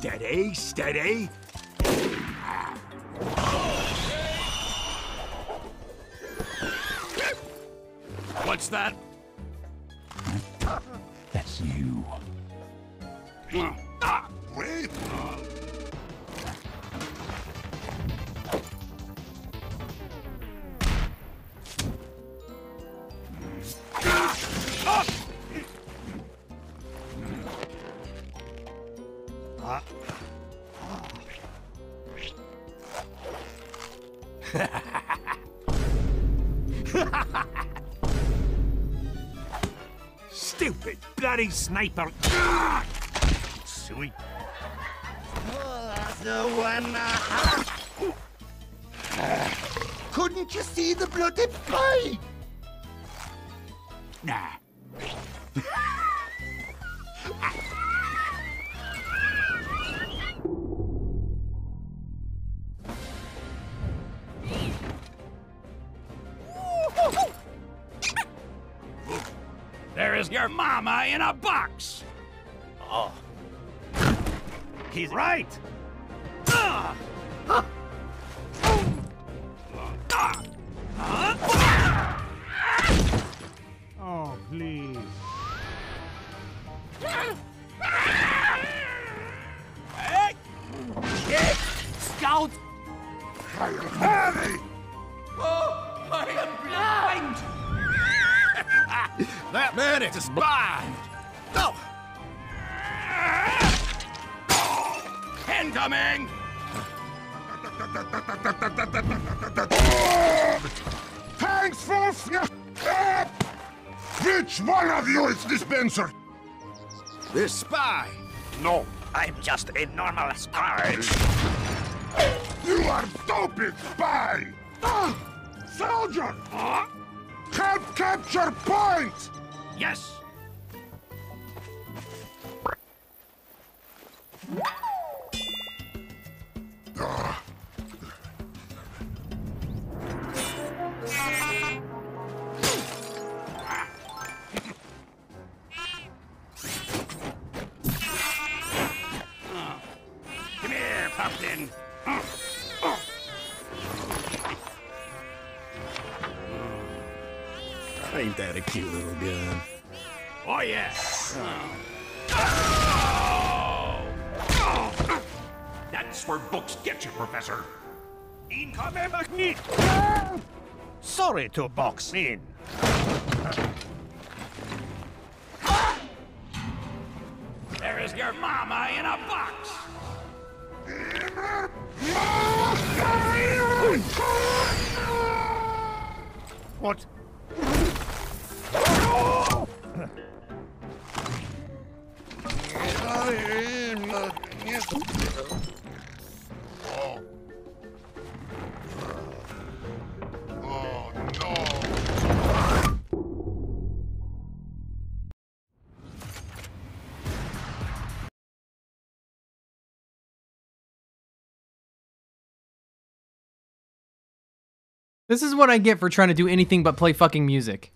Steady, steady. What's that? That's you. Sniper. Sweet. The one. Uh, Couldn't you see the bloody pie? Just a normal scourge. You are stupid To box in. This is what I get for trying to do anything but play fucking music.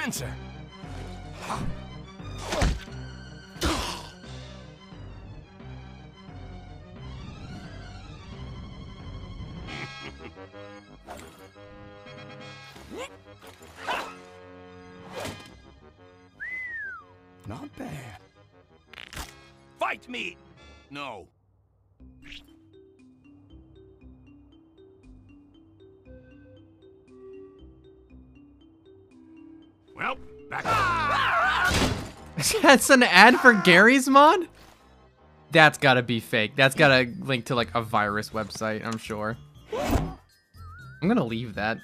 My That's an ad for Garry's mod? That's gotta be fake. That's gotta link to like a virus website, I'm sure. I'm gonna leave that.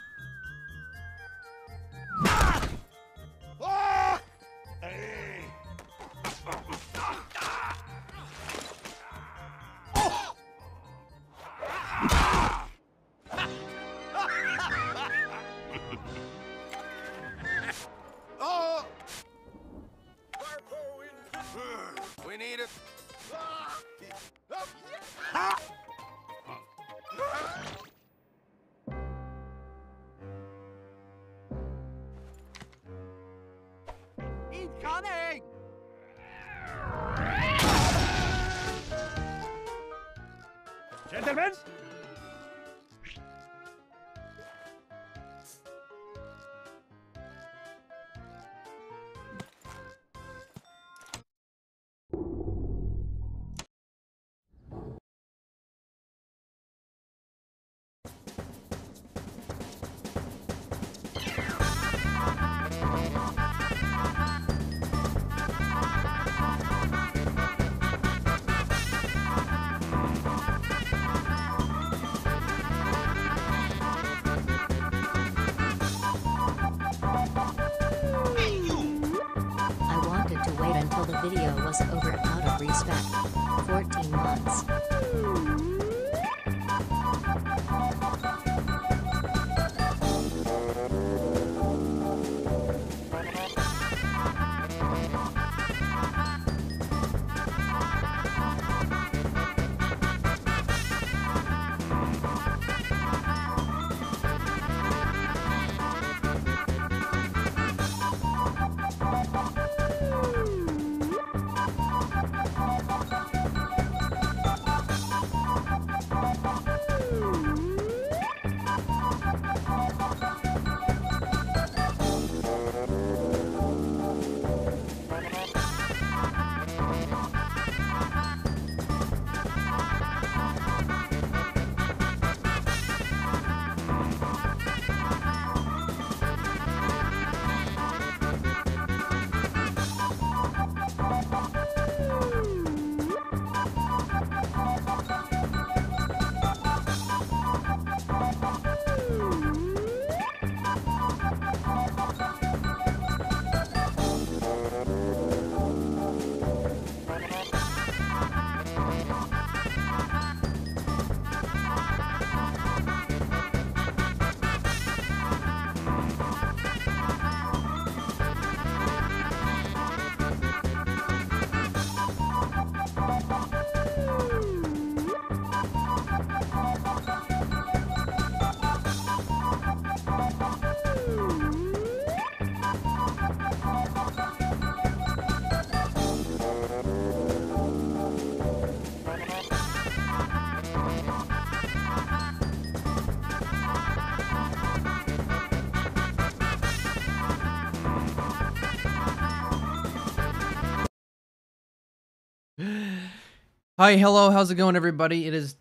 Hi, hello, how's it going, everybody? It is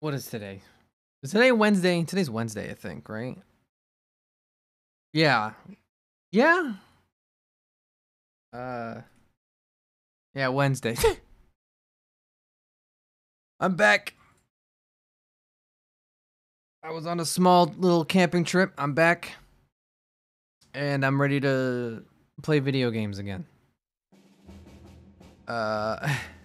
what is today? Is today Wednesday? Today's Wednesday, I think, right? Yeah. Yeah. Uh Yeah, Wednesday. I'm back. I was on a small little camping trip. I'm back. And I'm ready to play video games again. Uh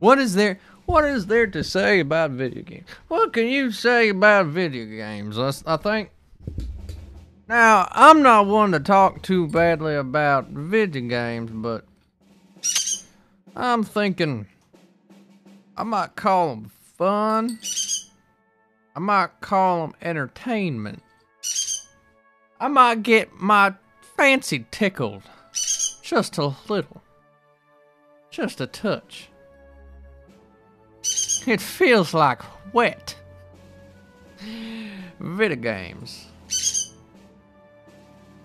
What is there? What is there to say about video games? What can you say about video games? I think. Now, I'm not one to talk too badly about video games, but I'm thinking I might call them fun. I might call them entertainment. I might get my fancy tickled just a little, just a touch. It feels like wet. Video games.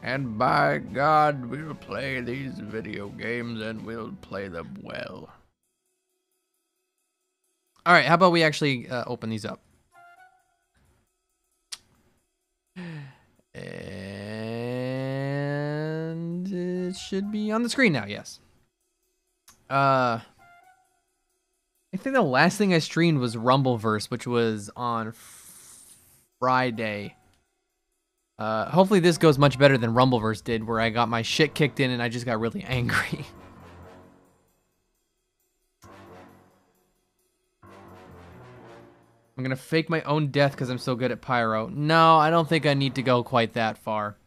And by God, we'll play these video games and we'll play them well. Alright, how about we actually uh, open these up? And it should be on the screen now, yes. Uh. I think the last thing I streamed was Rumbleverse, which was on Friday. Uh, hopefully this goes much better than Rumbleverse did, where I got my shit kicked in and I just got really angry. I'm gonna fake my own death because I'm so good at pyro. No, I don't think I need to go quite that far.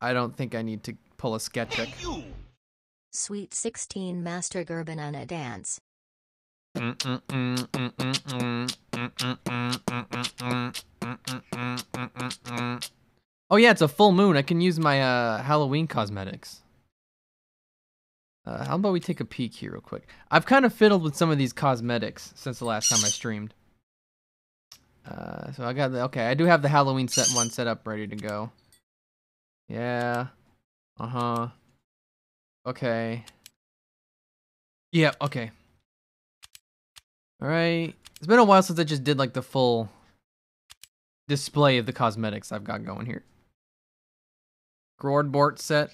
I don't think I need to pull a sketch check. Sweet 16 Master Gerbanana Dance. Oh yeah, it's a full moon. I can use my uh, Halloween cosmetics. Uh, how about we take a peek here real quick? I've kind of fiddled with some of these cosmetics since the last time I streamed. Uh, so I got the, okay, I do have the Halloween set one set up ready to go. Yeah. Uh-huh. Okay. Yeah, okay. Alright. It's been a while since I just did like the full display of the cosmetics I've got going here. Grordbort set.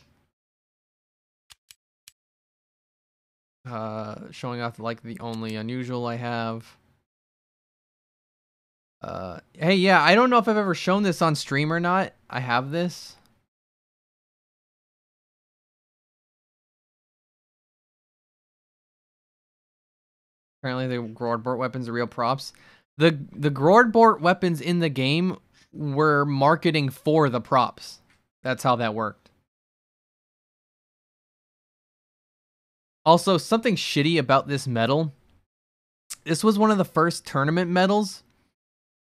Uh, showing off like the only unusual I have. Uh, hey, yeah, I don't know if I've ever shown this on stream or not. I have this. Apparently, the Grordbort weapons are real props. The the Grordbort weapons in the game were marketing for the props. That's how that worked. Also, something shitty about this medal. This was one of the first tournament medals.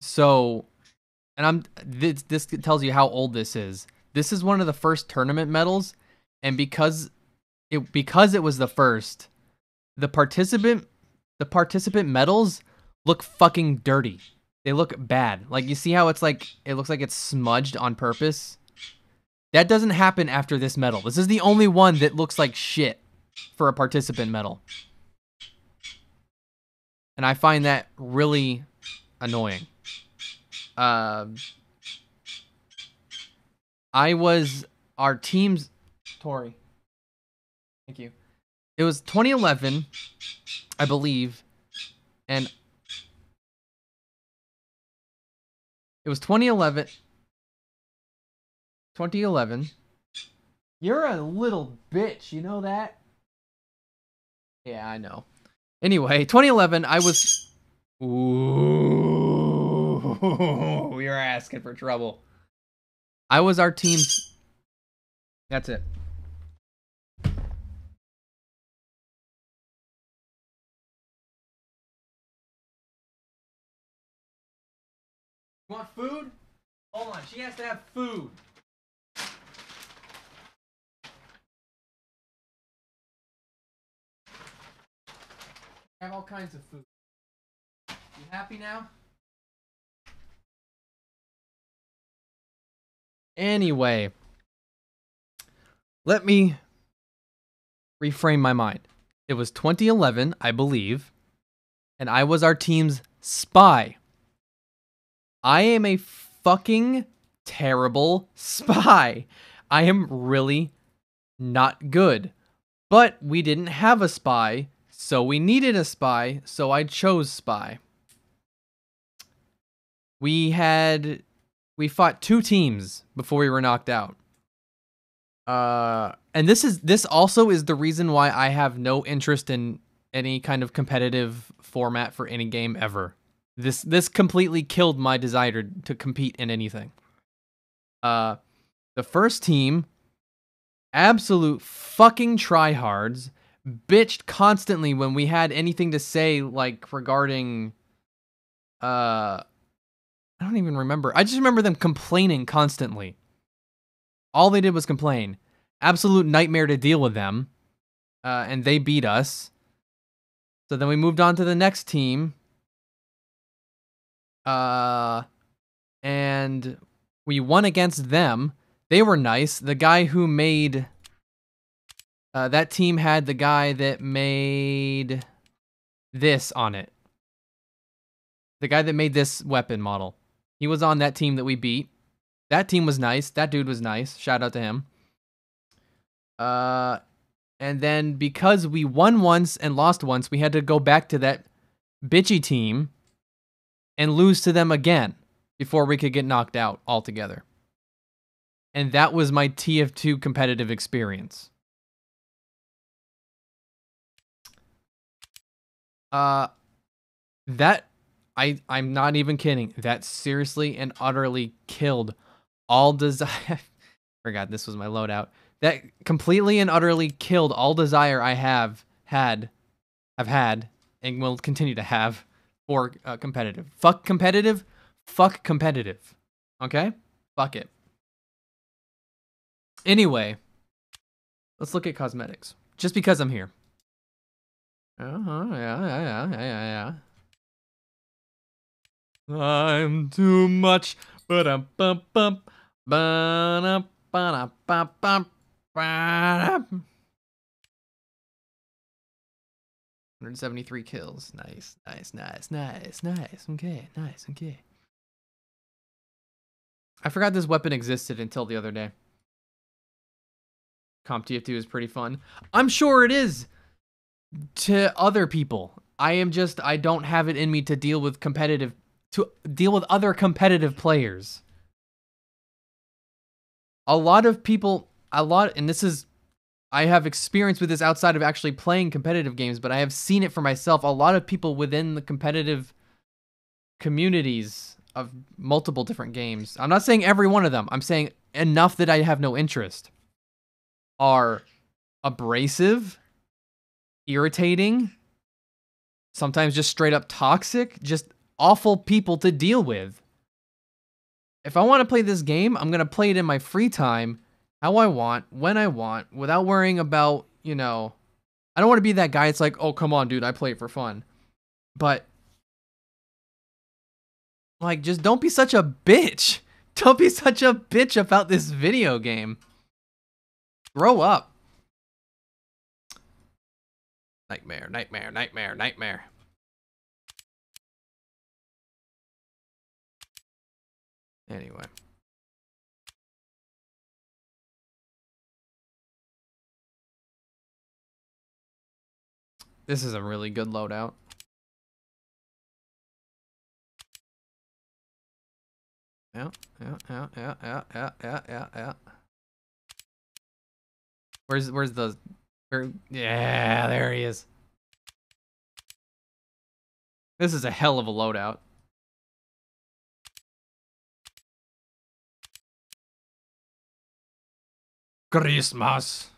So, and I'm this, this tells you how old this is. This is one of the first tournament medals, and because it because it was the first, the participant the participant medals look fucking dirty. They look bad. Like you see how it's like it looks like it's smudged on purpose. That doesn't happen after this medal. This is the only one that looks like shit for a participant medal. And I find that really annoying. Um, I was our team's Tori. Thank you. It was 2011, I believe, and it was 2011. 2011. You're a little bitch, you know that? Yeah, I know. Anyway, 2011, I was. Ooh, we are asking for trouble. I was our team's. That's it. Want food? Hold on, she has to have food. I have all kinds of food. You happy now? Anyway, let me reframe my mind. It was 2011, I believe, and I was our team's spy. I am a fucking terrible spy. I am really not good. But we didn't have a spy, so we needed a spy, so I chose spy. We had we fought two teams before we were knocked out. Uh and this is this also is the reason why I have no interest in any kind of competitive format for any game ever. This this completely killed my desire to compete in anything. Uh the first team absolute fucking tryhards bitched constantly when we had anything to say like regarding uh I don't even remember. I just remember them complaining constantly. All they did was complain. Absolute nightmare to deal with them. Uh, and they beat us. So then we moved on to the next team. Uh and we won against them. They were nice. The guy who made uh, that team had the guy that made this on it. The guy that made this weapon model. He was on that team that we beat. That team was nice. That dude was nice. Shout out to him. Uh, and then because we won once and lost once, we had to go back to that bitchy team and lose to them again before we could get knocked out altogether. And that was my TF2 competitive experience. Uh that I I'm not even kidding. That seriously and utterly killed all desire. Forgot this was my loadout. That completely and utterly killed all desire I have had, have had, and will continue to have for uh, competitive. Fuck competitive. Fuck competitive. Okay. Fuck it. Anyway, let's look at cosmetics. Just because I'm here. Uh huh. Yeah. Yeah. Yeah. Yeah. Yeah. I'm too much. But um bum bum. Ba-da, ba-da, ba bum, ba-da. 173 kills. Nice, nice, nice, nice, nice. Okay, nice, okay. I forgot this weapon existed until the other day. Comp TF2 is pretty fun. I'm sure it is to other people. I am just I don't have it in me to deal with competitive to deal with other competitive players. A lot of people a lot and this is I have experience with this outside of actually playing competitive games, but I have seen it for myself. A lot of people within the competitive communities of multiple different games. I'm not saying every one of them. I'm saying enough that I have no interest are abrasive, irritating, sometimes just straight up toxic, just awful people to deal with. If I want to play this game, I'm going to play it in my free time, how I want, when I want, without worrying about, you know, I don't want to be that guy. It's like, oh, come on, dude, I play it for fun. But, like, just don't be such a bitch. Don't be such a bitch about this video game. Grow up. Nightmare, nightmare, nightmare, nightmare. Anyway. This is a really good loadout. Yeah, yeah, yeah, yeah, yeah, yeah, yeah. Where's where's the where, yeah, there he is. This is a hell of a loadout. Christmas.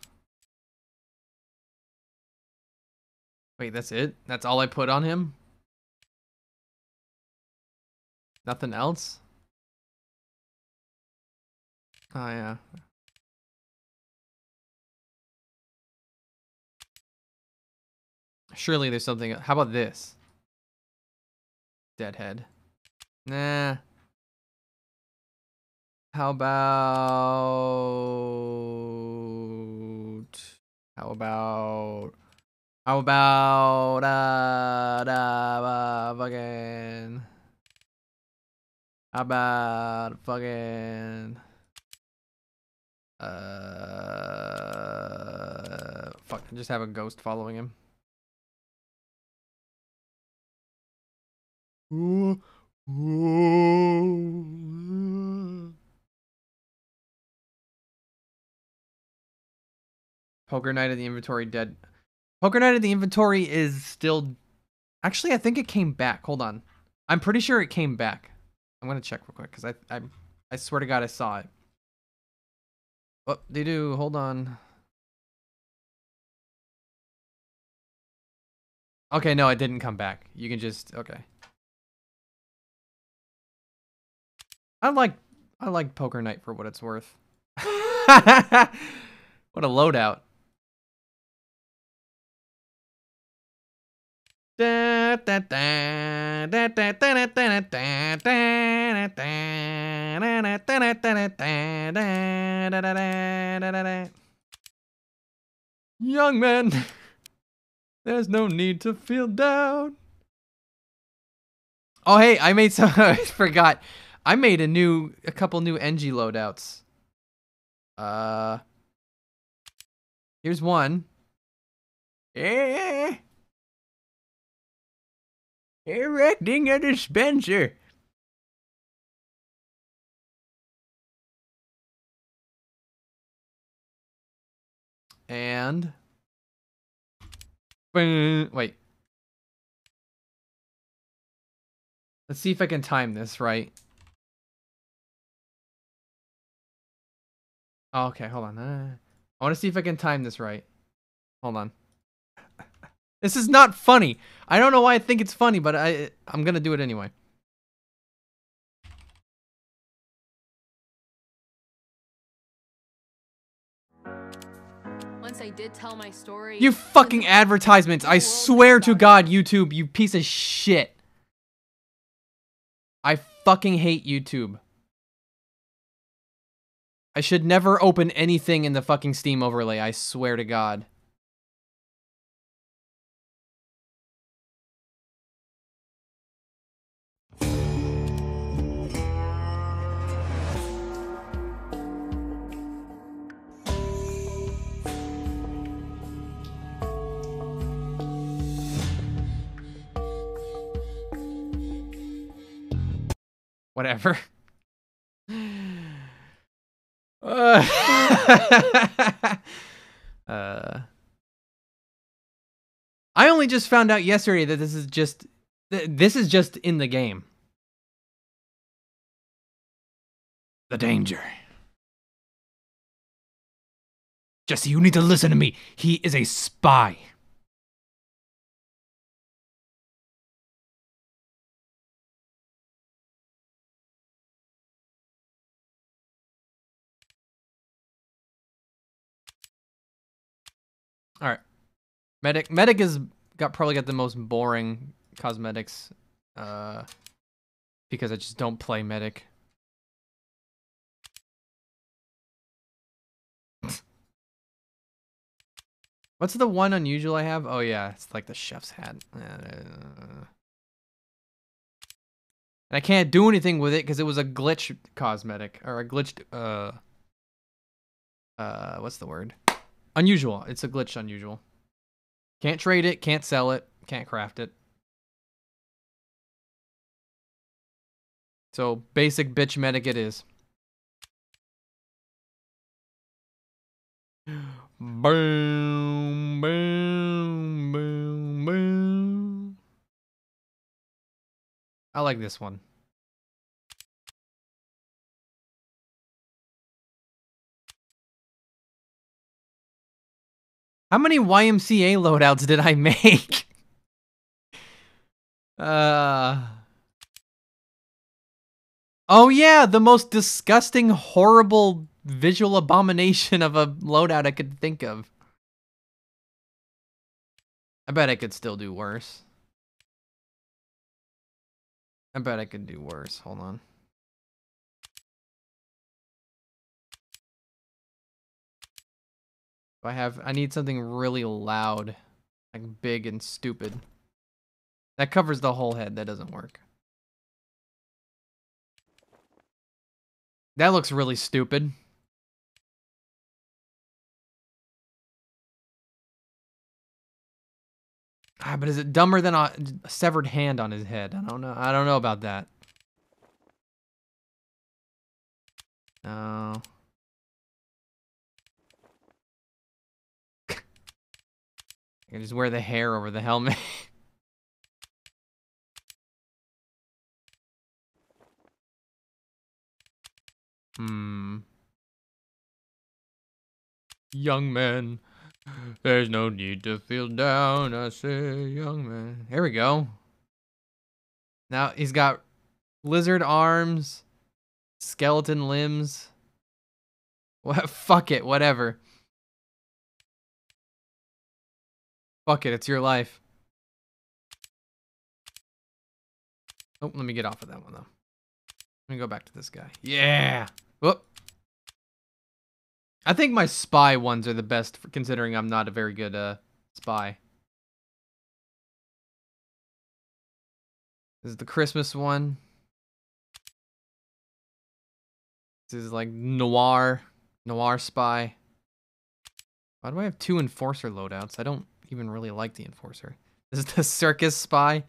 Wait, that's it? That's all I put on him? Nothing else? Oh, yeah. Surely there's something. How about this? Deadhead. Nah. How about... How about... How about... Uh, uh, fucking... How about fucking... Uh... Fuck, just have a ghost following him. Ooh, ooh. Poker Night of the Inventory dead. Poker Night of the Inventory is still. Actually, I think it came back. Hold on. I'm pretty sure it came back. I'm gonna check real quick because I I I swear to God I saw it. Oh, they do. Hold on. Okay, no, it didn't come back. You can just okay. I like I like Poker Night for what it's worth. what a loadout. Young man, there's no need to feel down. Oh, hey, I made some. I forgot. I made a new, a couple new NG loadouts. Uh, here's one. Eh. Erecting a dispenser. And wait. Let's see if I can time this right. Oh, okay, hold on. Uh, I want to see if I can time this right. Hold on. This is not funny. I don't know why I think it's funny, but I I'm gonna do it anyway. Once I did tell my story. You fucking advertisements! I swear to God, YouTube, you piece of shit. I fucking hate YouTube. I should never open anything in the fucking Steam overlay, I swear to God. Whatever. Uh, I only just found out yesterday that this is just th- this is just in the game. The danger. Jesse, you need to listen to me. He is a spy. All right. Medic Medic is got probably got the most boring cosmetics uh because I just don't play Medic. What's the one unusual I have? Oh yeah, it's like the chef's hat. Uh, And I can't do anything with it because it was a glitch cosmetic or a glitched uh uh what's the word? Unusual. It's a glitch unusual. Can't trade it, can't sell it, can't craft it. So basic bitch medic it is. Boom, boom, boom, boom. I like this one. How many YMCA loadouts did I make? uh. Oh yeah, the most disgusting, horrible visual abomination of a loadout I could think of. I bet I could still do worse. I bet I could do worse. Hold on. I have, I need something really loud, like big and stupid. That covers the whole head. That doesn't work. That looks really stupid. Ah, but is it dumber than a a severed hand on his head? I don't know. I don't know about that. No. I can just wear the hair over the helmet. hmm. Young man, there's no need to feel down. I say, young man. Here we go. Now he's got lizard arms, skeleton limbs. What? Fuck it. Whatever. Fuck it, it's your life. Oh, let me get off of that one though. Let me go back to this guy. Yeah. Whoop. I think my spy ones are the best considering I'm not a very good uh spy. This is the Christmas one. This is like noir, noir spy. Why do I have two enforcer loadouts? I don't even really like the enforcer. This is the circus spy.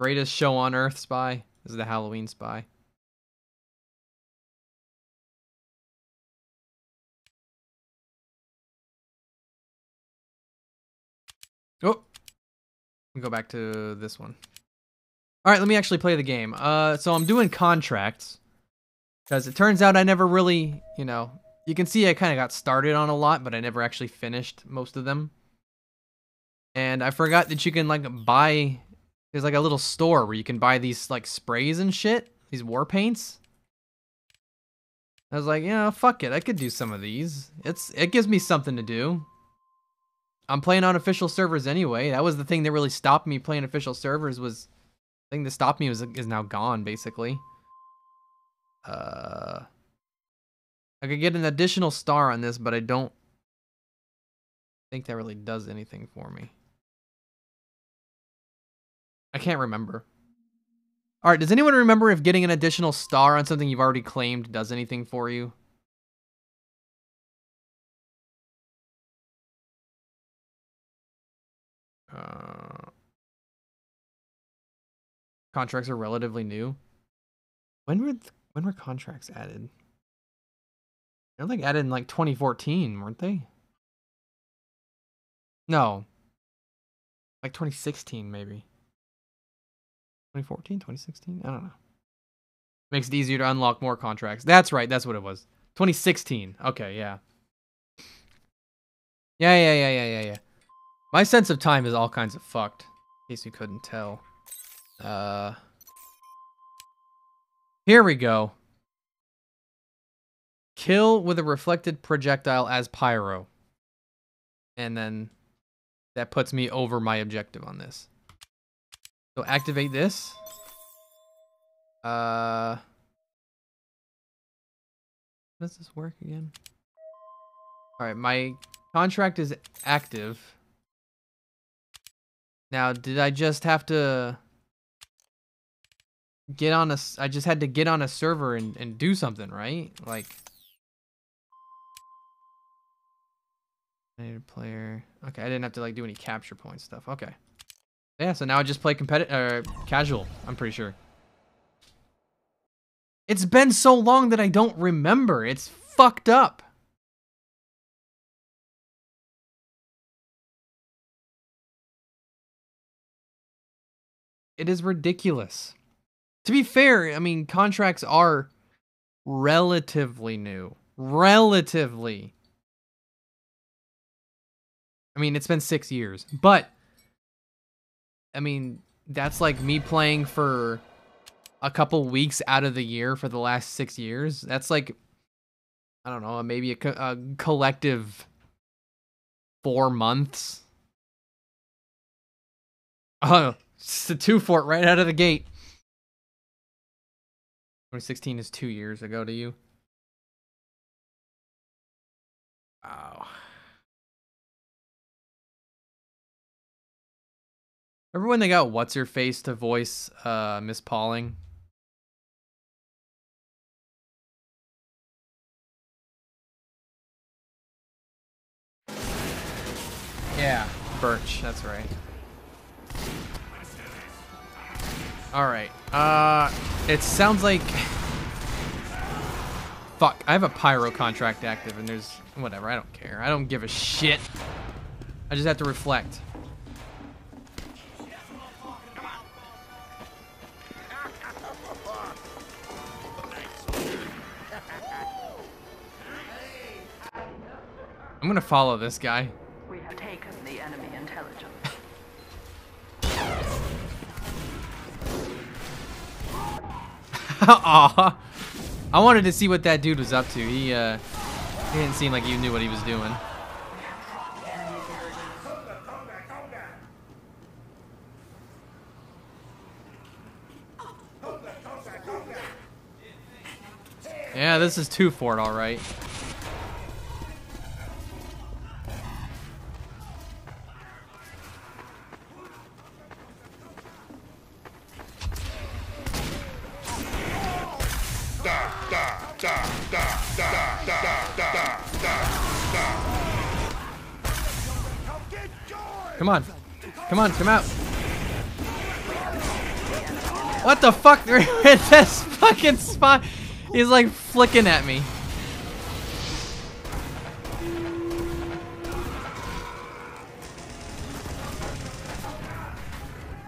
Greatest show on earth spy. This is the Halloween spy. Oh, go back to this one. All right, let me actually play the game. Uh, so I'm doing contracts because it turns out I never really, you know, you can see I kind of got started on a lot, but I never actually finished most of them. And I forgot that you can like buy. There's like a little store where you can buy these like sprays and shit, these war paints. I was like, yeah, fuck it, I could do some of these. It's it gives me something to do. I'm playing on official servers anyway. That was the thing that really stopped me playing official servers was the thing that stopped me was is now gone basically. Uh I could get an additional star on this, but I don't think that really does anything for me. I can't remember. All right, does anyone remember if getting an additional star on something you've already claimed does anything for you? Uh, contracts are relatively new. When were when were contracts added? They're like added in like 2014, weren't they? No. Like 2016 maybe. 2014, 2016? I don't know. Makes it easier to unlock more contracts. That's right, that's what it was. 2016. Okay, yeah. Yeah, yeah, yeah, yeah, yeah, yeah. My sense of time is all kinds of fucked. In case you couldn't tell. Uh Here we go. Kill with a reflected projectile as pyro. And then that puts me over my objective on this. So activate this. Uh, does this work again? All right, my contract is active. Now, did I just have to get on a? I just had to get on a server and and do something, right? Like. Native player. Okay, I didn't have to like do any capture point stuff. Okay. Yeah, so now I just play competitive uh, casual, I'm pretty sure. It's been so long that I don't remember. It's fucked up. It is ridiculous. To be fair, I mean, contracts are relatively new. Relatively. I mean, it's been six years, but I mean, that's like me playing for a couple weeks out of the year for the last six years. That's like, I don't know, maybe a, co- a collective four months. Oh, it's a 2Fort right out of the gate. 2016 is two years ago to you. Wow. Remember when they got what's her face to voice uh Miss Pauling? Yeah, Burch, that's right. Alright. Uh it sounds like Fuck, I have a pyro contract active and there's whatever, I don't care. I don't give a shit. I just have to reflect. I'm gonna follow this guy. We have taken the enemy intelligence. Aw. I wanted to see what that dude was up to. He uh he didn't seem like he knew what he was doing. Yeah, this is two for it, all right. Come on. Come on, come out. What the fuck? This fucking spot. He's like flicking at me.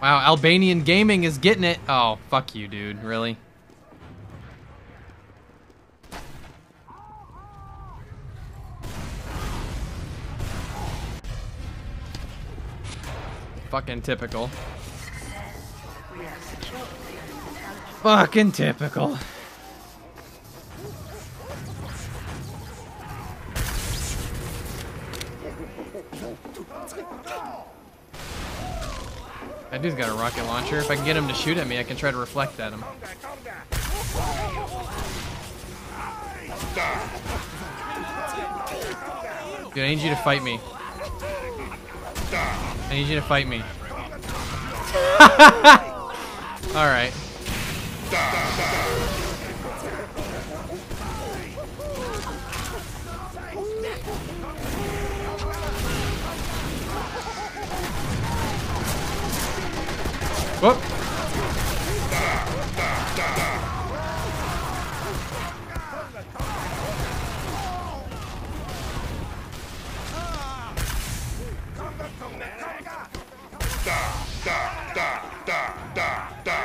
Wow, Albanian gaming is getting it. Oh, fuck you, dude. Really? Fucking typical. Fucking typical. That dude's got a rocket launcher. If I can get him to shoot at me, I can try to reflect at him. Dude, I need you to fight me. I need you to fight me. Alright.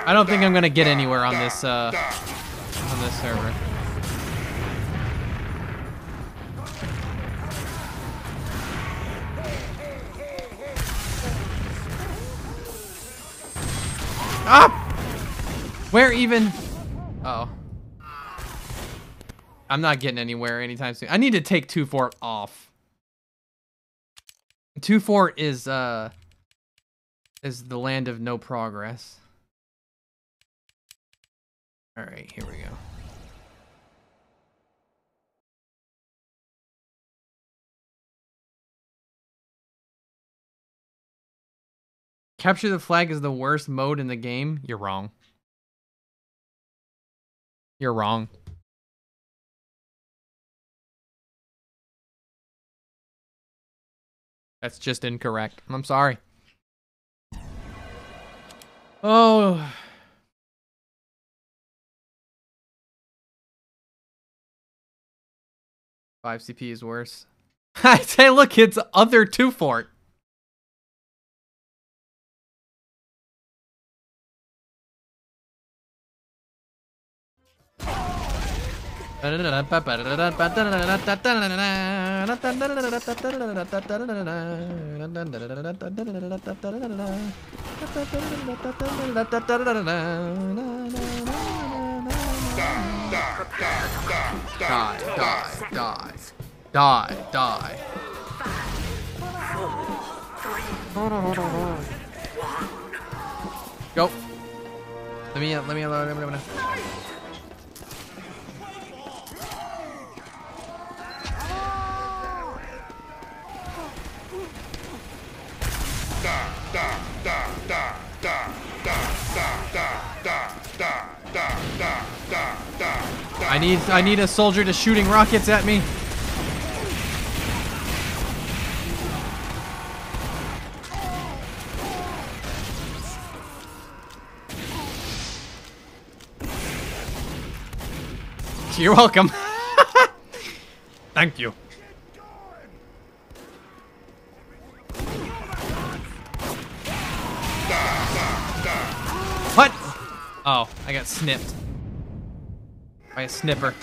I don't think I'm gonna get anywhere on this uh on this server. Ah! Where even? Oh. I'm not getting anywhere anytime soon. I need to take 2Fort off. 2Fort is, uh, is the land of no progress. Alright, here we go. Capture the flag is the worst mode in the game? You're wrong. You're wrong. That's just incorrect. I'm sorry. Oh. Five CP is worse. I say, look, it's other 2Fort. Die, die, die. Die, die. Go. Let me, let me, uh, let me, let me. I need I need a soldier to shooting rockets at me. You're welcome. Thank you. Oh, I got snipped. By a snipper.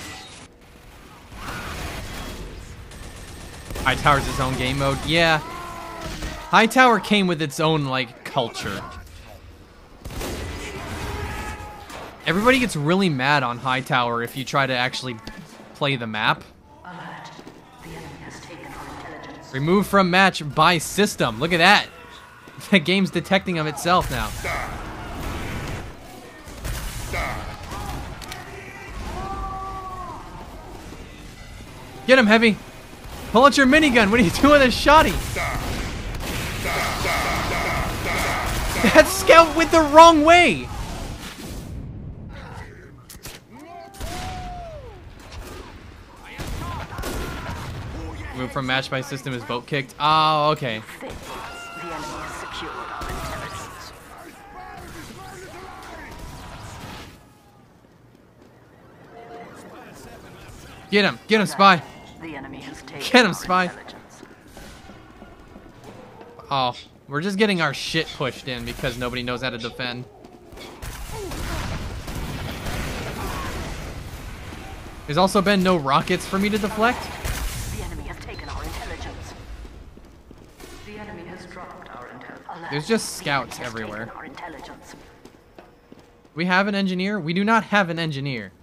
Hightower's its own game mode. Yeah. Hightower came with its own, like, culture. Everybody gets really mad on Hightower if you try to actually play the map. Remove from match by system. Look at that. The game's detecting of itself now. Get him, Heavy. Pull out your minigun. What are you doing with a shotty? That scout went the wrong way. Move from match by system is vote kicked. Oh, okay. Get him. Get him, spy. The enemy has taken Get him, spy. Oh, We're just getting our shit pushed in because nobody knows how to defend. There's also been no rockets for me to deflect. The enemy has taken our intelligence. The enemy has dropped our intelligence. There's just scouts everywhere. Our intelligence. We have an engineer? We do not have an engineer.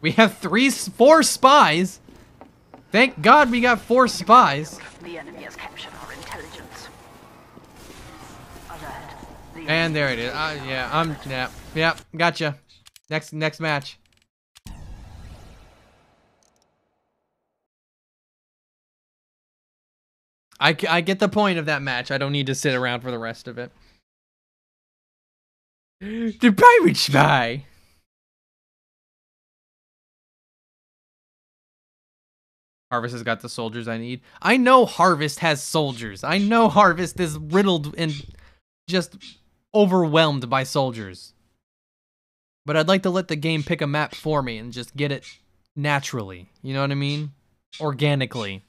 We have three, four spies. Thank God we got four spies. The enemy has captured our intelligence. The And there it is. Uh, yeah, I'm, yeah, yeah, gotcha. Next, next match. I, I get the point of that match. I don't need to sit around for the rest of it. The pirate spy. Harvest has got the soldiers I need. I know Harvest has soldiers. I know Harvest is riddled and just overwhelmed by soldiers. But I'd like to let the game pick a map for me and just get it naturally. You know what I mean? Organically.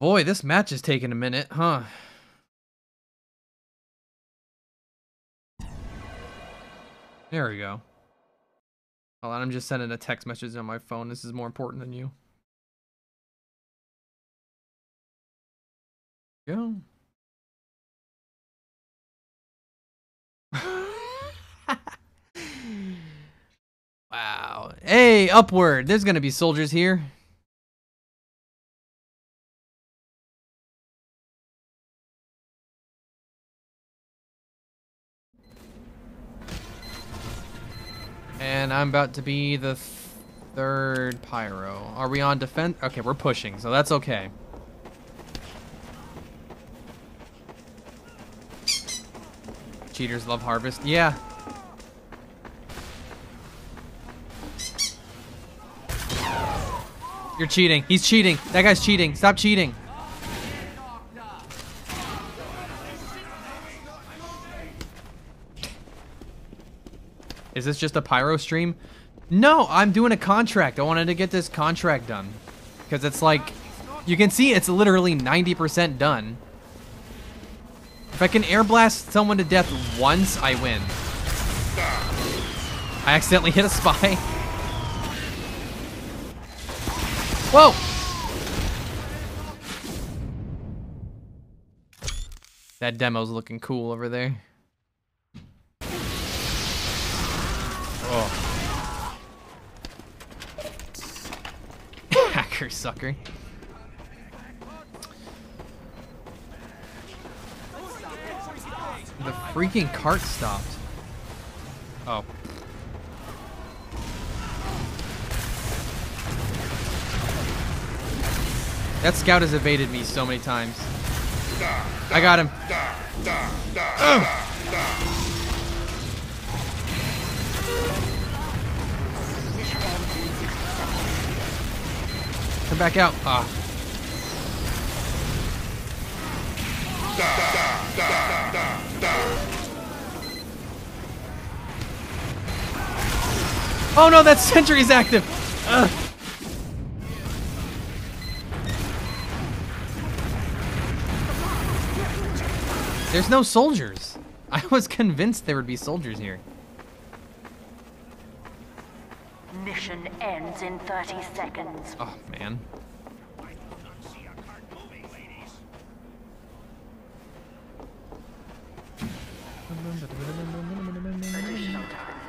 Boy, this match is taking a minute, huh? There we go. Hold on, I'm just sending a text message on my phone. This is more important than you. Go. Wow. Hey, upward. There's gonna be soldiers here. And I'm about to be the th- third pyro. Are we on defense? Okay, we're pushing, so that's okay. Cheaters love harvest. Yeah. You're cheating. He's cheating. That guy's cheating. Stop cheating. Is this just a pyro stream? No, I'm doing a contract. I wanted to get this contract done. Because it's like, you can see it's literally 90% done. If I can air blast someone to death once, I win. I accidentally hit a spy. Whoa! That demo's looking cool over there. Oh. Hacker sucker. The freaking cart stopped. Oh. That scout has evaded me so many times. I got him. Come back out. Ah. Oh no, that sentry is active. Ugh. There's no soldiers. I was convinced there would be soldiers here. Mission ends in 30 seconds. Oh man.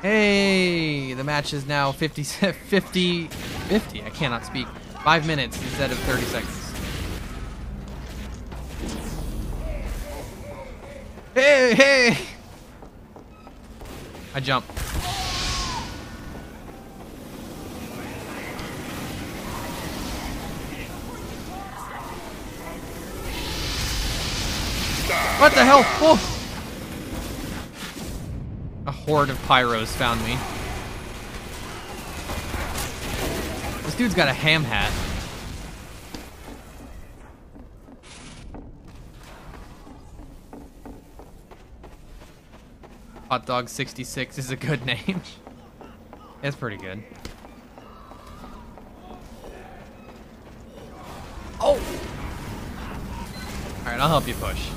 Hey, the match is now 50, 50, 50. I cannot speak. Five minutes instead of 30 seconds. Hey, hey! I jump. What the hell? Oh! A horde of pyros found me. This dude's got a ham hat. Hot Dog 66 is a good name. It's pretty good. Oh! Alright, I'll help you push.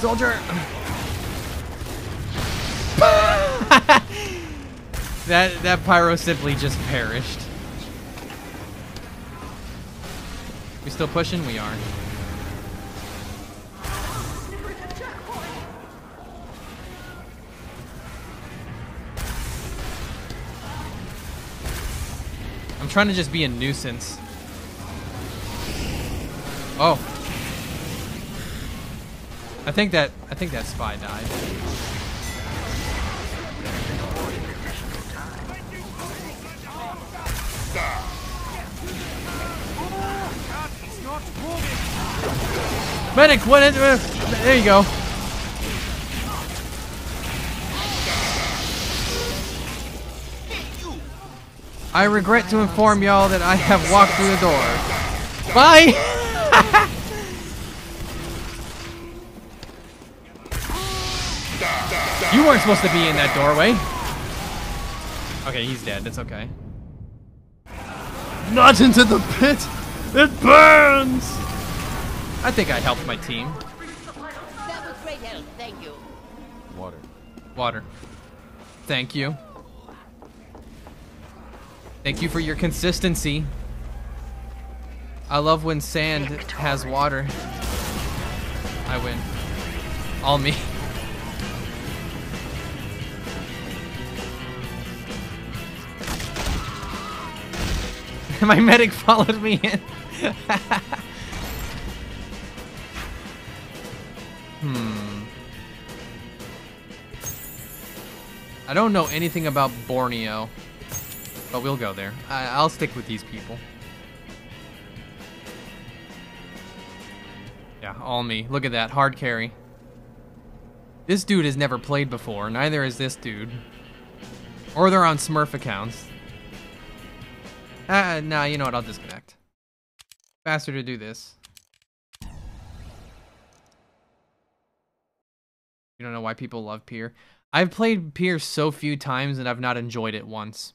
Soldier! that that pyro simply just perished. We still pushing? We are. I'm trying to just be a nuisance. Oh. I think that I think that spy died. Medic, what is, uh, there you go. I regret to inform y'all that I have walked through the door. Bye! you weren't supposed to be in that doorway. Okay, he's dead. That's okay. Not into the pit! It burns! I think I helped my team. That was great help, thank you. Water. Water. Thank you. Thank you for your consistency. I love when sand has water. I win. All me. My medic followed me in. hmm. I don't know anything about Borneo, but we'll go there. I I'll stick with these people. Yeah, all me. Look at that, hard carry. This dude has never played before, neither is this dude. Or they're on Smurf accounts. Ah, nah, you know what, I'll disconnect. Faster to do this. You don't know why people love Pier? I've played Pier so few times and I've not enjoyed it once.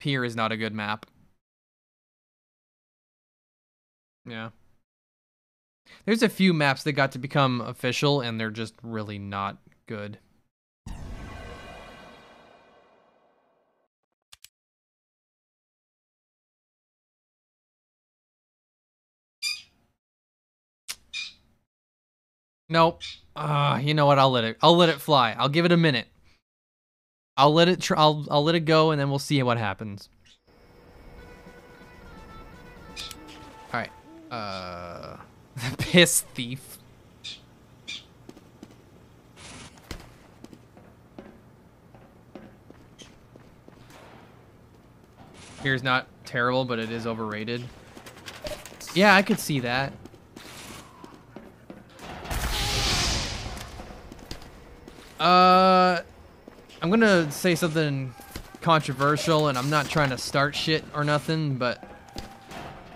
Pier is not a good map. Yeah. There's a few maps that got to become official and they're just really not good. Nope. Ah, you know what? I'll let it. I'll let it fly. I'll give it a minute. I'll let it. Tr- I'll. I'll let it go, and then we'll see what happens. All right. Uh, piss thief. Here's not terrible, but it is overrated. Yeah, I could see that. Uh, I'm gonna say something controversial, and I'm not trying to start shit or nothing, but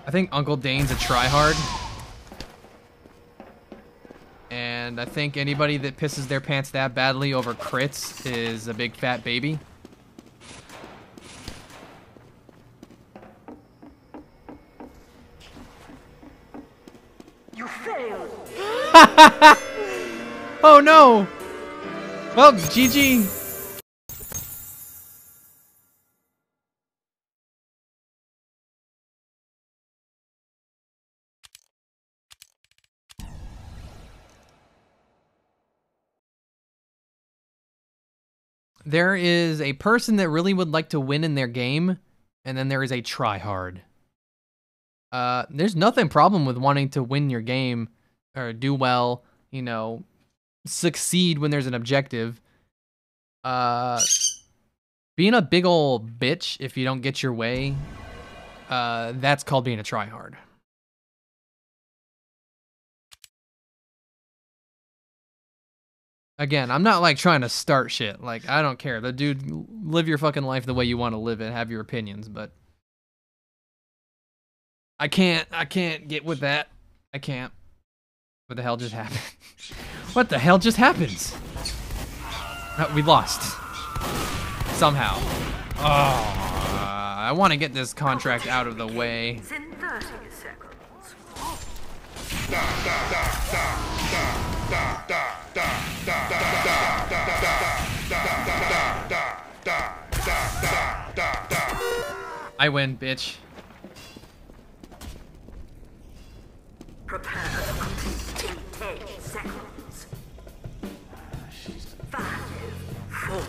I think Uncle Dane's a tryhard. And I think anybody that pisses their pants that badly over crits is a big fat baby. You failed. oh no! Well, GG. There is a person that really would like to win in their game, and then there is a tryhard. Uh, there's nothing problem with wanting to win your game or do well, you know, succeed when there's an objective. Uh, being a big old bitch if you don't get your way, uh, that's called being a tryhard. Again, I'm not like trying to start shit. Like I don't care. The dude, live your fucking life the way you want to live it. Have your opinions, but I can't. I can't get with that. I can't. What the hell just happened? what the hell just happens? Uh, we lost somehow. Oh, I want to get this contract out of the way. In 30 seconds. I win, bitch. Prepare to complete in 10 seconds. Five, four,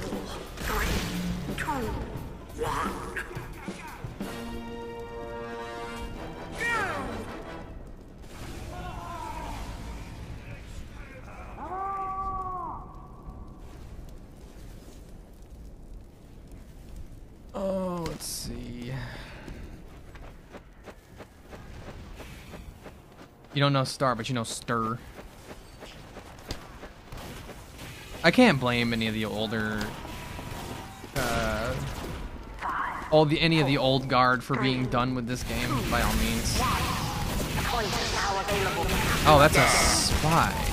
three, two, one. Oh, let's see. You don't know star, but you know stir. I can't blame any of the older, uh, all the any of the old guard for being done with this game. By all means. Oh, that's a spy.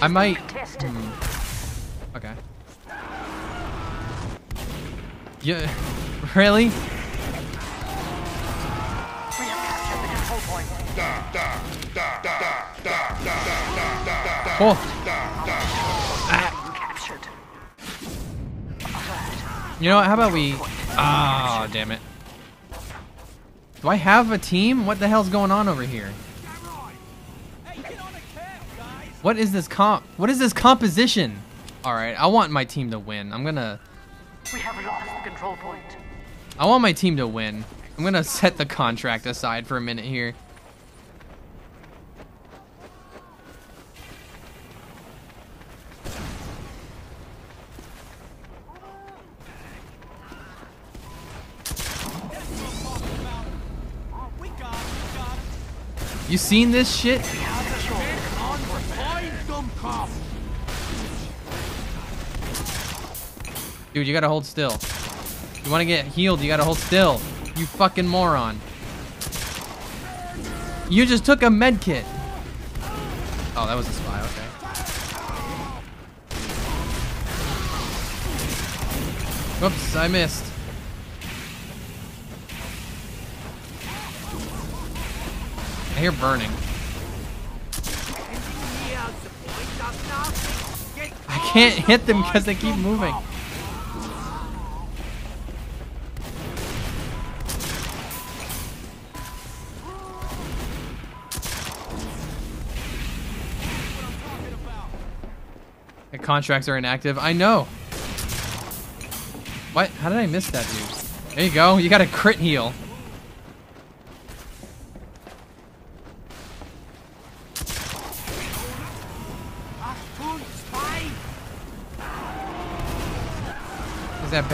I might. hmm. Okay. Yeah. Really? Oh. You know what? How about we? Ah, damn it. Do I have a team? What the hell's going on over here? What is this comp? What is this composition? All right, I want my team to win. I'm gonna. We have lost the control point. I want my team to win. I'm gonna set the contract aside for a minute here. You seen this shit? Dude, you gotta hold still. You wanna get healed, you gotta hold still. You fucking moron. You just took a med kit. Oh, that was a spy, okay. Whoops, I missed. I hear burning. I can't hit them because they keep moving. The contracts are inactive. I know. What? How did I miss that dude? There you go. You got a crit heal.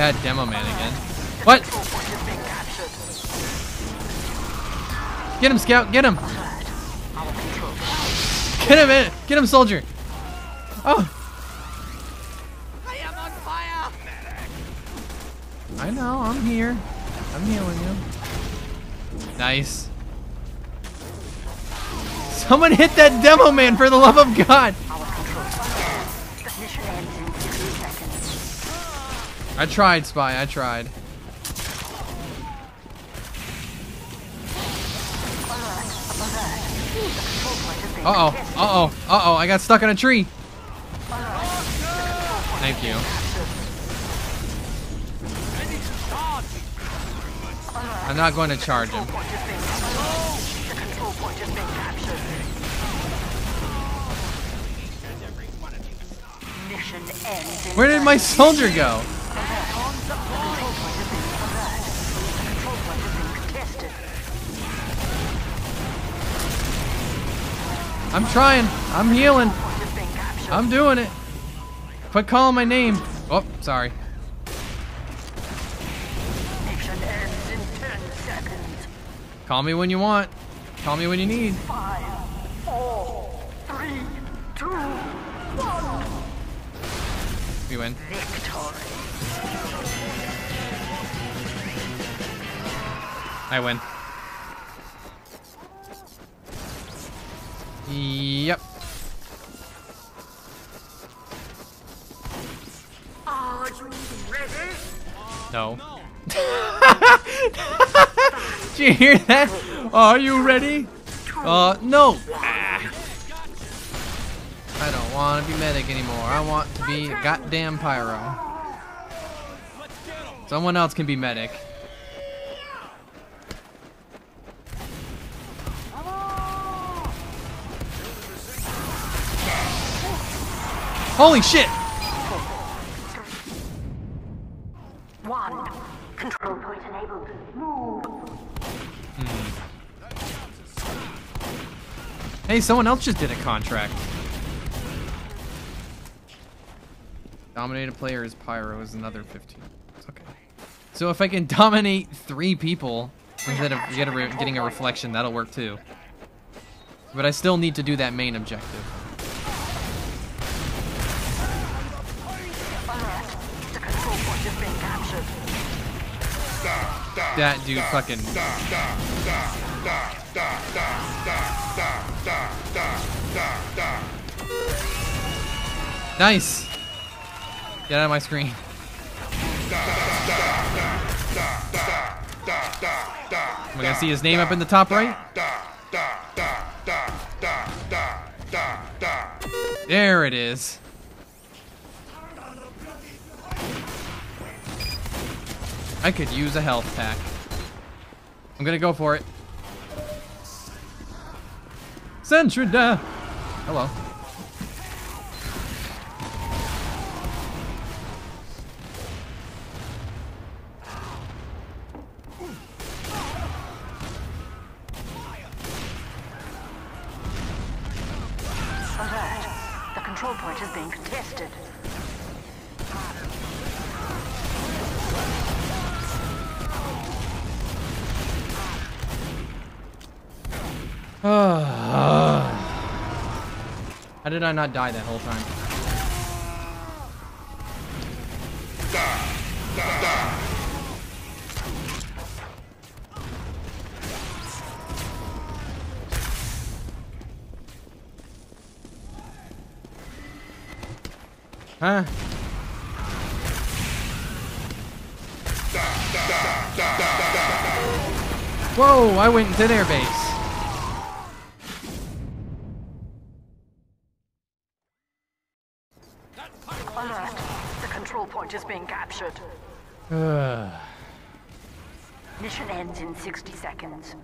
Bad demo man again? What? Get him, scout. Get him. Get him in. Get him, soldier. Oh. I am on fire! I know, I'm here. I'm healing you. Nice. Someone hit that demo man for the love of God. I tried, Spy. I tried. Uh oh. Uh oh. Uh oh. I got stuck in a tree. Thank you. I'm not going to charge him. Where did my soldier go? I'm trying. I'm healing. Point has been captured. I'm doing it. Quit calling my name. Oh, sorry. Mission ends in 10 seconds. Call me when you want. Call me when you need. Five, four, three, two, one. We win. Victory. I win. Yep. Are you ready? No. Did you hear that? Are you ready? Uh, no. Ah. I don't want to be medic anymore. I want to be a goddamn pyro. Someone else can be medic. Holy shit! One. Control point enabled. Move. Hmm. Hey, someone else just did a contract. Dominate a player as Pyro is another 15. It's okay. So if I can dominate three people instead of get a re getting a reflection, that'll work too. But I still need to do that main objective. That dude fucking. Nice. Get out of my screen. Am I gonna see his name up in the top right? There it is. I could use a health pack. I'm gonna go for it. Centrida! Hello. Alert. The control point is being contested. How did I not die that whole time? Huh? Whoa, I went into their base. Point is being captured. Mission ends in 60 seconds.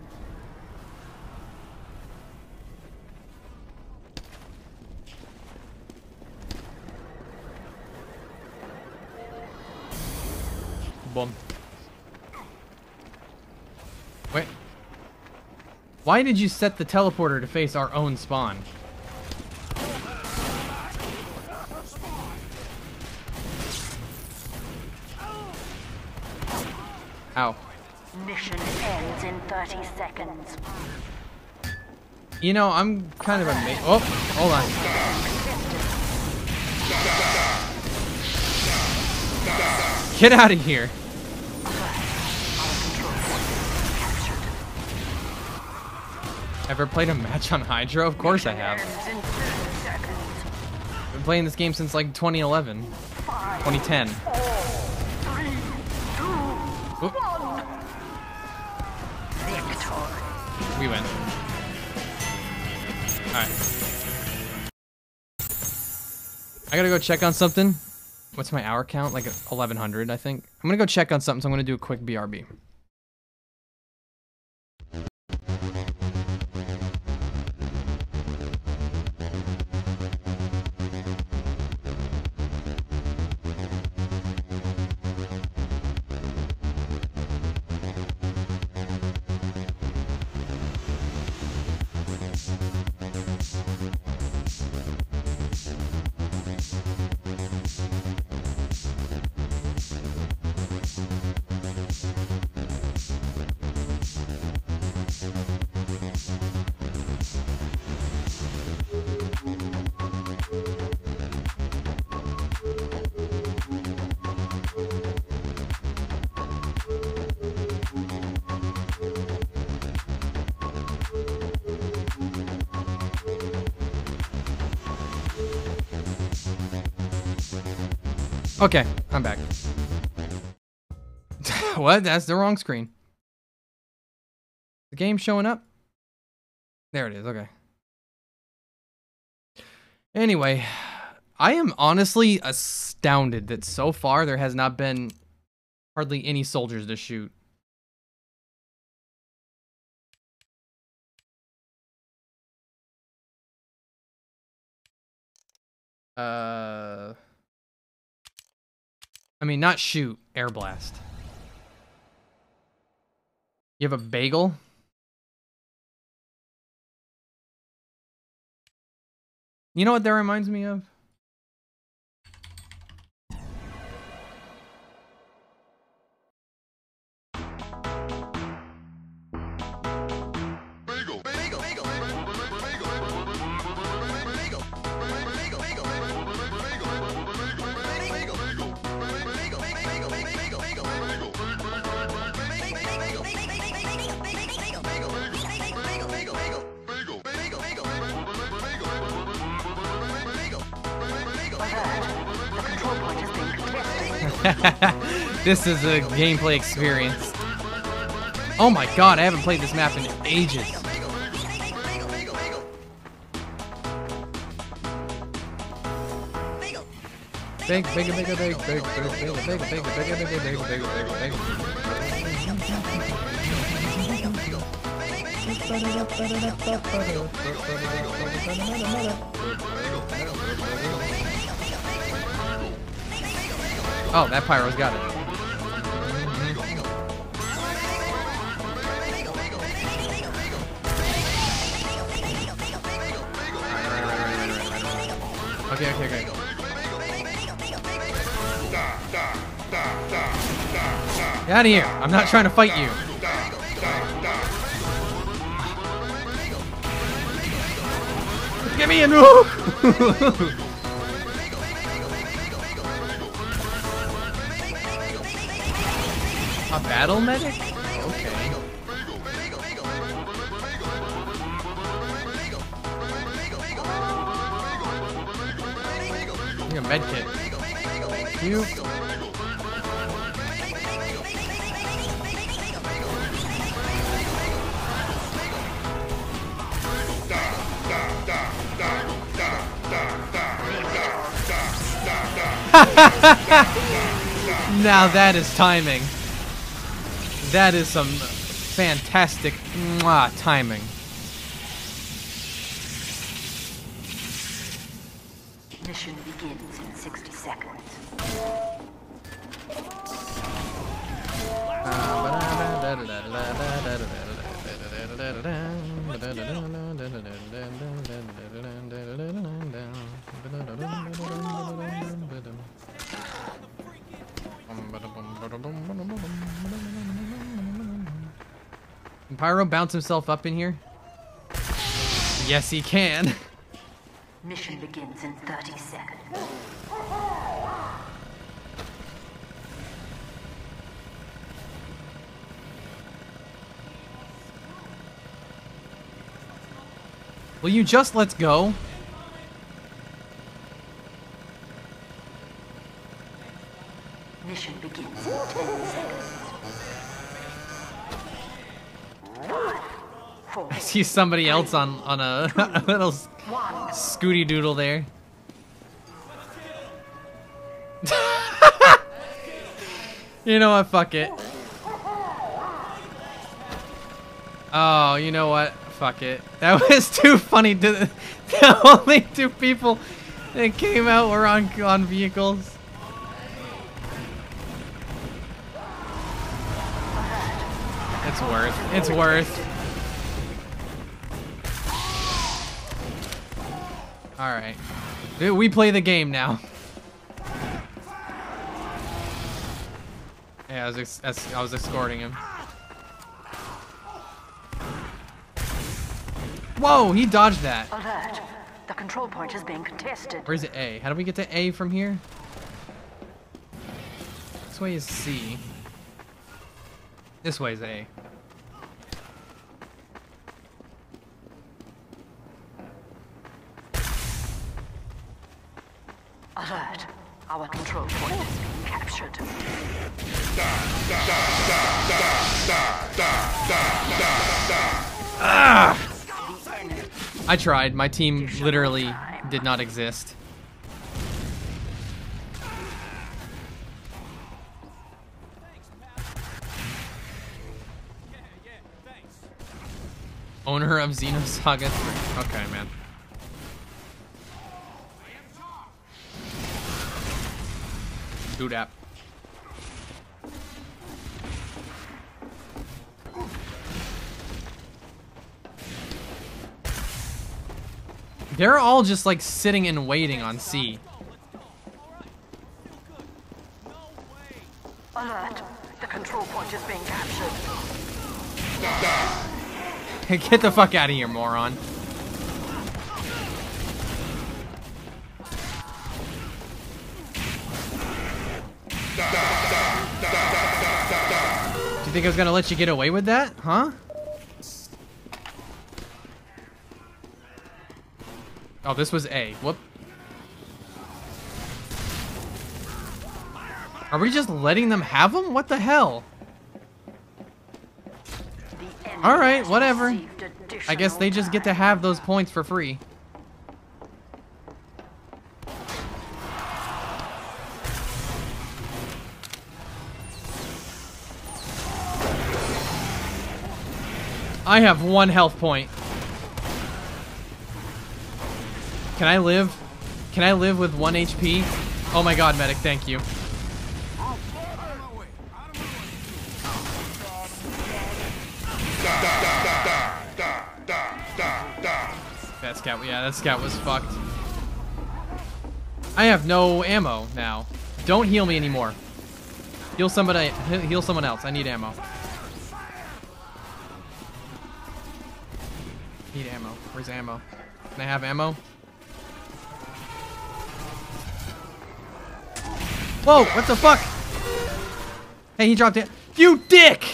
Boom. Wait. Why did you set the teleporter to face our own spawn? Ow. Mission ends in 30 seconds. You know, I'm kind of amazed. Oh, hold on. Get out of here. Ever played a match on Hydro? Of course I have. Ends in 30 seconds. Been playing this game since like 2011, 2010. Oop, we win. Alright. I gotta go check on something. What's my hour count? Like 1100, I think. I'm gonna go check on something, so I'm gonna do a quick BRB. Okay, I'm back. what? That's the wrong screen. The game showing up? There it is. Okay. Anyway, I am honestly astounded that so far there has not been hardly any soldiers to shoot. Uh, I mean, not shoot, air blast. You have a bagel? You know what that reminds me of? This is a gameplay experience. Oh my god, I haven't played this map in ages. Big, big, big, big, big, big, big, big, big, big, big, big, big, big, big, Oh, that pyro's got it. Okay, okay, okay. Get out of here. I'm not trying to fight you. Get me in. A battle medic? Okay. I a med kit. You. now that is timing. That is some fantastic mwah, timing. Bounce himself up in here? Yes, he can. Mission begins in 30 seconds. Will you just let's go? See somebody else on on a, a little scooty doodle there. you know what? Fuck it. Oh, you know what? Fuck it. That was too funny. The only two people that came out were on on vehicles. It's worth. It's worth. All right. We- play the game now. Yeah, I was ex I was escorting him. Whoa, he dodged that. Alert. The control point is being contested. Where's it A? How do we get to A from here? This way is C. This way is A. Alert. Our control point is being captured. Ah! I tried. My team literally did not exist. Owner of Xenosaga 3. Okay, man. Do that. They're all just like sitting and waiting on C. Alert. The control point is being captured. Get the fuck out of here, moron. Do you think I was gonna let you get away with that? Huh? Oh, this was A. Whoop. Are we just letting them have them? What the hell? Alright, whatever. I guess they just get to have those points for free. I have one health point. Can I live? Can I live with one HP? Oh my god, medic, thank you. That scout, yeah, that scout was fucked. I have no ammo now. Don't heal me anymore. Heal somebody, heal someone else. I need ammo. Need ammo. Where's ammo? Can I have ammo? Whoa, what the fuck? Hey, he dropped it. You dick!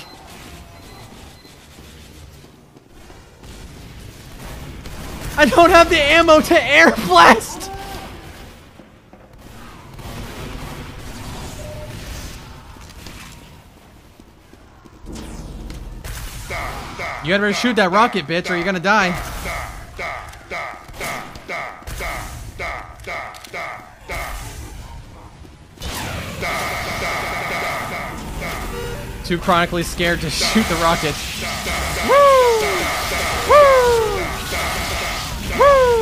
I don't have the ammo to air blast! You gotta shoot that rocket, bitch, or you're gonna die. Too chronically scared to shoot the rocket. Woo! Woo! Woo!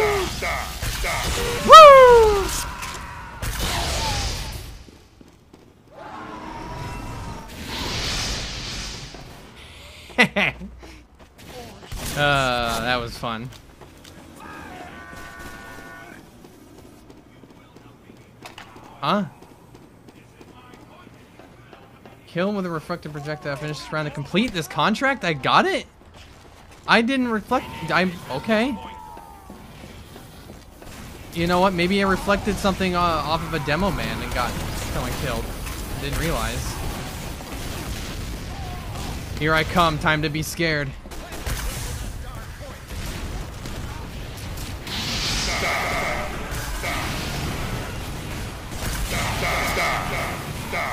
Woo! uh, that was fun. Huh? Kill him with a reflective projectile. Finish this round to complete this contract. I got it. I didn't reflect. I'm okay. You know what? Maybe I reflected something uh, off of a demo man and got someone killed. Didn't realize. Here I come. Time to be scared.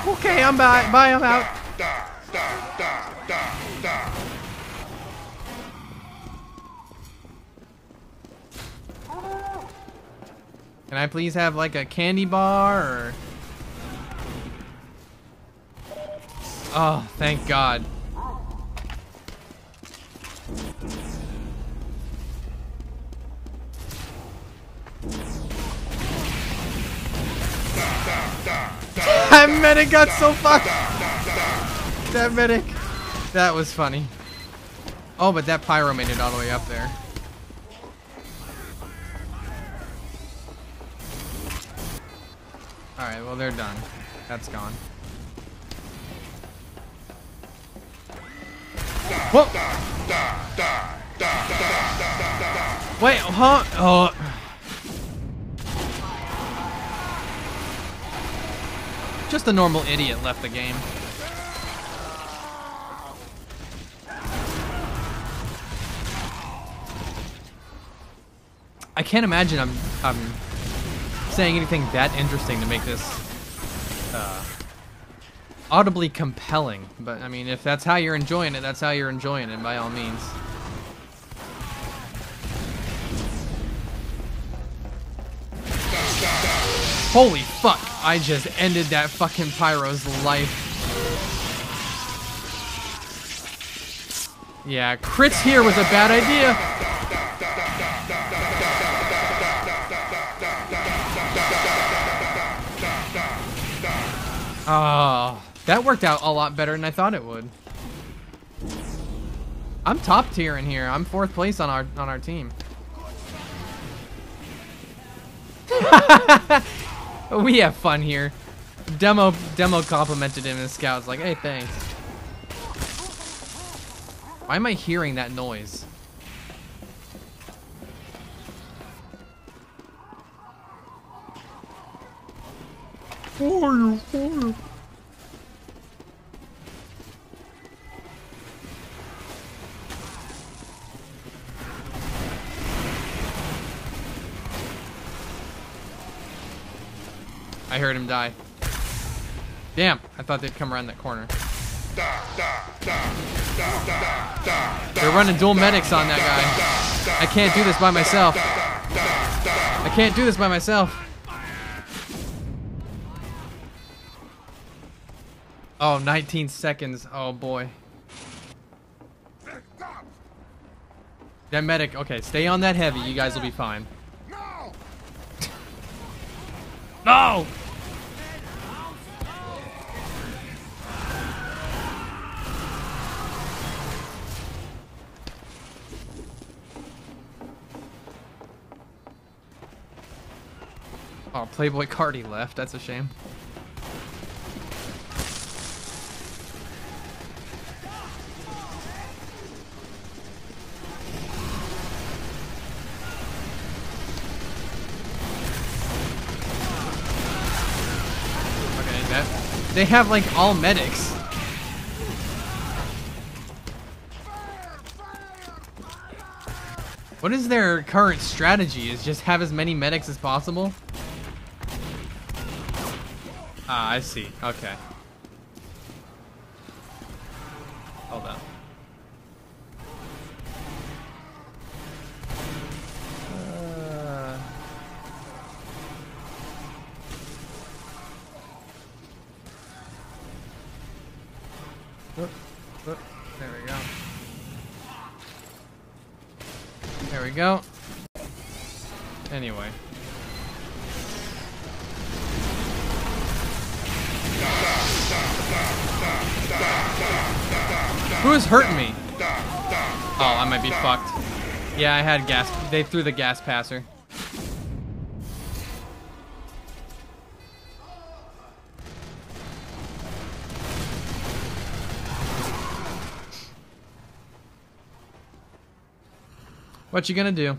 Okay, I'm by. Bye. I'm out. Can I please have like a candy bar or? Oh, thank God. That medic got so fucked. That medic. That was funny. Oh, but that pyro made it all the way up there. Alright, well they're done. That's gone. Whoa! Wait, huh? Oh. Just a normal idiot left the game. I can't imagine I'm, I'm saying anything that interesting to make this uh, audibly compelling. But I mean, if that's how you're enjoying it, that's how you're enjoying it by all means. Holy fuck! I just ended that fucking pyro's life. Yeah, crits here was a bad idea. Oh, that worked out a lot better than I thought it would. I'm top tier in here. I'm fourth place on our on our team. we have fun here. Demo demo complimented him and Scout's like, hey, thanks. Why am I hearing that noise? Fire, fire. I heard him die. Damn, I thought they'd come around that corner. They're running dual medics on that guy. I can't do this by myself. I can't do this by myself. Oh, 19 seconds. Oh boy. That medic. Okay, stay on that heavy. You guys will be fine. No! Oh, Playboy Cardi left. That's a shame. They have like all medics. What is their current strategy? Is just have as many medics as possible? Ah, I see. Okay. Hold on. Uh, whoop, whoop. There we go. There we go. Anyway. Who is hurting me? Oh, I might be fucked. Yeah, I had gas. They threw the gas passer. What you gonna do?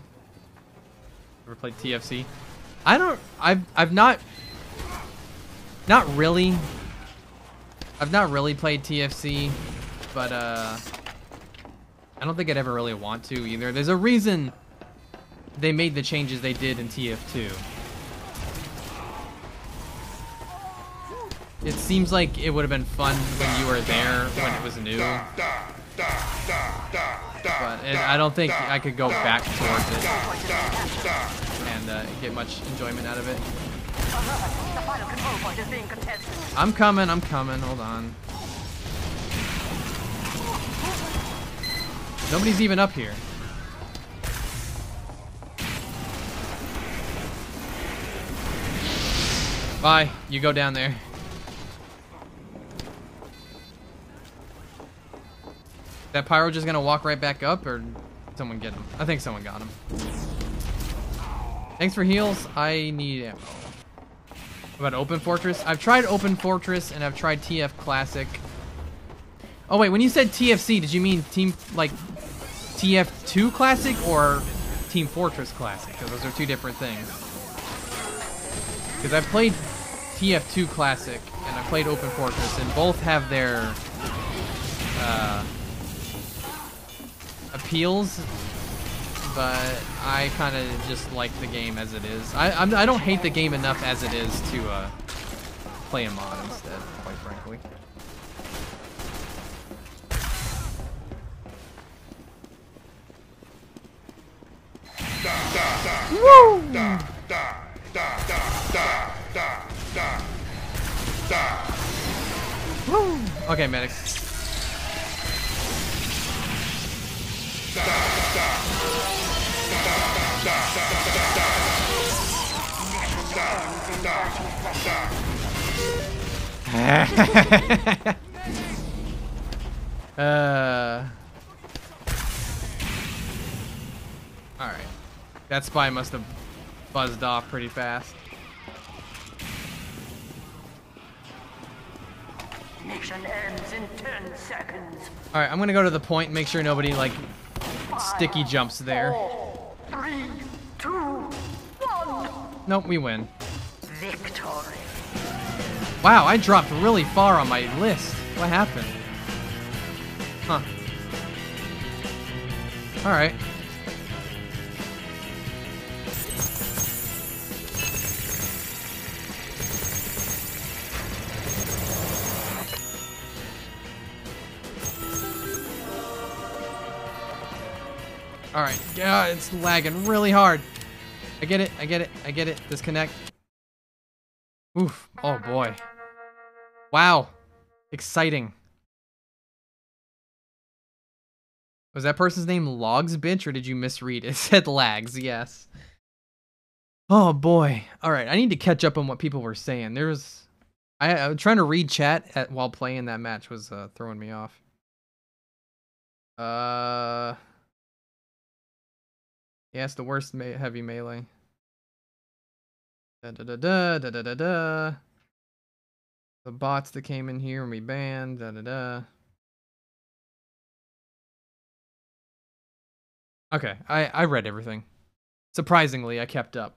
Ever played TFC? I don't. I've I've not. Not really. I've not really played TFC, but uh, I don't think I'd ever really want to either. There's a reason they made the changes they did in TF2. It seems like it would have been fun when you were there when it was new. But it, I don't think I could go back towards it and uh, get much enjoyment out of it. I'm coming, I'm coming, hold on. Nobody's even up here. Bye, you go down there. That pyro just gonna walk right back up, or someone get him? I think someone got him. Thanks for heals. I need ammo. About Open Fortress? I've tried Open Fortress and I've tried TF Classic. Oh wait, when you said TFC, did you mean Team like TF2 Classic or Team Fortress Classic? Because those are two different things. Because I've played TF2 Classic and I played Open Fortress, and both have their uh, appeals, but I kind of just like the game as it is. I I'm, I do not hate the game enough as it is to uh, play a mod instead, quite frankly. Woo! Woo! Okay, medics. Uh. Alright. That spy must have buzzed off pretty fast. Mission ends in 10 seconds. Alright, I'm gonna go to the point and make sure nobody, like, sticky jumps there. Three, two. Nope, we win. Victory. Wow, I dropped really far on my list. What happened? Huh. Alright. Alright, yeah, it's lagging really hard. I get it, I get it, I get it. Disconnect. Oof. Oh boy. Wow. Exciting. Was that person's name Logs Bitch or did you misread it? Said Lags, yes. Oh boy. Alright, I need to catch up on what people were saying. There was I, I was trying to read chat at, while playing that match was uh, throwing me off. Uh Yeah, it's the worst me heavy melee. Da da da da da da da da. The bots that came in here and we banned. Da da da. Okay, I I read everything. Surprisingly, I kept up.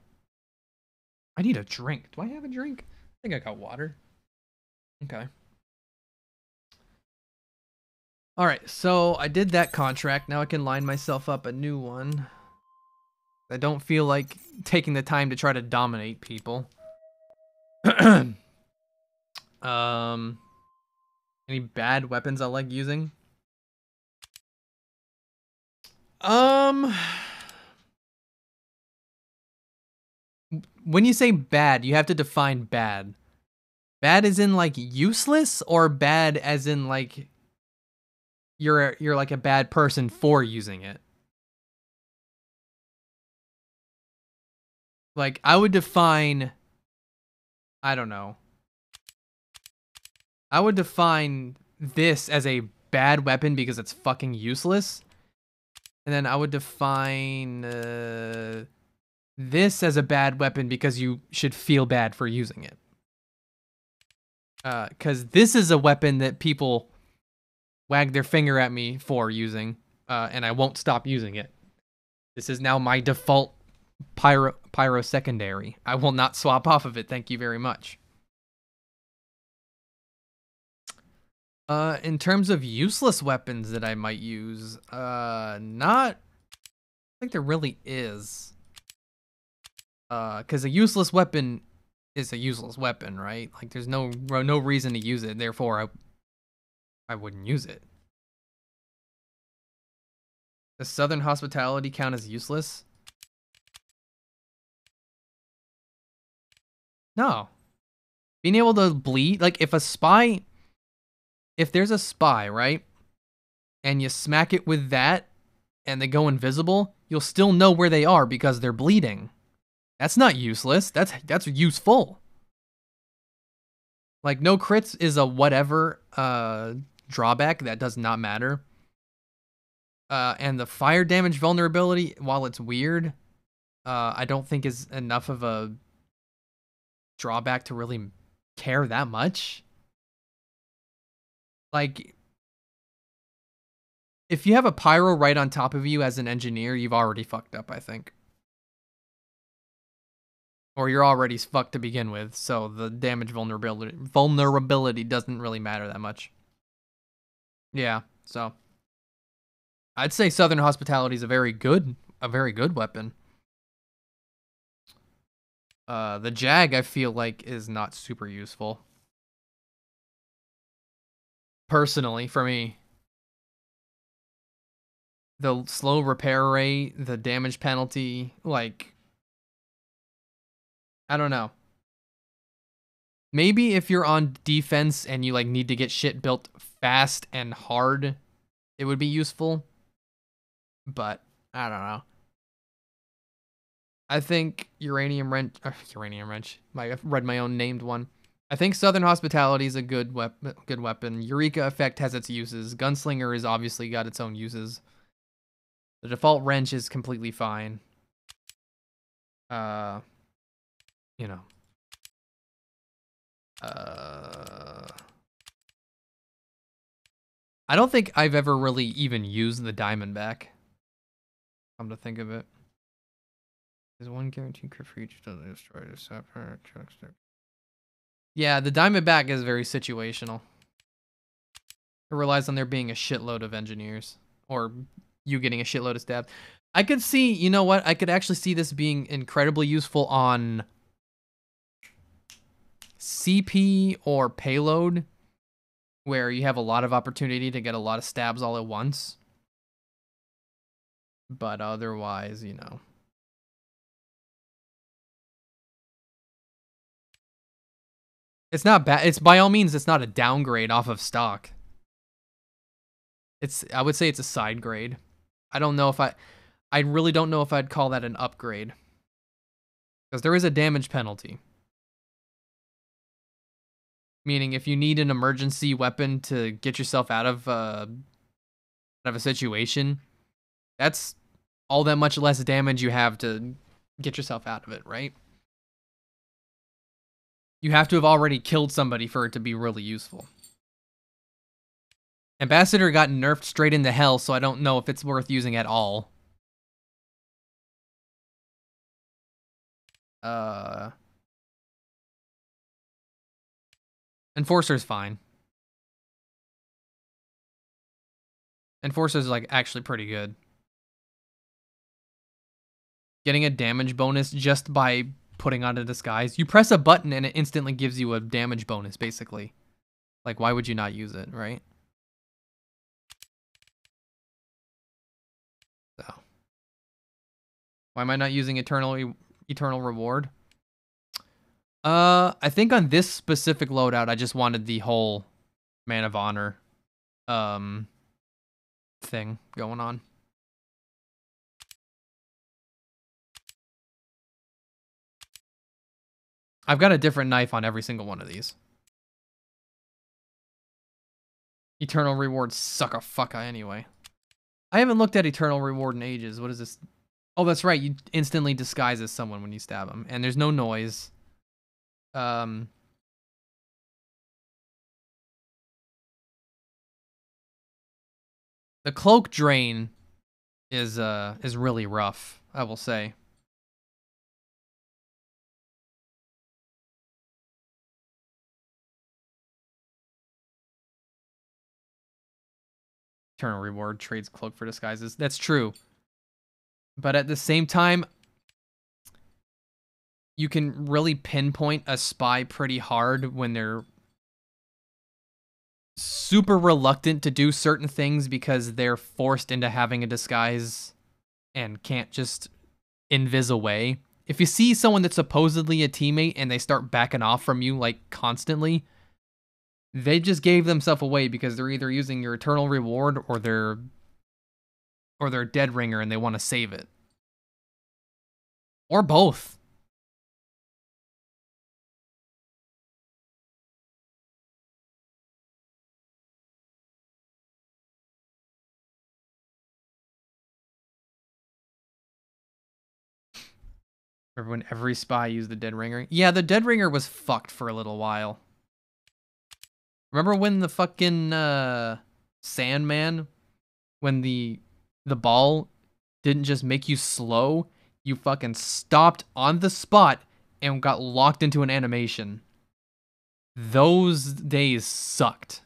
I need a drink. Do I have a drink? I think I got water. Okay. All right, so I did that contract. Now I can line myself up a new one. I don't feel like taking the time to try to dominate people. um, any bad weapons I like using? Um, when you say bad, you have to define bad. Bad as in like useless, or bad as in like you're you're like a bad person for using it. Like, I would define. I don't know. I would define this as a bad weapon because it's fucking useless. And then I would define uh, this as a bad weapon because you should feel bad for using it. Because uh, this is a weapon that people wag their finger at me for using, uh, and I won't stop using it. This is now my default pyro pyro secondary. I will not swap off of it. Thank you very much. Uh, in terms of useless weapons that I might use, uh, not. I think there really is. Uh, because a useless weapon is a useless weapon, right? Like, there's no no reason to use it. Therefore, I I wouldn't use it. Does Southern hospitality count as useless? No. Being able to bleed, like if a spy, if there's a spy, right? And you smack it with that and they go invisible, you'll still know where they are because they're bleeding. That's not useless. That's that's useful. Like no crits is a whatever uh drawback that does not matter. Uh and the fire damage vulnerability, while it's weird, uh I don't think is enough of a drawback to really care that much. Like, if you have a pyro right on top of you as an engineer, you've already fucked up, I think. Or you're already fucked to begin with, so the damage vulnerability vulnerability doesn't really matter that much. Yeah, so I'd say Southern Hospitality is a very good a very good weapon. Uh, the Jag, I feel like, is not super useful. Personally, for me. the slow repair rate, the damage penalty, like I don't know. Maybe if you're on defense and you like need to get shit built fast and hard, it would be useful. But I don't know. I think uranium wrench, uh, uranium wrench. My, I've read my own named one. I think Southern Hospitality is a good weapon. Good weapon. Eureka Effect has its uses. Gunslinger has obviously got its own uses. The default wrench is completely fine. Uh, you know. Uh, I don't think I've ever really even used the Diamondback. Come to think of it. There's one guaranteed crit for each destroy the separate Yeah, the Diamondback is very situational. It relies on there being a shitload of engineers. Or you getting a shitload of stabs. I could see, you know what? I could actually see this being incredibly useful on CP or payload, where you have a lot of opportunity to get a lot of stabs all at once. But otherwise, you know. It's not bad. It's by all means, it's not a downgrade off of stock. It's, I would say it's a side grade. I don't know if I, I really don't know if I'd call that an upgrade. Because there is a damage penalty. Meaning, if you need an emergency weapon to get yourself out of, uh, out of a situation, that's all that much less damage you have to get yourself out of it, right? You have to have already killed somebody for it to be really useful. Ambassador got nerfed straight into hell, so I don't know if it's worth using at all. Uh... Enforcer's fine. Enforcer's like actually pretty good. Getting a damage bonus just by putting on a disguise. You press a button and it instantly gives you a damage bonus, basically. Like, why would you not use it, right? So. Why am I not using Eternal, eternal Reward? Uh, I think on this specific loadout, I just wanted the whole Man of Honor um, thing going on. I've got a different knife on every single one of these. Eternal Reward suck a fucka anyway. I haven't looked at Eternal Reward in ages. What is this? Oh, that's right. You instantly disguise as someone when you stab them. And there's no noise. Um... The cloak drain is uh is really rough, I will say. Eternal reward trades cloak for disguises. That's true. But at the same time, you can really pinpoint a spy pretty hard when they're super reluctant to do certain things because they're forced into having a disguise and can't just invis away. If you see someone that's supposedly a teammate and they start backing off from you like constantly, they just gave themselves away because they're either using your eternal reward or they're or they're dead ringer and they want to save it. Or both. Remember when every spy used the dead ringer? Yeah, the dead ringer was fucked for a little while. Remember when the fucking uh, Sandman, when the the ball didn't just make you slow, you fucking stopped on the spot and got locked into an animation. Those days sucked.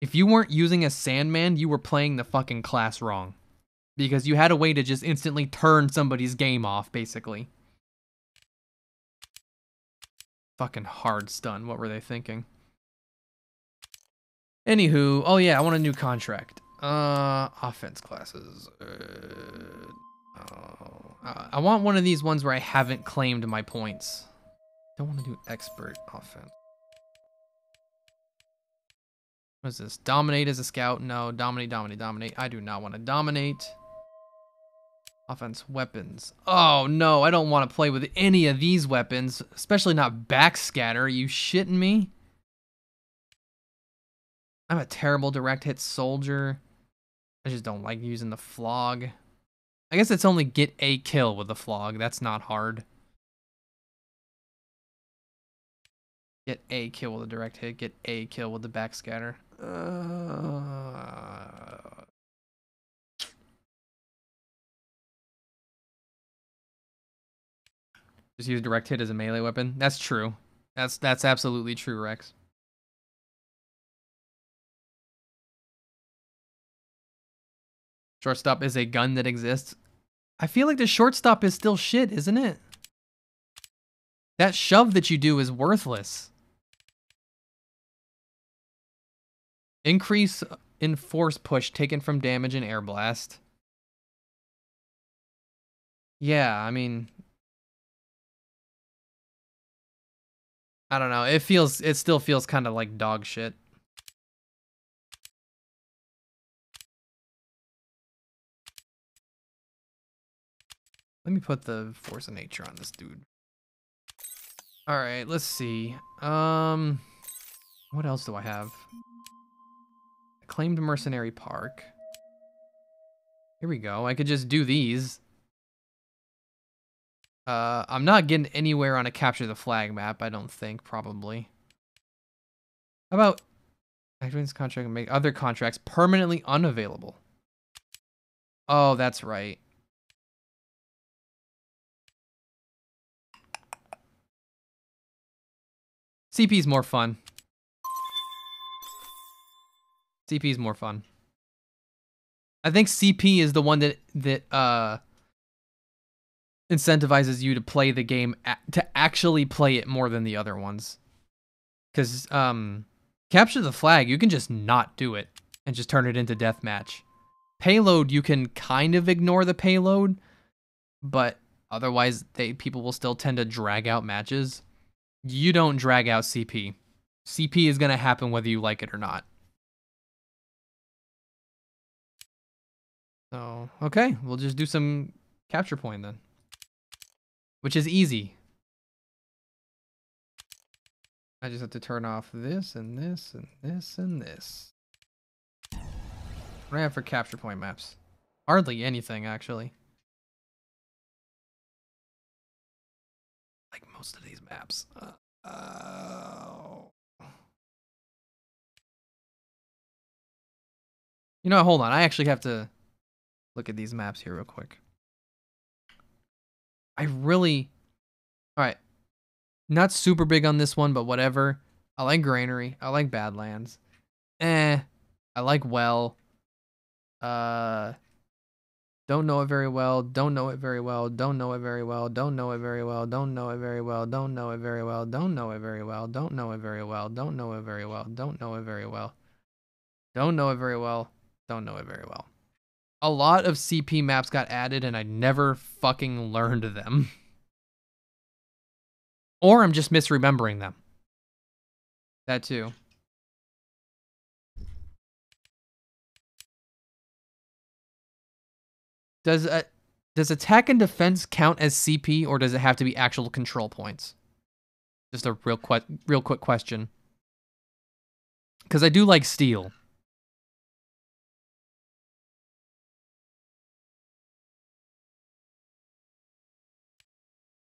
If you weren't using a Sandman, you were playing the fucking class wrong. Because you had a way to just instantly turn somebody's game off, basically. Fucking hard stun. What were they thinking? Anywho, oh yeah, I want a new contract. Uh, offense classes. Uh, oh, I want one of these ones where I haven't claimed my points. Don't want to do expert offense. What is this? Dominate as a scout? No. Dominate, dominate, dominate. I do not want to dominate. Offense weapons. Oh no, I don't want to play with any of these weapons, especially not backscatter. Are you shitting me? I'm a terrible direct hit soldier. I just don't like using the flog. I guess it's only get a kill with the flog. That's not hard. Get a kill with a direct hit. Get a kill with the backscatter. Uh... Just use direct hit as a melee weapon. That's true. That's that's absolutely true, Rex. Shortstop is a gun that exists. I feel like the shortstop is still shit, isn't it? That shove that you do is worthless. Increase in force push taken from damage and air blast. Yeah, I mean, I don't know. It feels, it still feels kind of like dog shit. Let me put the force of nature on this dude. All right, let's see. Um, what else do I have? Claimed Mercenary Park. Here we go. I could just do these. Uh, I'm not getting anywhere on a capture the flag map, I don't think, probably. How about this contract and make other contracts permanently unavailable? Oh, that's right. CP is more fun. CP is more fun. I think CP is the one that that uh incentivizes you to play the game to actually play it more than the other ones. Cuz um capture the flag, you can just not do it and just turn it into deathmatch. Payload, you can kind of ignore the payload, but otherwise they people will still tend to drag out matches. You don't drag out CP. CP is going to happen whether you like it or not. So, okay, we'll just do some capture point then. Which is easy. I just have to turn off this and this and this and this. What do I have for capture point maps? Hardly anything, actually. Most of these maps. Uh, oh. You know, hold on. I actually have to look at these maps here real quick. I really, all right, not super big on this one, but whatever. I like Granary. I like Badlands. Eh, I like Well. Uh, don't know it very well. Don't know it very well. Don't know it very well. Don't know it very well. Don't know it very well. Don't know it very well. Don't know it very well. Don't know it very well. Don't know it very well. Don't know it very well. Don't know it very well. Don't know it very well a lot of CP maps got added and I never fucking learned them. Or I'm just misremembering them. That too. Does a, does attack and defense count as CP or does it have to be actual control points? Just a real quick real quick question. Cuz I do like steel.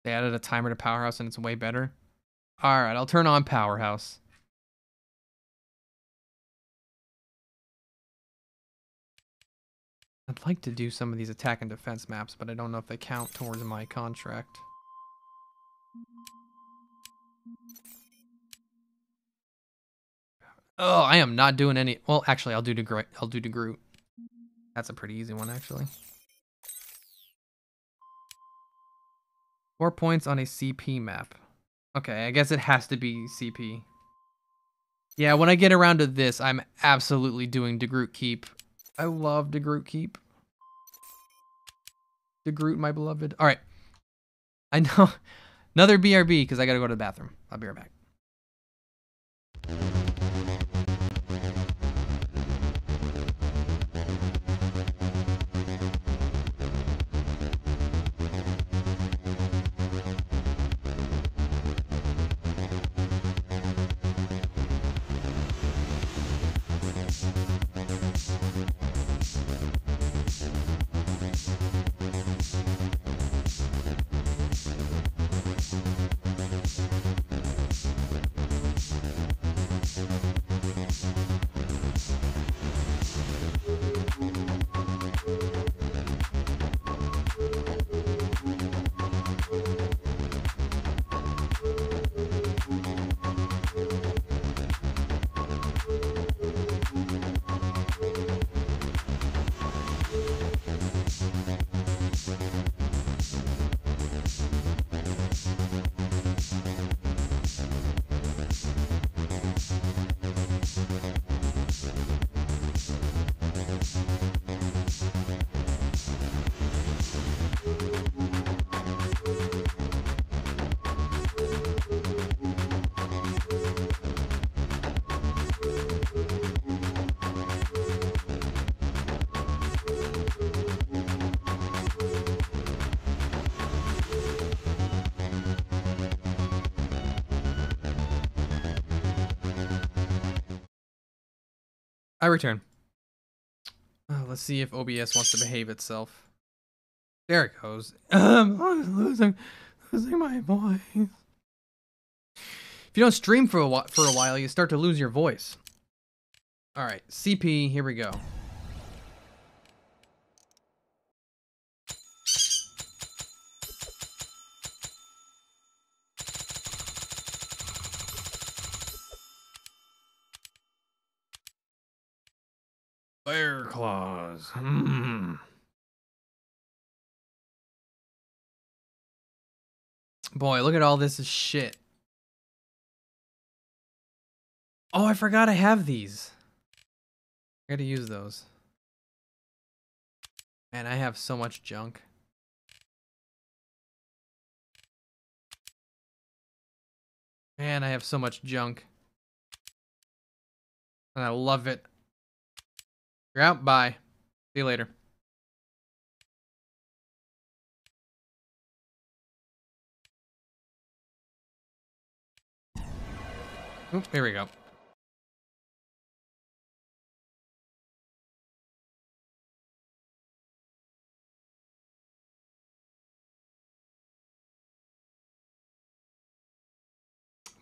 They added a timer to Powerhouse and it's way better. All right, I'll turn on Powerhouse. I'd like to do some of these attack and defense maps, but I don't know if they count towards my contract. Oh, I am not doing any. Well, actually, I'll do the I'll do Groot. That's a pretty easy one, actually. Four points on a CP map. Okay, I guess it has to be CP. Yeah, when I get around to this, I'm absolutely doing DeGroot Keep I love DeGroot keep. The Groot, my beloved. All right. I know. Another BRB because I got to go to the bathroom. I'll be right back. Return. Oh, let's see if OBS wants to behave itself. There it goes. Um, I'm losing, losing my voice. If you don't stream for a for a while, you start to lose your voice. All right, CP. Here we go. Boy, look at all this shit. Oh, I forgot I have these. I gotta use those. Man, I have so much junk. Man, I have so much junk. And I love it. You're out. Bye. See you later. Oop, here we go.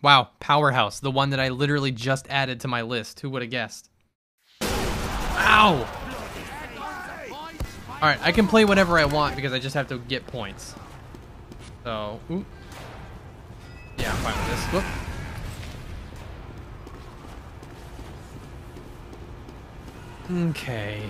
Wow, Powerhouse, the one that I literally just added to my list. Who would have guessed? Ow! Alright, I can play whatever I want because I just have to get points. So, oop. Yeah, I'm fine with this. Whoop. Okay.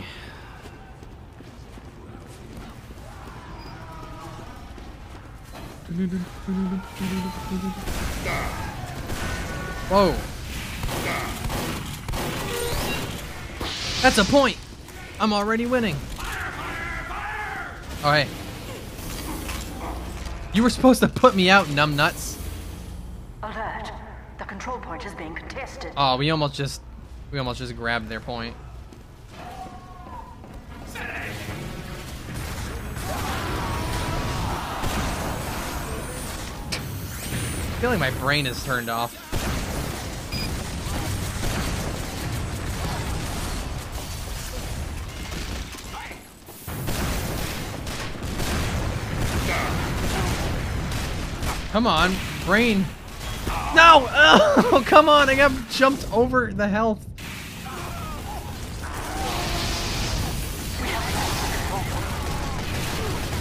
Whoa. That's a point. I'm already winning. Alright. You were supposed to put me out, numbnuts. Alert. The control point is being contested. Oh, we almost just we almost just grabbed their point. Feel like my brain is turned off. Come on, brain. No! Oh, come on, I got jumped over the health.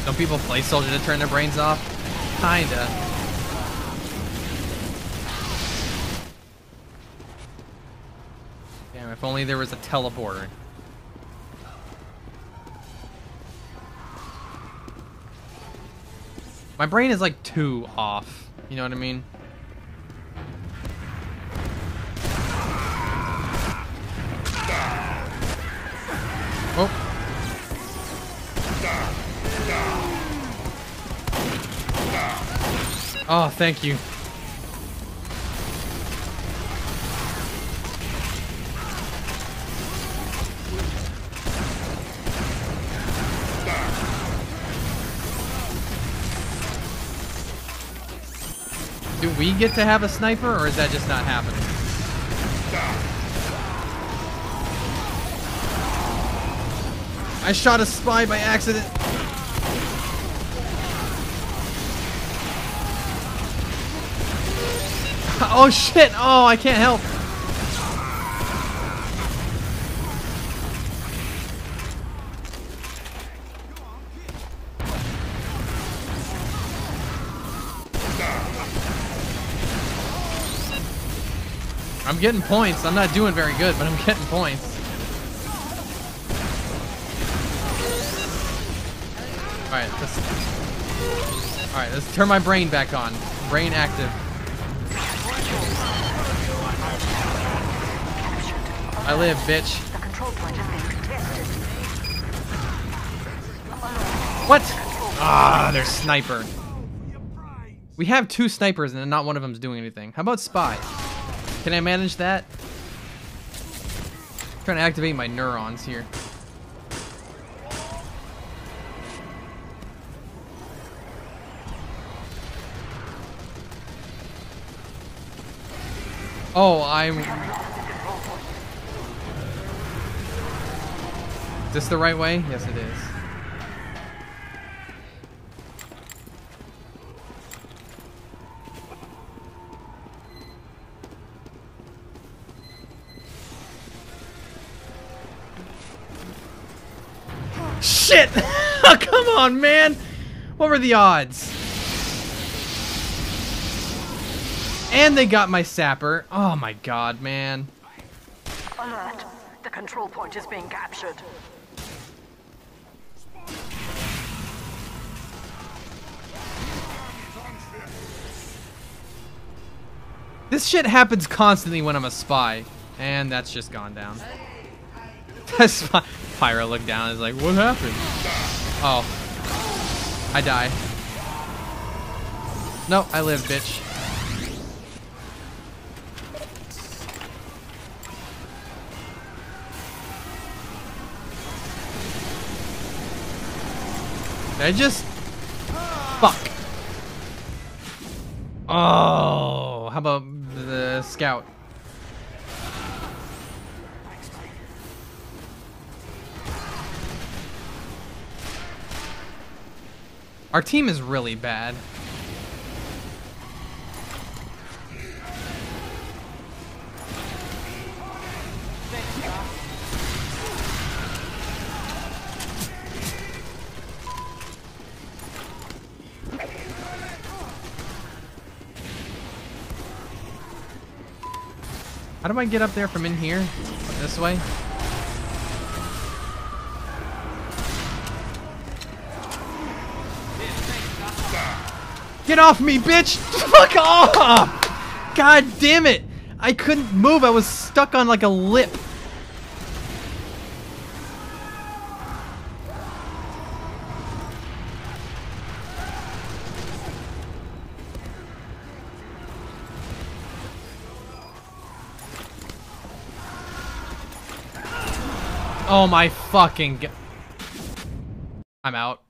Don't people play Soldier to turn their brains off? Kinda. If only there was a teleporter. My brain is like too off. You know what I mean? Oh. Oh, thank you. Get to have a sniper, or is that just not happening? I shot a spy by accident. Oh shit! Oh, I can't help. Getting points. I'm not doing very good, but I'm getting points. Alright, let's... Alright, let's turn my brain back on. Brain active. I live, bitch. What? Ah, there's sniper. We have two snipers and not one of them's doing anything. How about spy? Can I manage that? trying to activate my neurons here. Oh, I'm... Is this the right way? Yes, it is. On, man! What were the odds? And they got my sapper. Oh my god, man. Alert. The control point is being captured. This shit happens constantly when I'm a spy. And that's just gone down. That's Py- Pyra looked down and is like, what happened? Oh. I die. No, I live, bitch. Did I just... Fuck. Oh, how about the scout? Our team is really bad. How do I get up there from in here? This way? Get off me, bitch! Fuck off! God damn it! I couldn't move. I was stuck on like a lip. Oh my fucking I'm out.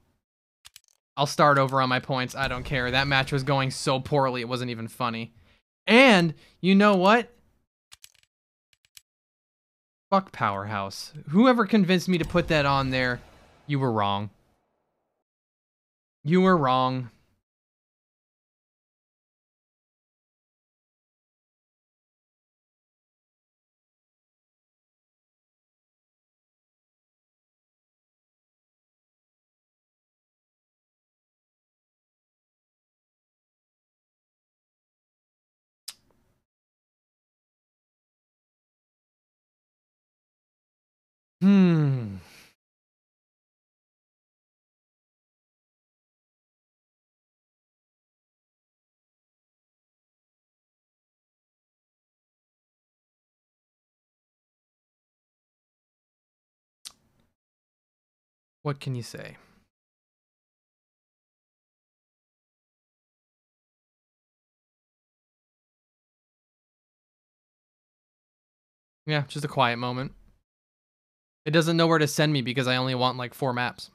I'll start over on my points. I don't care. That match was going so poorly, it wasn't even funny. And, you know what? Fuck Powerhouse. Whoever convinced me to put that on there, you were wrong. You were wrong. Hmm. What can you say? Yeah, just a quiet moment. It doesn't know where to send me because I only want like four maps.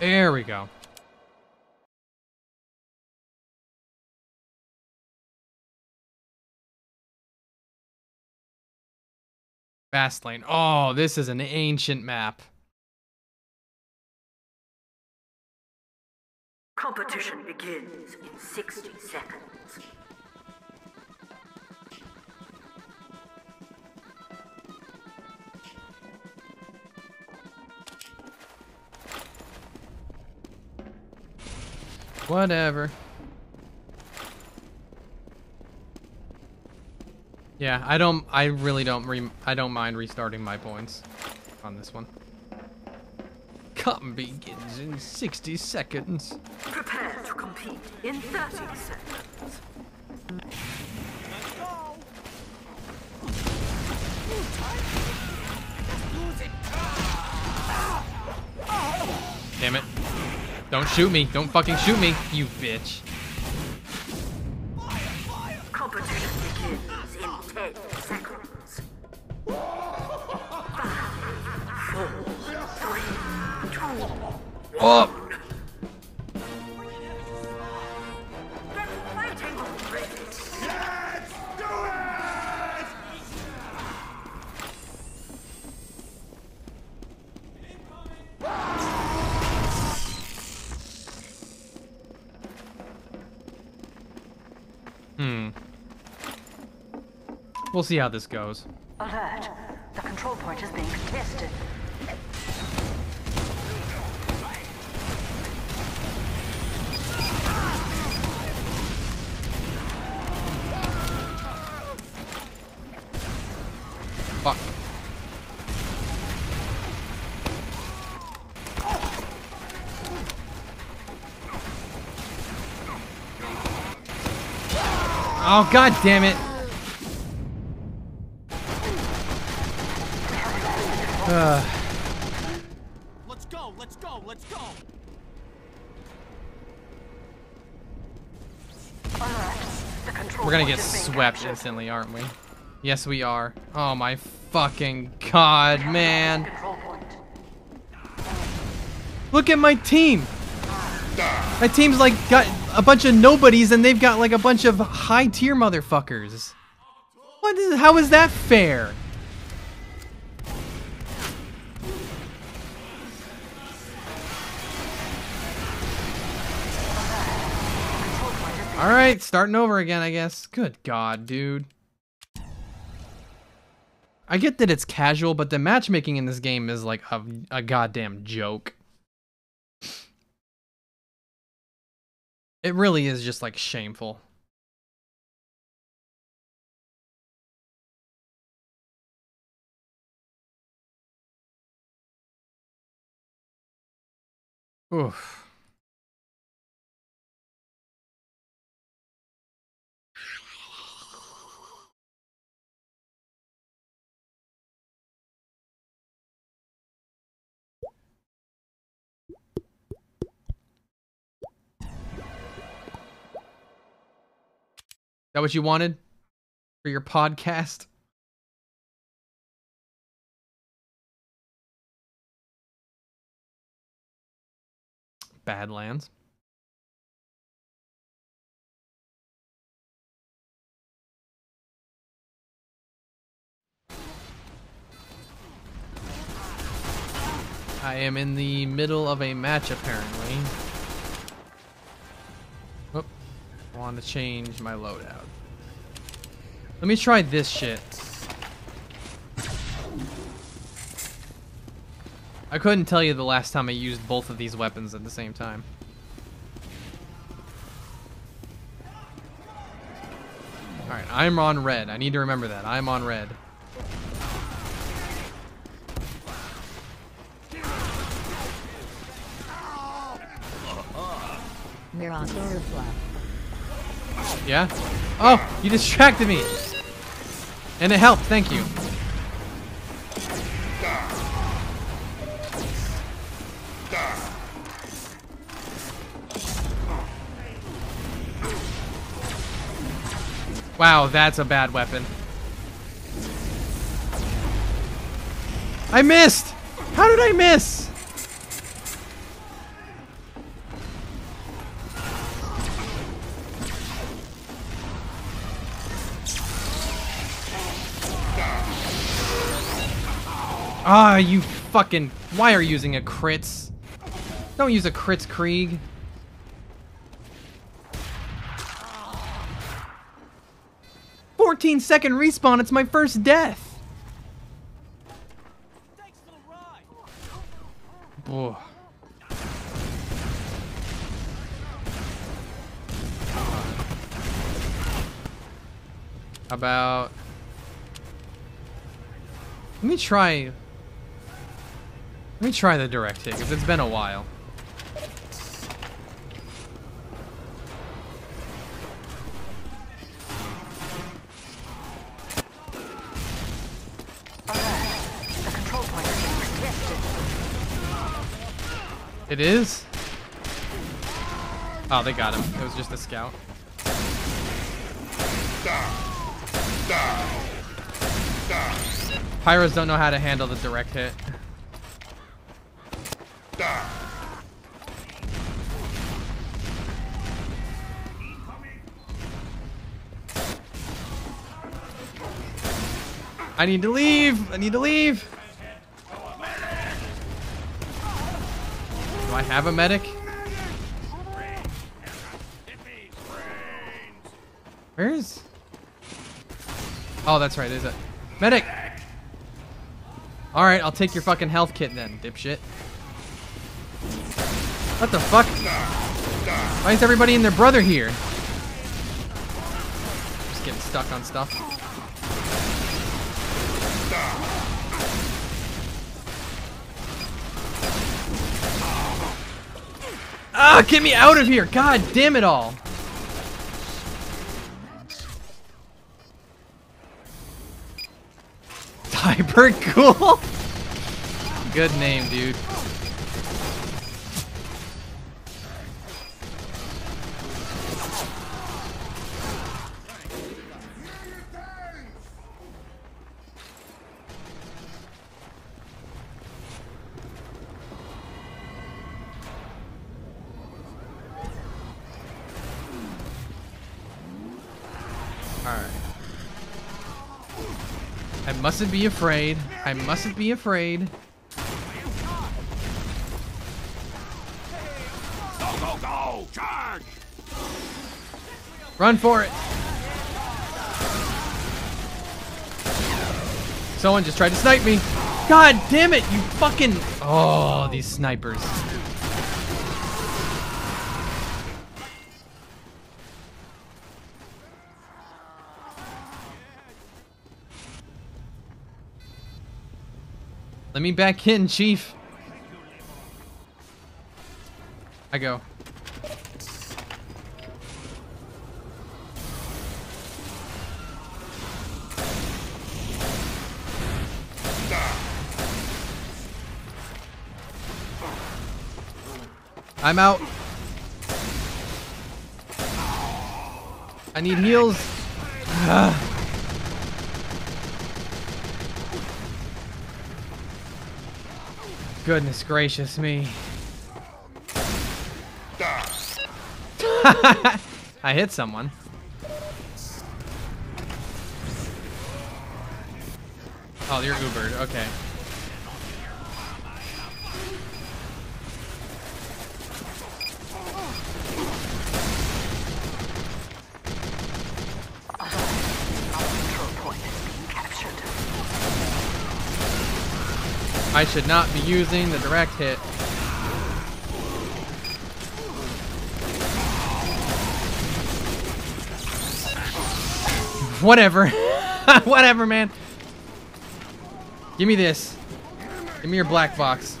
There we go. Fastlane. Oh, this is an ancient map. Competition begins in 60 seconds. Whatever. Yeah, I don't. I really don't. Re I don't mind restarting my points on this one. Come begins in 60 seconds. Prepare to compete in 30 seconds. Damn it. Don't shoot me. Don't fucking shoot me, you bitch. Competition We'll see how this goes. Alert. The control point is being contested. Fuck. Oh god damn it. Ugh. Let's go, let's go, let's go! Alert. The control We're gonna instantly, aren't we? Yes, we are. Oh my fucking god, man. Look at my team. My team's like got a bunch of nobodies and they've got like a bunch of high tier motherfuckers. What is how is that fair? Right, starting over again, I guess. Good god, dude. I get that it's casual, but the matchmaking in this game is like a, a goddamn joke. It really is just like shameful. Oof. That what you wanted for your podcast? Badlands. I am in the middle of a match apparently. I want to change my loadout. Let me try this shit. I couldn't tell you the last time I used both of these weapons at the same time. Alright, I'm on red. I need to remember that. I'm on red. Mirage overflow. Yeah? Oh, you distracted me. And it helped, thank you. Wow, that's a bad weapon. I missed! How did I miss? Ah, you fucking... Why are you using a crits? Don't use a Kritzkrieg. Fourteen second respawn, it's my first death! About... Let me try... Let me try the direct hit, because it's been a while. It is? Oh, they got him. It was just a scout. Pyros don't know how to handle the direct hit. I need to leave! I need to leave! Do I have a medic? Where is? Oh, that's right. There's a medic. All right, I'll take your fucking health kit then, dipshit. What the fuck? Why is everybody and their brother here? Just getting stuck on stuff. Ah, get me out of here! God damn it all! Hyper cool. Good name, dude. Mustn't be afraid. I mustn't be afraid. Go, go, go! Charge! Run for it. Someone just tried to snipe me. God damn it, you fucking... Oh, these snipers. Let me back in, Chief. I go. I'm out. I need heals. Ah. Goodness gracious me. I hit someone. Oh, you're Ubered. Okay. Our control point is being captured. I should not be using the direct hit. Whatever. Whatever, man. Give me this. Give me your black box.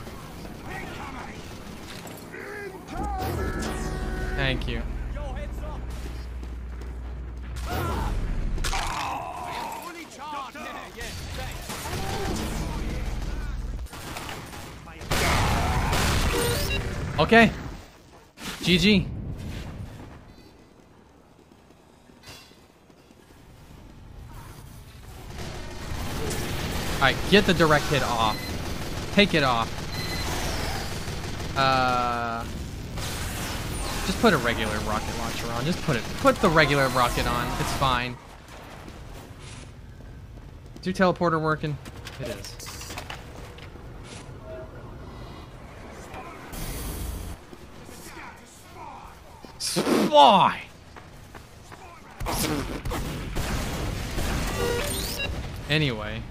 Okay. GG. Alright, get the direct hit off. Take it off. Uh... Just put a regular rocket launcher on. Just put it. Put the regular rocket on. It's fine. Is your teleporter working? It is. Fly! Anyway.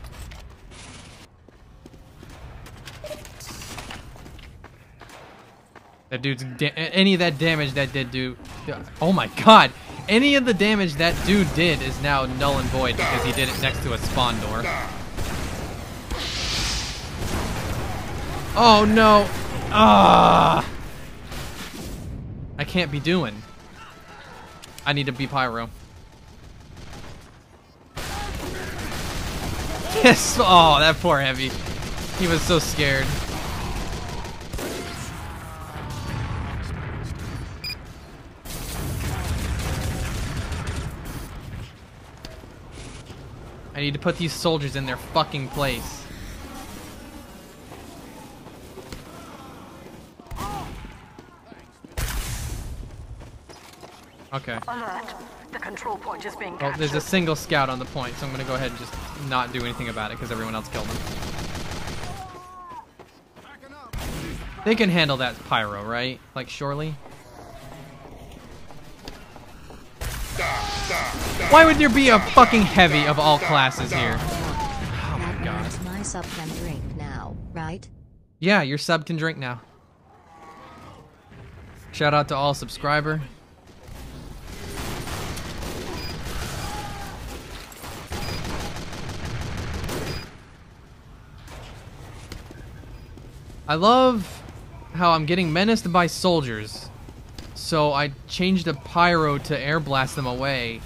That dude's any of that damage that did do. Oh my god! Any of the damage that dude did is now null and void because he did it next to a spawn door. Oh no! Ah! I can't be doing. I need to be pyro. Yes! Oh, that poor heavy. He was so scared. I need to put these soldiers in their fucking place. Okay. Alert. The control point is being Well, captured. there's a single scout on the point, so I'm gonna go ahead and just not do anything about it because everyone else killed him. They can handle that pyro, right? Like, surely? Why would there be a fucking heavy of all classes here? Oh my god. means my sub can drink now, right? Yeah, your sub can drink now. Shout out to all subscriber. I love how I'm getting menaced by soldiers. So I changed a pyro to air blast them away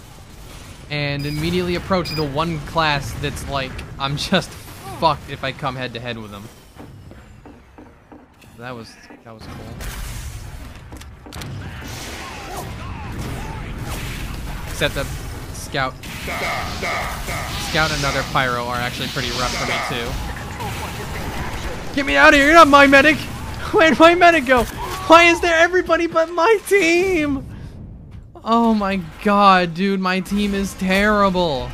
and immediately approach the one class that's like I'm just fucked if I come head to head with them. That was that was cool. Except the scout scout and another pyro are actually pretty rough for me too. Get me out of here! You're not my medic! Where'd my medic go? Why is there everybody but my team? Oh my god, dude, my team is terrible.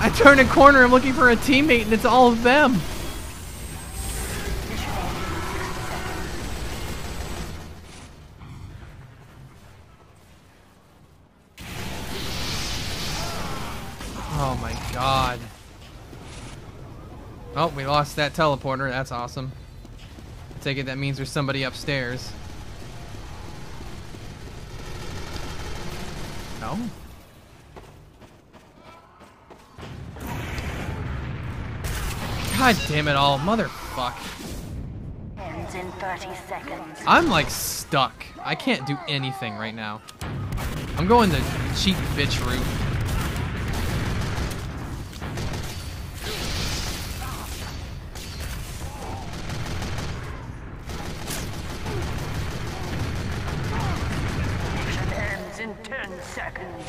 I turn a corner, I'm looking for a teammate, and it's all of them. Oh my god. Oh, we lost that teleporter. That's awesome. I take it that means there's somebody upstairs. No? God damn it all, motherfuck. Ends in 30 seconds. I'm like stuck. I can't do anything right now. I'm going the cheap bitch route. Seconds.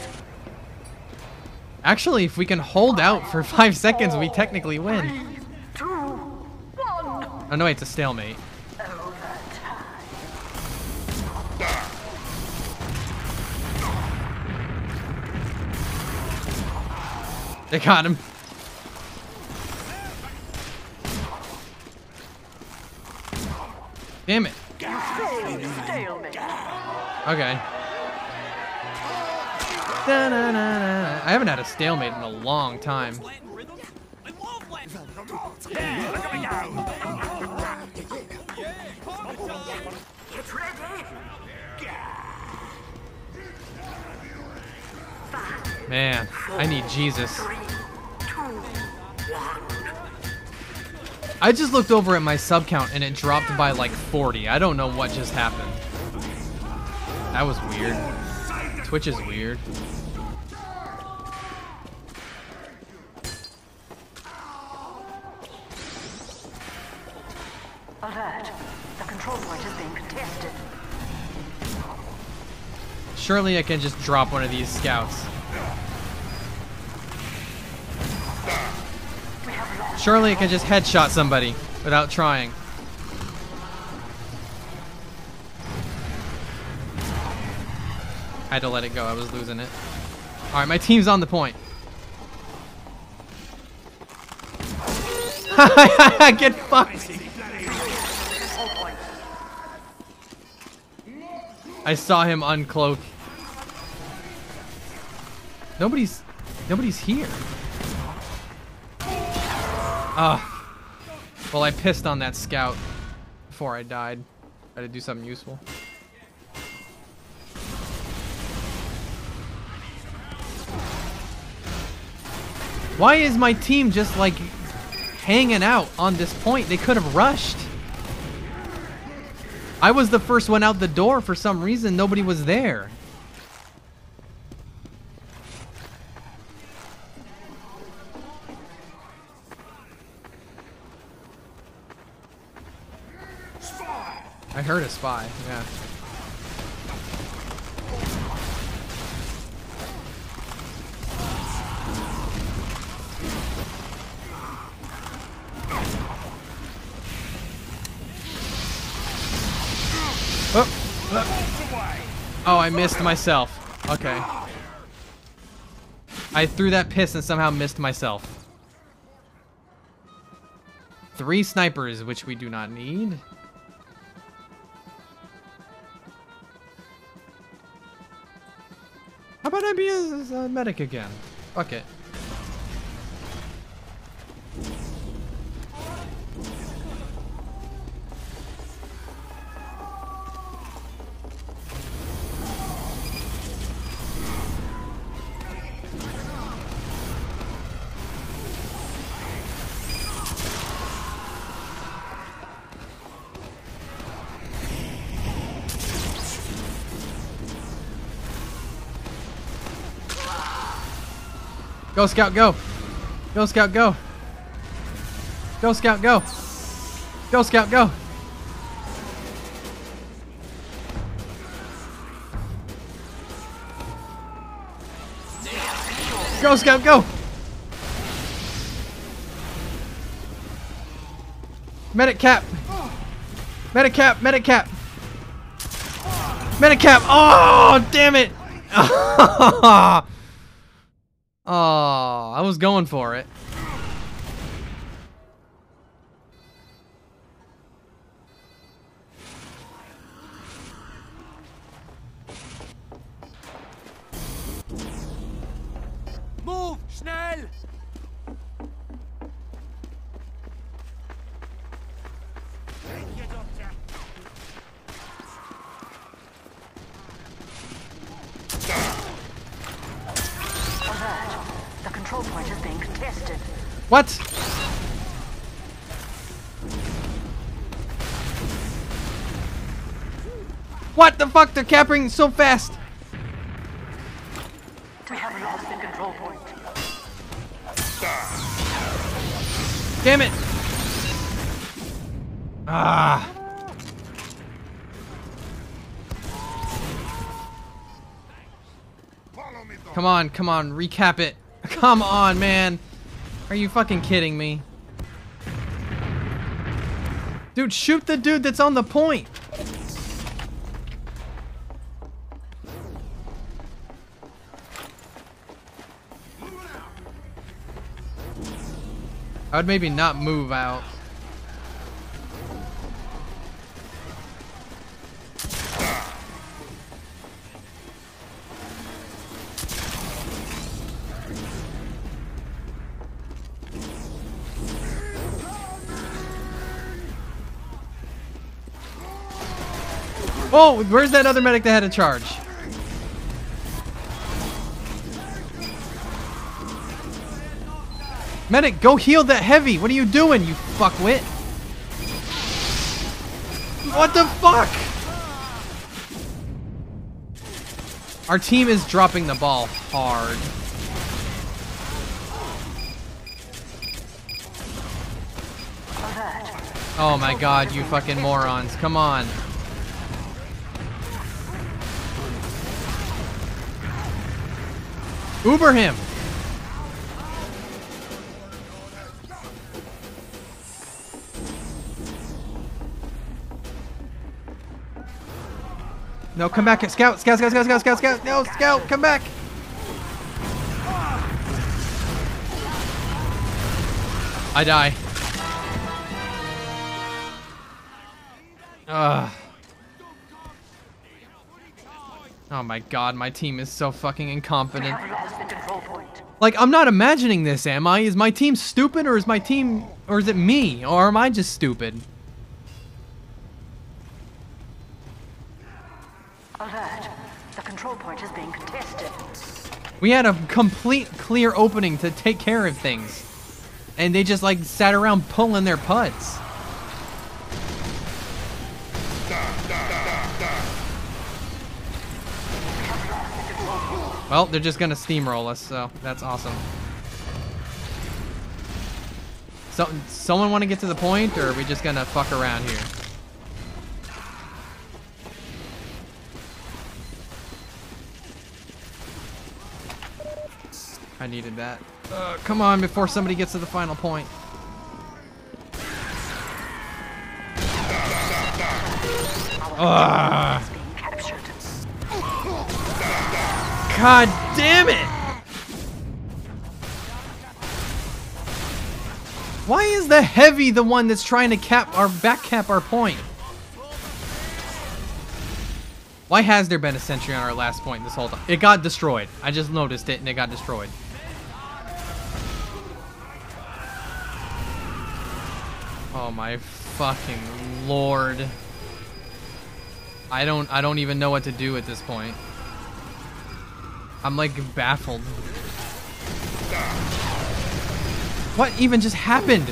Actually, if we can hold out for five seconds, we technically win. Two. Oh no, wait, it's a stalemate. They got him. Damn it. I haven't had a stalemate in a long time. Man, I need Jesus. I just looked over at my sub count and it dropped by like 40. I don't know what just happened. That was weird. Twitch is weird. Alert. The control point is being contested. Surely I can just drop one of these scouts. Surely I can just headshot somebody without trying. I had to let it go. I was losing it. All right, my team's on the point. Get fucked. I saw him uncloak. Nobody's nobody's here. Ah. Well, I pissed on that scout before I died. I Had to do something useful. Why is my team just like hanging out on this point? They could have rushed. I was the first one out the door for some reason. Nobody was there. I heard a spy, yeah. Oh. oh, I missed myself. Okay. I threw that piss and somehow missed myself. Three snipers, which we do not need. How about I be a, a medic again? Fuck it. Go, Scout, go. Go, Scout, go. Go, Scout, go. Go, Scout, go. Go, Scout, go. Medic cap. Medic cap, medic cap. Medic cap. Oh, damn it. Oh, I was going for it. Move, schnell! Alert. The control point is being contested. What? What the fuck? They're capturing so fast. We have lost the control point. Damn it. Ah. Come on, come on, recap it. Come on, man. Are you fucking kidding me? Dude, shoot the dude that's on the point. I would maybe not move out. Oh, where's that other medic that had a charge? Medic, go heal that heavy. What are you doing, you fuckwit? What the fuck? Our team is dropping the ball hard. Oh my god, you fucking morons. Come on. Uber him! No, come back. Scout, scout, scout, scout, scout, scout, scout. No, scout, come back. I die. Ugh. Oh my god, my team is so fucking incompetent. have lost the control point. Like, I'm not imagining this, am I? Is my team stupid, or is my team, or is it me, or am I just stupid? Alert. The control point is being contested. We had a complete clear opening to take care of things. And they just like sat around pulling their putts. Well, they're just gonna steamroll us, so that's awesome. So, someone want to get to the point, or are we just gonna fuck around here? I needed that. Uh, come on, before somebody gets to the final point. Ugh. God damn it! Why is the heavy the one that's trying to cap our back cap our point? Why has there been a sentry on our last point this whole time? It got destroyed. I just noticed it and it got destroyed. Oh my fucking lord. I don't I don't even know what to do at this point. I'm like baffled. What even just happened?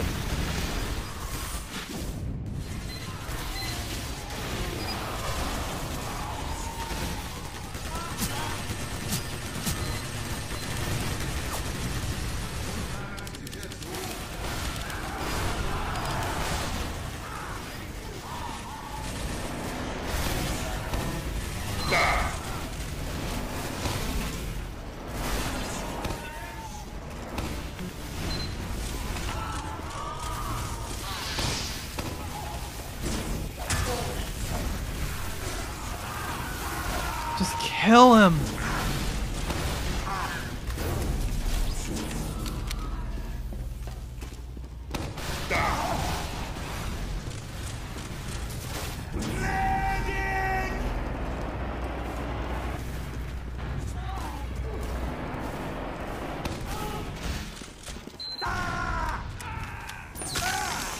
Kill him.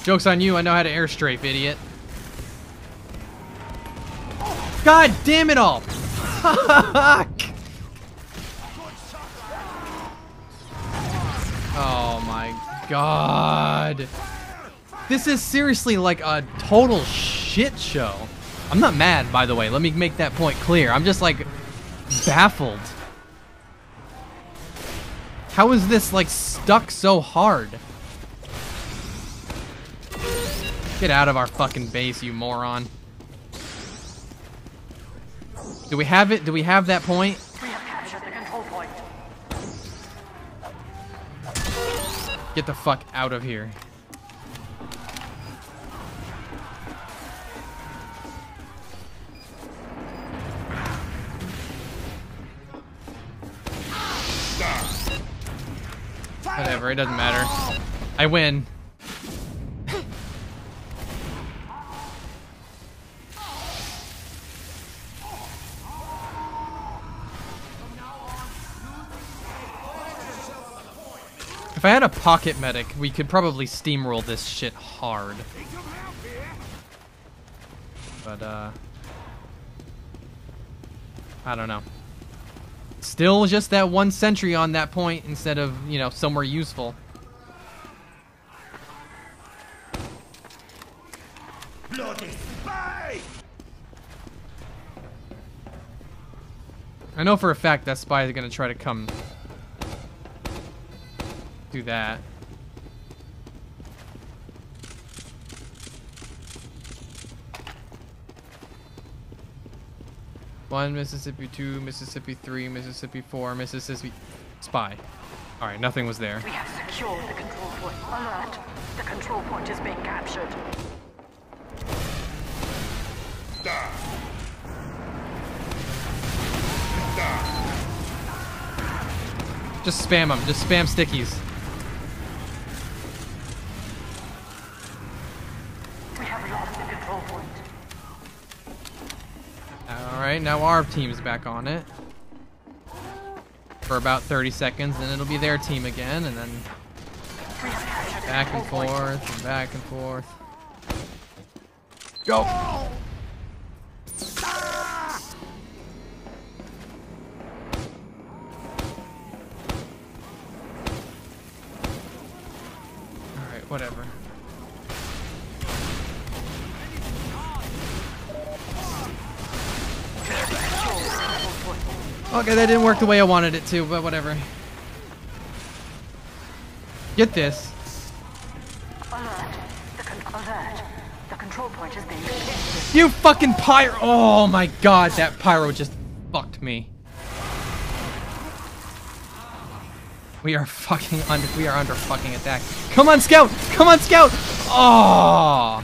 Joke's on you, I know how to airstrafe, idiot. God damn it all! Fuck! Oh my god. This is seriously like a total shit show. I'm not mad, by the way. Let me make that point clear. I'm just like baffled. How is this like stuck so hard? Get out of our fucking base, you moron. Do we have it? Do we have that point? Get the fuck out of here. Whatever, it doesn't matter. I win. If I had a pocket medic, we could probably steamroll this shit hard. But, uh... I don't know. Still just that one sentry on that point instead of, you know, somewhere useful. Bloody spy! I know for a fact that spy is gonna try to come do that. One Mississippi, two Mississippi, three Mississippi, four Mississippi. Spy. All right, nothing was there. We have secured the control point. Alert! The control point is being captured. Just spam them. Just spam stickies. Alright, now our team's back on it. For about 30 seconds, then it'll be their team again, and then We have captured the back and forth, and back and forth. Go! Alright, whatever. Okay, that didn't work the way I wanted it to, but whatever. Get this. Alert. The con- alert. The control point being contested. You fucking pyro! Oh my god, that pyro just fucked me. We are fucking under. We are under fucking attack. Come on, scout! Come on, scout! Oh,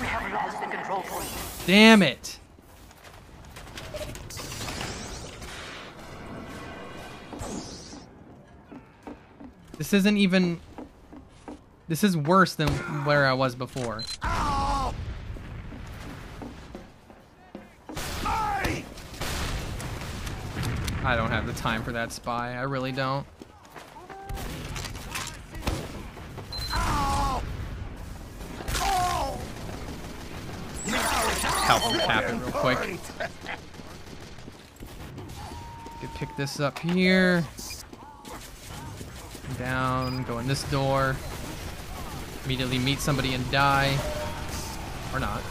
We have lost the control point. damn it! This isn't even. This is worse than where I was before. I don't have the time for that spy. I really don't. Help him happen real quick. Could pick this up here. Down, go in this door. Immediately meet somebody and die. Or not.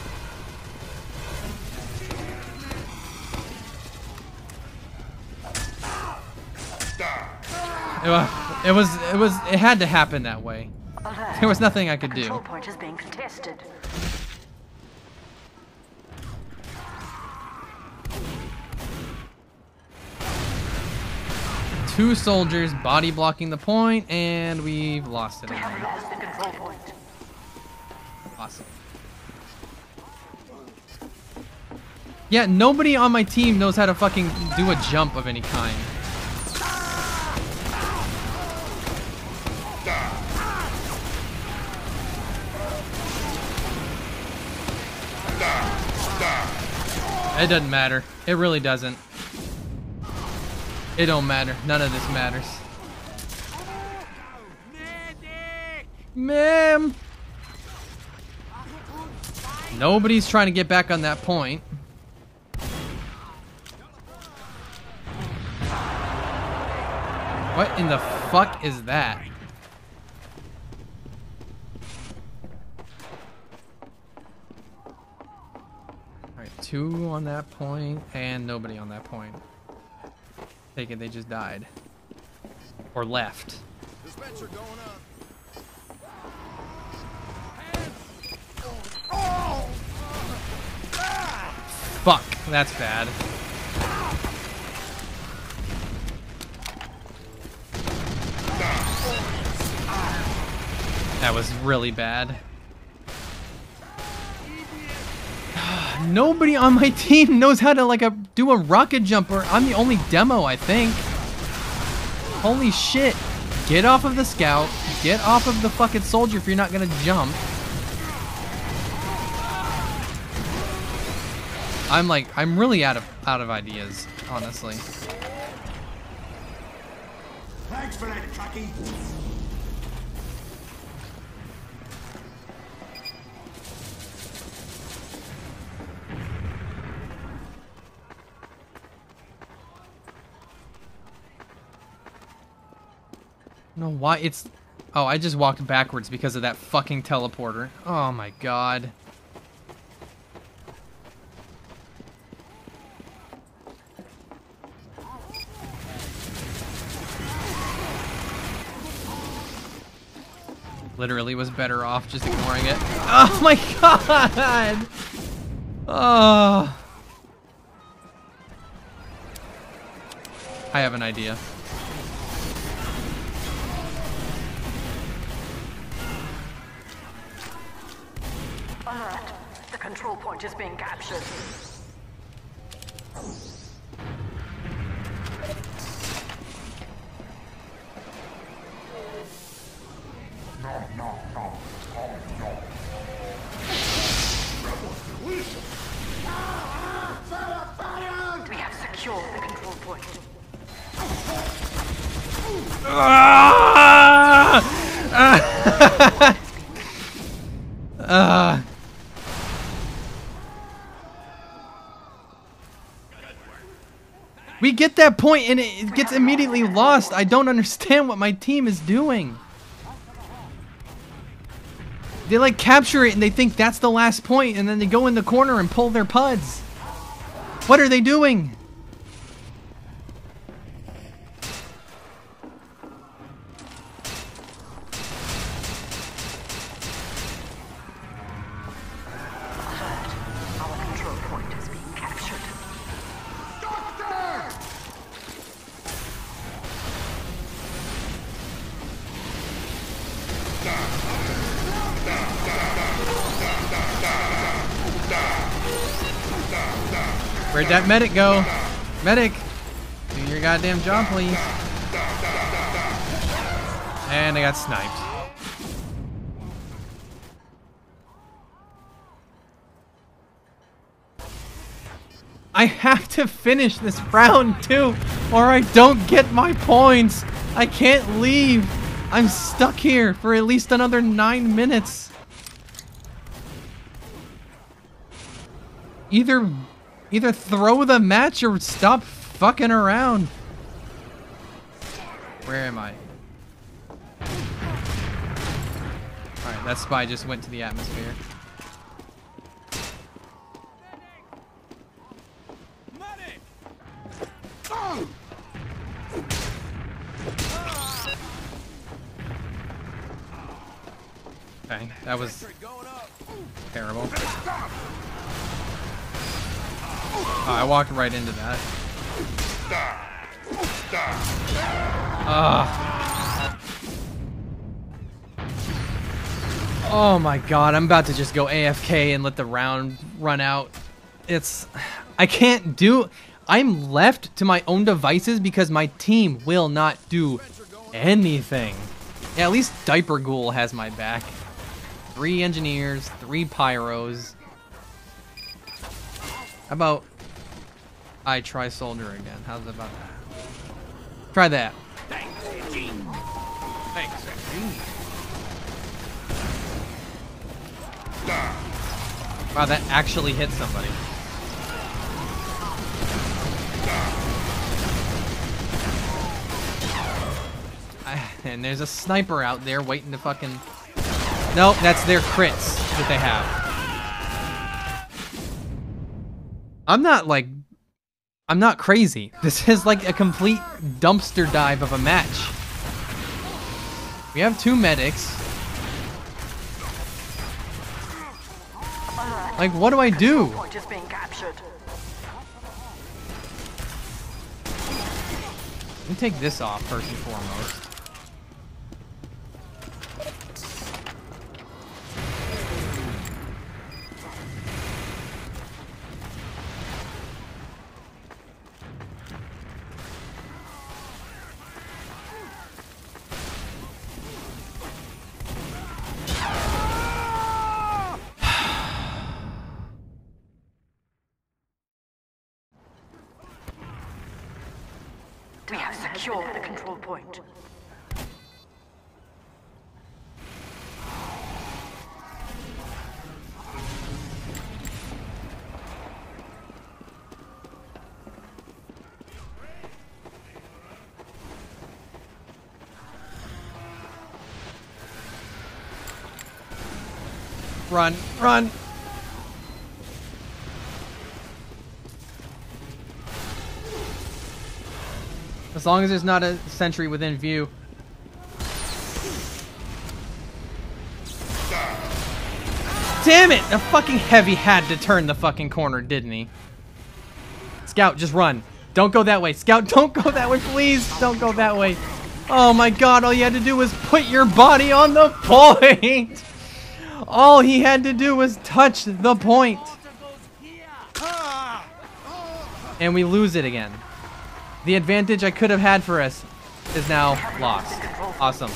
It wa- it was, it was, it had to happen that way. There was nothing I could do. control point is being contested. Two soldiers body blocking the point, and we've lost it We have lost the control point. Awesome. Yeah, nobody on my team knows how to fucking do a jump of any kind. It doesn't matter. It really doesn't. It don't matter. None of this matters. Ma'am. Nobody's trying to get back on that point. What in the fuck is that? Alright, two on that point and nobody on that point. Take it they just died. Or left. Dispenser going up. Fuck, that's bad. That was really bad. Nobody on my team knows how to like a do a rocket jumper. I'm the only demo, I think. Holy shit. Get off of the scout. Get off of the fucking soldier if you're not gonna jump. I'm like I'm really out of out of ideas, honestly. Thanks for that, Chucky. No, why it's Oh, I just walked backwards because of that fucking teleporter. Oh my god. Literally was better off just ignoring it. Oh my god! Oh. I have an idea. Point is being captured. Get that point and it gets immediately lost. I don't understand what my team is doing. They like capture it and they think that's the last point and then they go in the corner and pull their puds. What are they doing? That medic go? Medic, do your goddamn job, please. And I got sniped. I have to finish this round too, or I don't get my points. I can't leave. I'm stuck here for at least another nine minutes. Either, either throw the match or stop fucking around. Where am I? Alright, that spy just went to the atmosphere. Okay, that was Oh, I walked right into that. Ah. Oh my god, I'm about to just go AFK and let the round run out. It's... I can't do... I'm left to my own devices because my team will not do anything. Yeah, at least Diaper Ghoul has my back. Three engineers, three pyros. How about I try soldier again? How's about that? Try that. Thanks, Eugene. Thanks, Wow, that actually hit somebody. And there's a sniper out there waiting to fucking... Nope, that's their crits that they have. I'm not like... I'm not crazy. This is like a complete dumpster dive of a match. We have two medics. Like, what do I do? Point is being captured. Let me take this off first and foremost. We have secured the control point. Run, run. Long as there's not a sentry within view. Damn it! The fucking heavy had to turn the fucking corner, didn't he? Scout, just run. Don't go that way. Scout, don't go that way, please. Don't go that way. Oh my god, all you had to do was put your body on the point. All he had to do was touch the point. And we lose it again. The advantage I could have had for us is now lost. Awesome.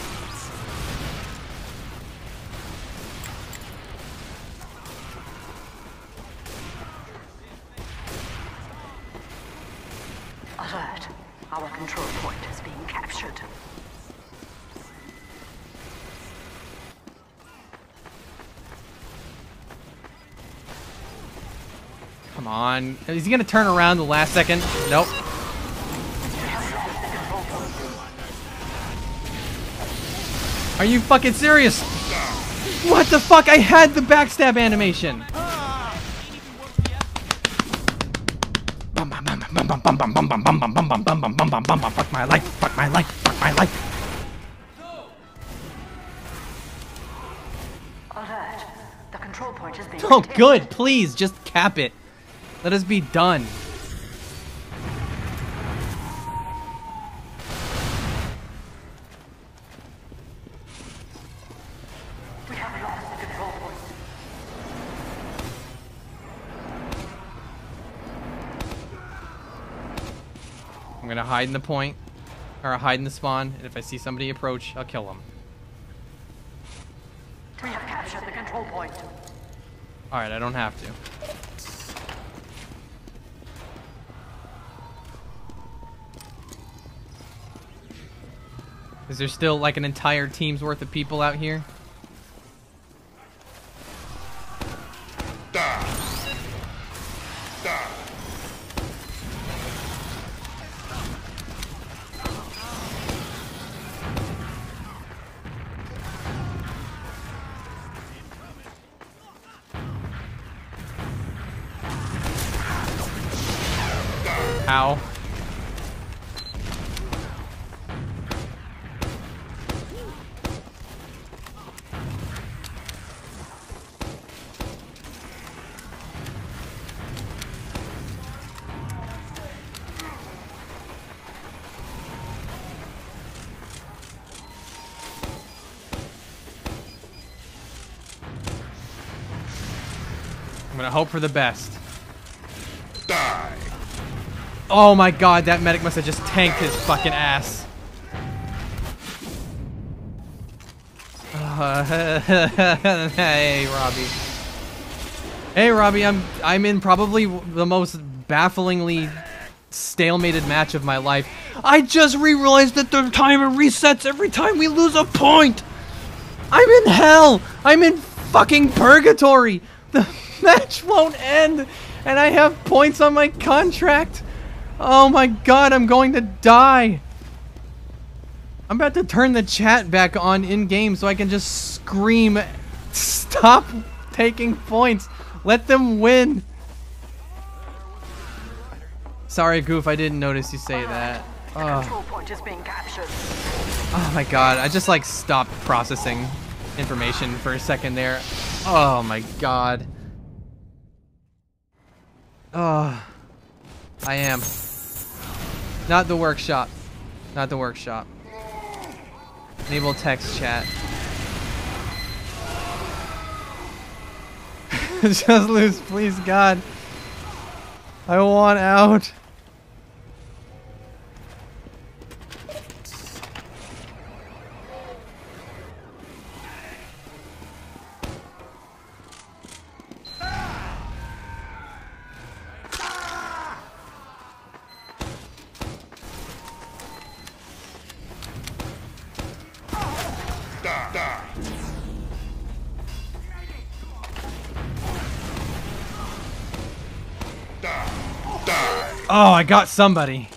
Alert. Our control point is being captured. Come on. Is he going to turn around the last second? Nope. Are you fucking serious? What the fuck? I had the backstab animation. Fuck my life. Fuck my life. Fuck my life. Alert. The control point is being Oh, good. Please, just cap it. Let us be done. Hide in the point, or hide in the spawn, and if I see somebody approach, I'll kill them. We have captured the control point. Alright, I don't have to. Is there still like an entire team's worth of people out here? For the best. Die. Oh my god, that medic must have just tanked his fucking ass. Uh, hey, Robbie. Hey, Robbie, I'm I'm in probably the most bafflingly stalemated match of my life. I just re-realized that the timer resets every time we lose a point. I'm in hell. I'm in fucking purgatory. The match won't end, and I have points on my contract. Oh my god, I'm going to die. I'm about to turn the chat back on in game so I can just scream, stop taking points. Let them win. Sorry, Goof, I didn't notice you say that. Oh, control point is being captured. oh my god, I just like stopped processing information for a second there. Oh my god. Oh, I am. Not the workshop. Not the workshop. Enable text chat. Just lose, please, God. I want out. Got somebody.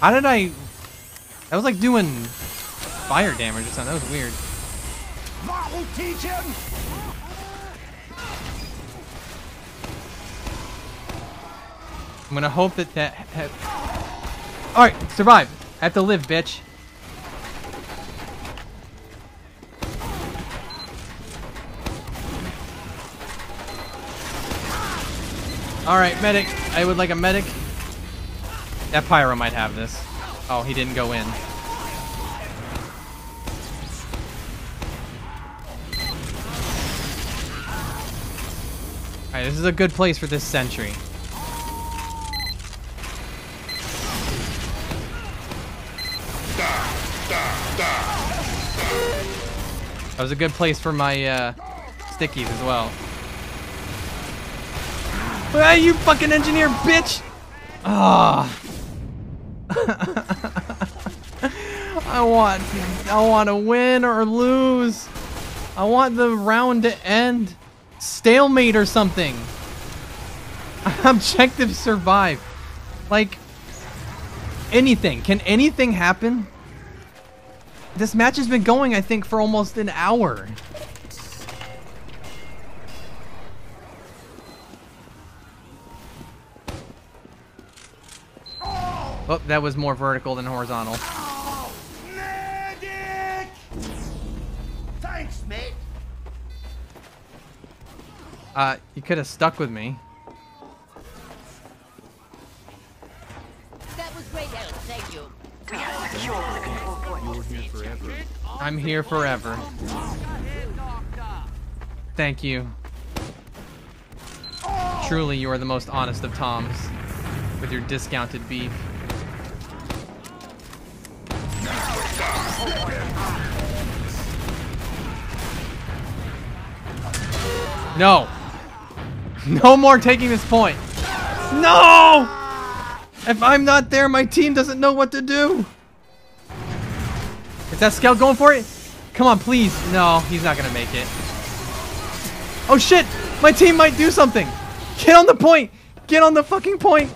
How did I... That was like doing fire damage or something. That was weird. That'll teach him! I'm gonna hope that that... Alright, survive. I have to live, bitch. Alright, medic. I would like a medic. That pyro might have this. Oh, he didn't go in. Alright, this is a good place for this sentry. That was a good place for my uh, stickies as well. You fucking engineer, bitch! Ah. I want I want to win or lose. I want the round to end stalemate or something. Objective survive. Like anything. Can anything happen? This match has been going I think for almost an hour. Oh, that was more vertical than horizontal. Medic! Thanks, mate. Uh, you could have stuck with me. That was great, Ellen. Thank you. We have secured the control point. I'm here forever. Thank you. Truly, you are the most honest of Toms with your discounted beef. No. No more taking this point. No! If I'm not there, my team doesn't know what to do. Is that scout going for it? Come on, please. No, he's not going to make it. Oh, shit. My team might do something. Get on the point. Get on the fucking point.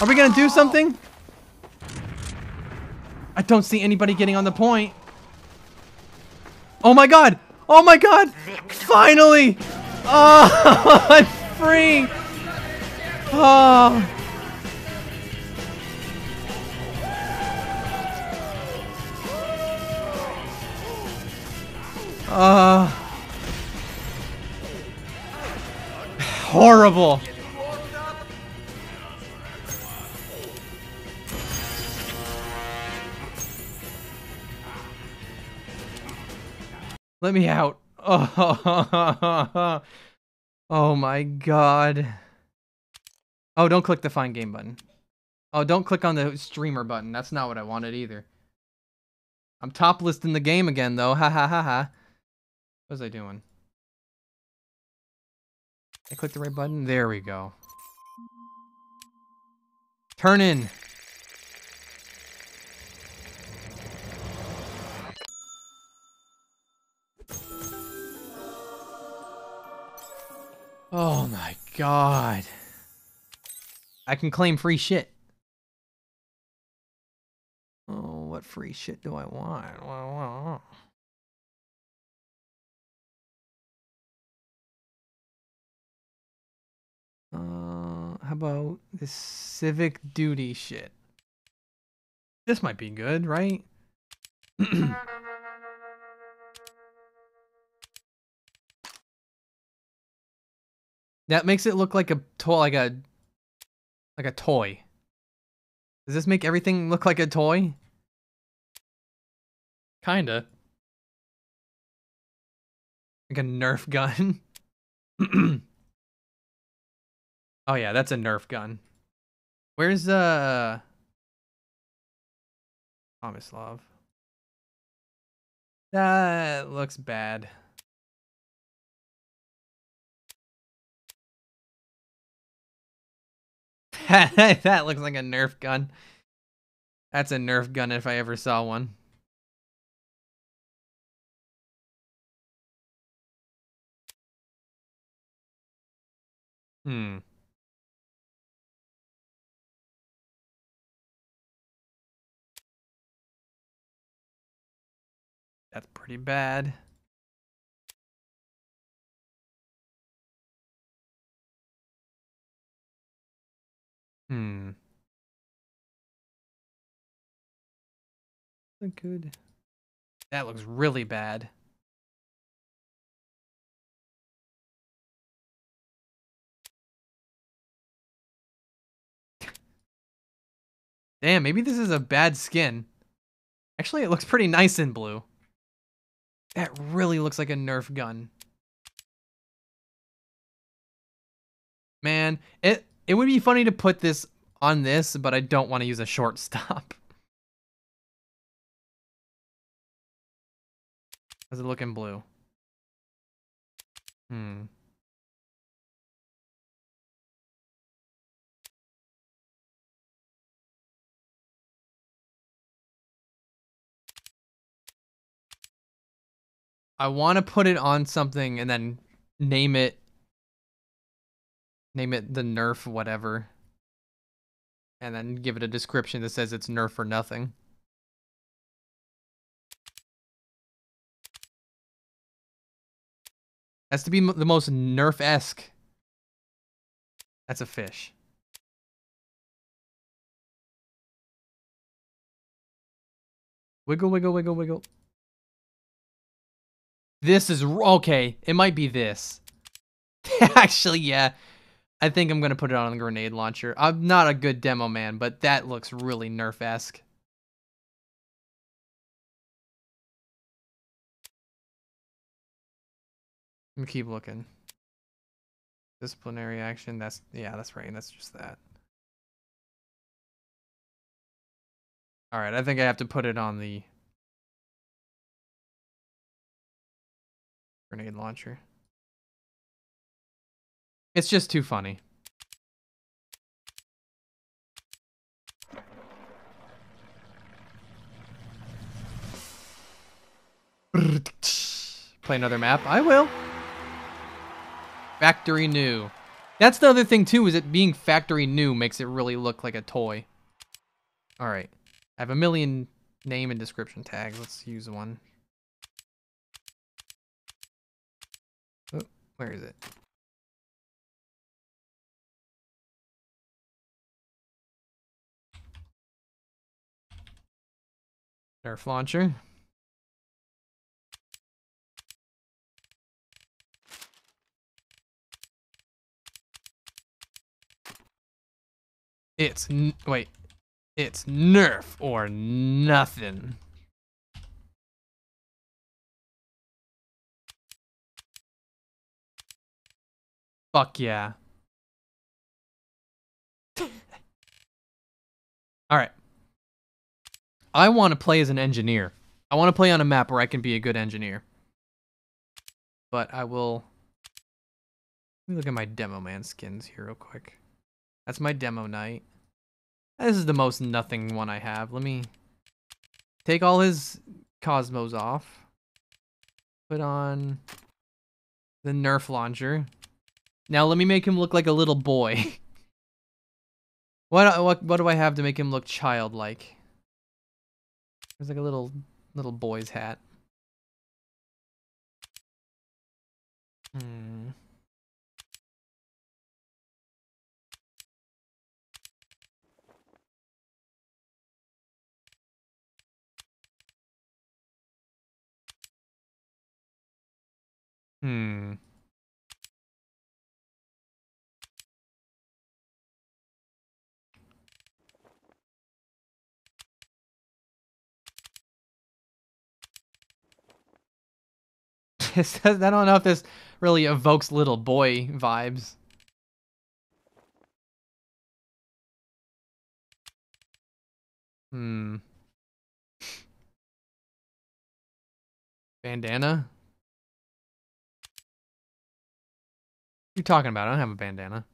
Are we going to do something? I don't see anybody getting on the point. Oh my god! Oh my god! Finally! Oh, I'm free! Oh. Uh. Horrible. Let me out. Oh, oh my god. Oh, don't click the find game button. Oh, don't click on the streamer button. That's not what I wanted either. I'm top listing the game again, though. Ha ha ha ha. What was I doing? I clicked the right button. There we go. Turn in. Oh my god. I can claim free shit. Oh, what free shit do I want? Uh, how about this civic duty shit? This might be good, right? That makes it look like a toy, like a, like a toy. Does this make everything look like a toy? Kinda. Like a Nerf gun. oh yeah, that's a Nerf gun. Where's uh Tomislav? That looks bad. that looks like a Nerf gun. That's a Nerf gun if I ever saw one. Hmm. That's pretty bad. Hmm. Look good. That looks really bad. Damn, maybe this is a bad skin. Actually, it looks pretty nice in blue. That really looks like a Nerf gun. Man, it it would be funny to put this on this, but I don't want to use a shortstop. How's it looking blue? Hmm. I want to put it on something and then name it name it the Nerf whatever. And then give it a description that says it's Nerf or nothing. Has to be the most Nerf-esque. That's a fish. Wiggle, wiggle, wiggle, wiggle. This is okay. It might be this. Actually, yeah. I think I'm gonna put it on the grenade launcher. I'm not a good demo man, but that looks really Nerf-esque. Me keep looking. Disciplinary action. That's yeah, that's right. That's just that. All right, I think I have to put it on the grenade launcher. It's just too funny. Play another map? I will. Factory new. That's the other thing too, is it being factory new makes it really look like a toy. Alright. I have a million name and description tags. Let's use one. Oh, where is it? Nerf launcher. It's wait. It's Nerf or nothing. Fuck yeah. All right. I want to play as an engineer. I want to play on a map where I can be a good engineer. But I will. Let me look at my demo man skins here real quick. That's my Demoknight. This is the most nothing one I have. Let me take all his Cosmos off. Put on the Nerf launcher. Now let me make him look like a little boy. what what what do I have to make him look childlike? There's like a little little boy's hat. Hmm. Hmm. This- I don't know if this really evokes little boy vibes. Hmm. Bandana? What you talking about? I don't have a bandana.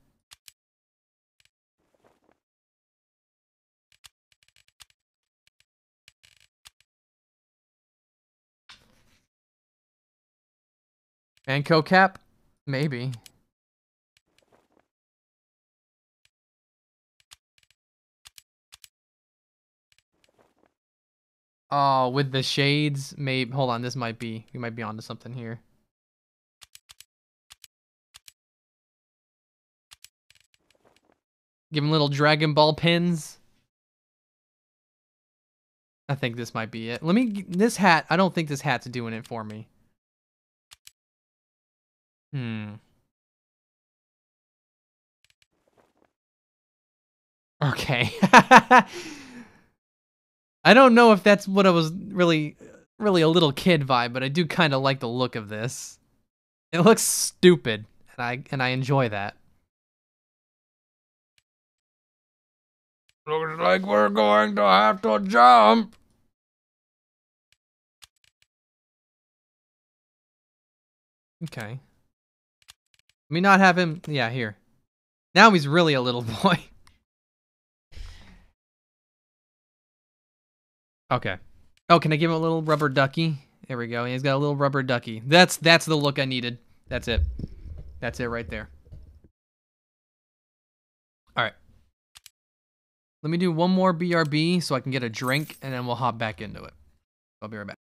Manco cap? Maybe. Oh, with the shades, maybe. Hold on, this might be. We might be onto something here. Give him little Dragon Ball pins. I think this might be it. Let me. This hat. I don't think this hat's doing it for me. Hmm. Okay. I don't know if that's what I was really, really a little kid vibe, but I do kind of like the look of this. It looks stupid, and I and I enjoy that. Looks like we're going to have to jump. Okay. Let me not have him. Yeah, here. Now he's really a little boy. okay. Oh, can I give him a little rubber ducky? There we go. He's got a little rubber ducky. That's that's the look I needed. That's it. That's it right there. All right. Let me do one more BRB so I can get a drink, and then we'll hop back into it. I'll be right back.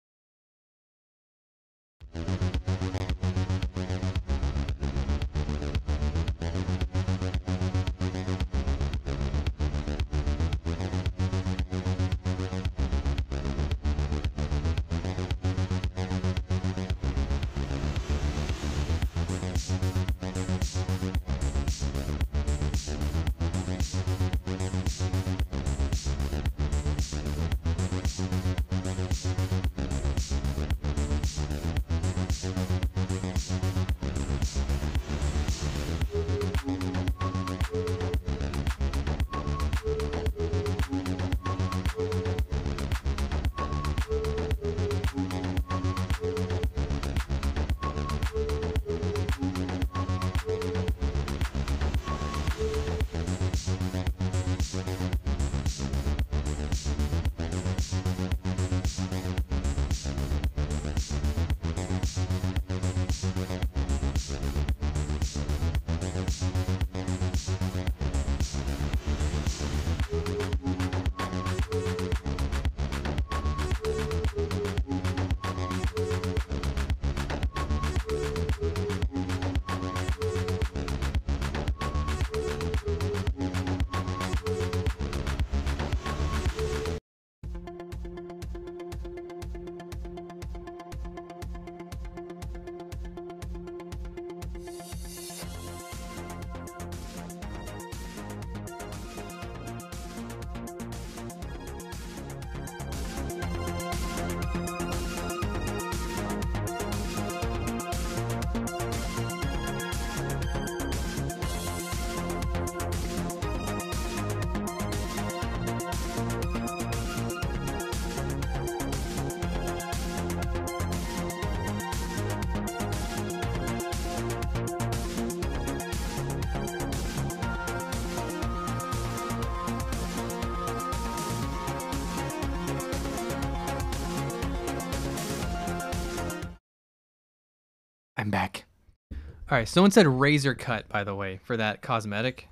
All right, someone said razor cut, by the way, for that cosmetic.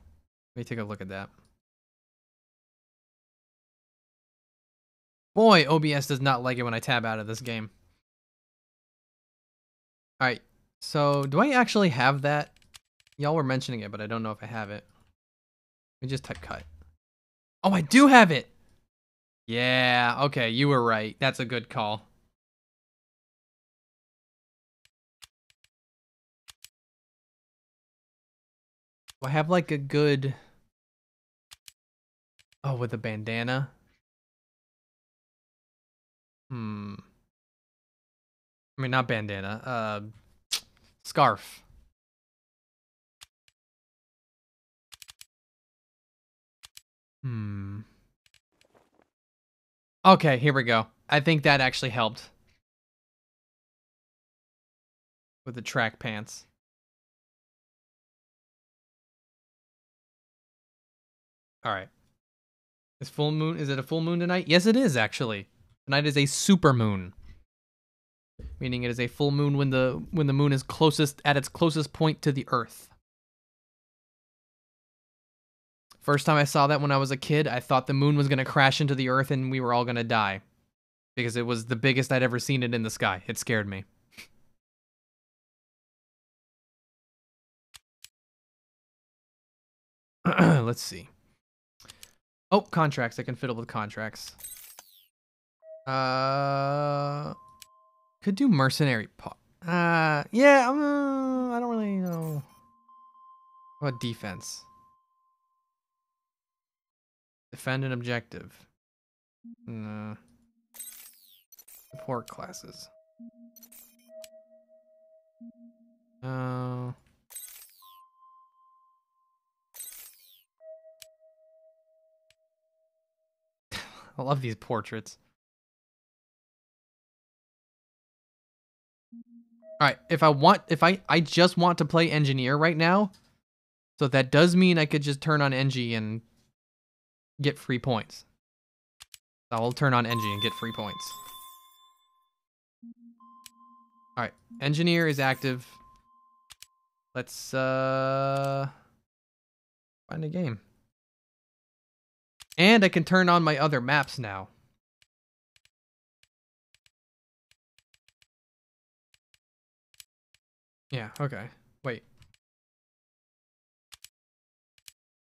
Let me take a look at that. Boy, OBS does not like it when I tab out of this game. All right, so do I actually have that? Y'all were mentioning it, but I don't know if I have it. Let me just type cut. Oh, I do have it. Yeah, okay, you were right. That's a good call. I have like a good Oh, with a bandana? Hmm. I mean not bandana, uh scarf. Hmm. Okay, here we go. I think that actually helped. With the track pants. All right. Is full moon? Is it a full moon tonight? Yes, it is actually. Tonight is a super moon, meaning it is a full moon when the when the moon is closest at its closest point to the Earth. First time I saw that when I was a kid, I thought the moon was gonna crash into the Earth and we were all gonna die, because it was the biggest I'd ever seen it in the sky. It scared me. Let's see. Oh, contracts. I can fiddle with contracts. Uh, could do mercenary. Uh, yeah. Um, I don't really know. What defense? Defend an objective. No. Support classes. Uh. I love these portraits. All right, if I want, if I, I just want to play engineer right now, so that does mean I could just turn on Engie and get free points. I will turn on Engie and get free points. All right, engineer is active. Let's uh find a game. And I can turn on my other maps now. Yeah, okay. Wait.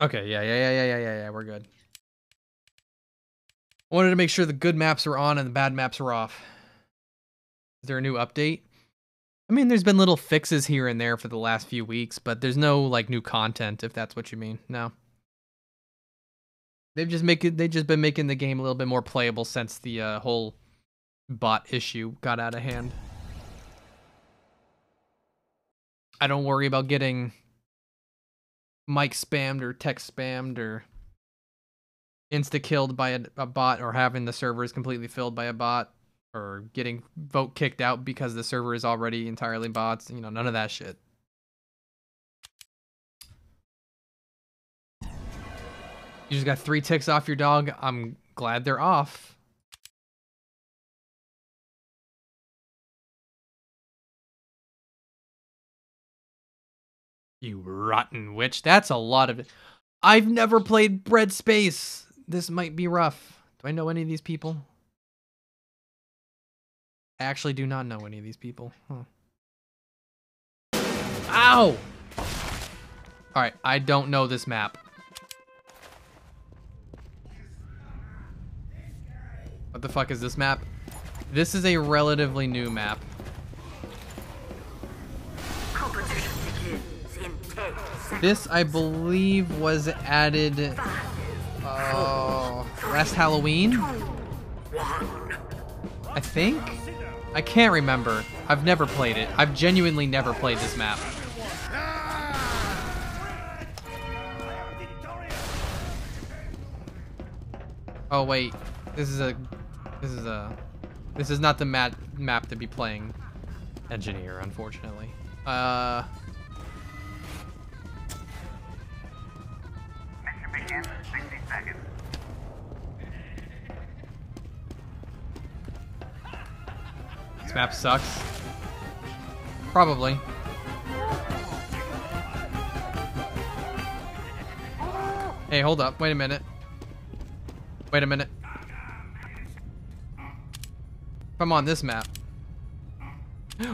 Okay, yeah, yeah, yeah, yeah, yeah, yeah, we're good. I wanted to make sure the good maps were on and the bad maps were off. Is there a new update? I mean, there's been little fixes here and there for the last few weeks, but there's no like new content if that's what you mean. No. They've just make they've just been making the game a little bit more playable since the uh, whole bot issue got out of hand. I don't worry about getting mic spammed or text spammed or insta killed by a, a, bot or having the servers completely filled by a bot or getting vote kicked out because the server is already entirely bots. You know, none of that shit. You just got three ticks off your dog. I'm glad they're off. You rotten witch. That's a lot of it. I've never played Bread Space. This might be rough. Do I know any of these people? I actually do not know any of these people. Huh. Ow! Alright, I don't know this map. What the fuck is this map? This is a relatively new map. This, I believe, was added uh, last Halloween? I think? I can't remember. I've never played it. I've genuinely never played this map. Oh wait, this is a, this is a, this is not the map map to be playing engineer, unfortunately. Uh. This map sucks. Probably. Hey, hold up. Wait a minute. Wait a minute. Come on, this map.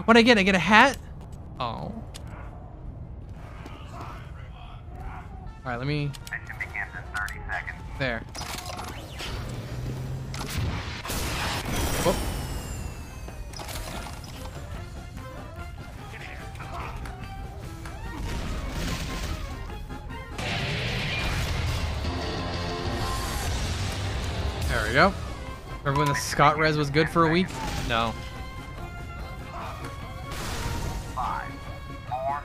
What I get? I get a hat? Oh. Alright, let me... There. There we go. Remember when the Scot res was good for a week? No. Five, four,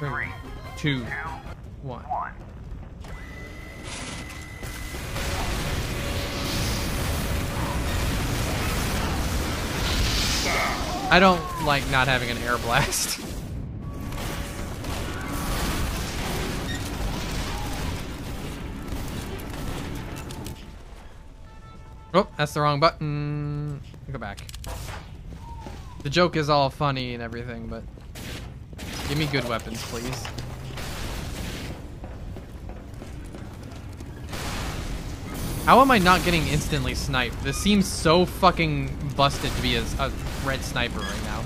three, two, two, one. one. I don't like not having an air blast. Oh, that's the wrong button. Go back. The joke is all funny and everything, but give me good weapons, please. How am I not getting instantly sniped? This seems so fucking busted to be a, a red sniper right now.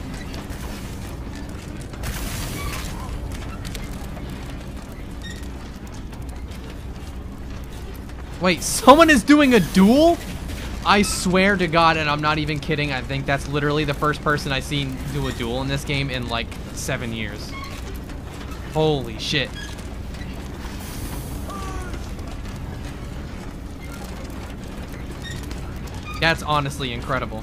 Wait, someone is doing a duel? I swear to God, and I'm not even kidding, I think that's literally the first person I've seen do a duel in this game in like seven years. Holy shit. That's honestly incredible.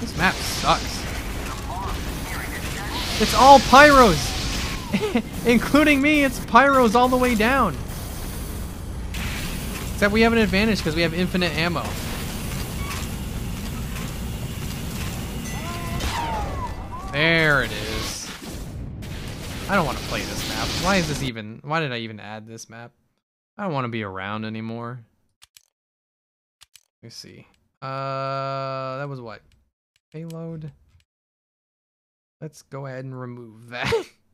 This map sucks. It's all pyros! Including me, it's pyros all the way down. Except we have an advantage because we have infinite ammo. There it is. I don't want to play this map. Why is this even... Why did I even add this map? I don't want to be around anymore. Let me see. Uh, that was what? Payload. Let's go ahead and remove that.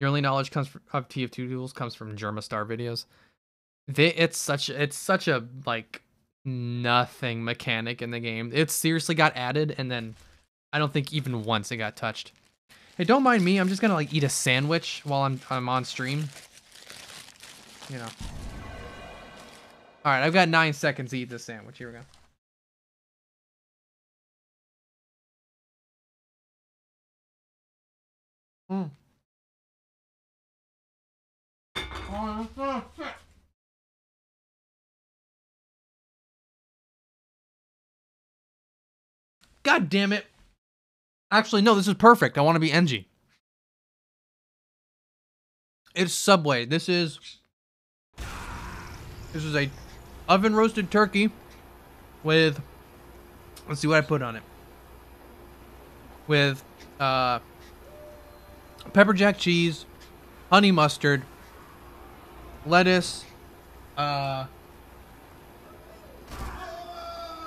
Your only knowledge comes from, of TF2 tools comes from Germastar videos. They, it's such it's such a like nothing mechanic in the game. It seriously got added and then I don't think even once it got touched. Hey, don't mind me. I'm just gonna like eat a sandwich while I'm I'm on stream. You know. All right, I've got nine seconds to eat this sandwich. Here we go. Mm. God damn it. Actually, no, this is perfect. I want to be Engie. It's Subway. This is this is a oven roasted turkey with let's see what I put on it. With uh pepper jack cheese, honey mustard, lettuce, uh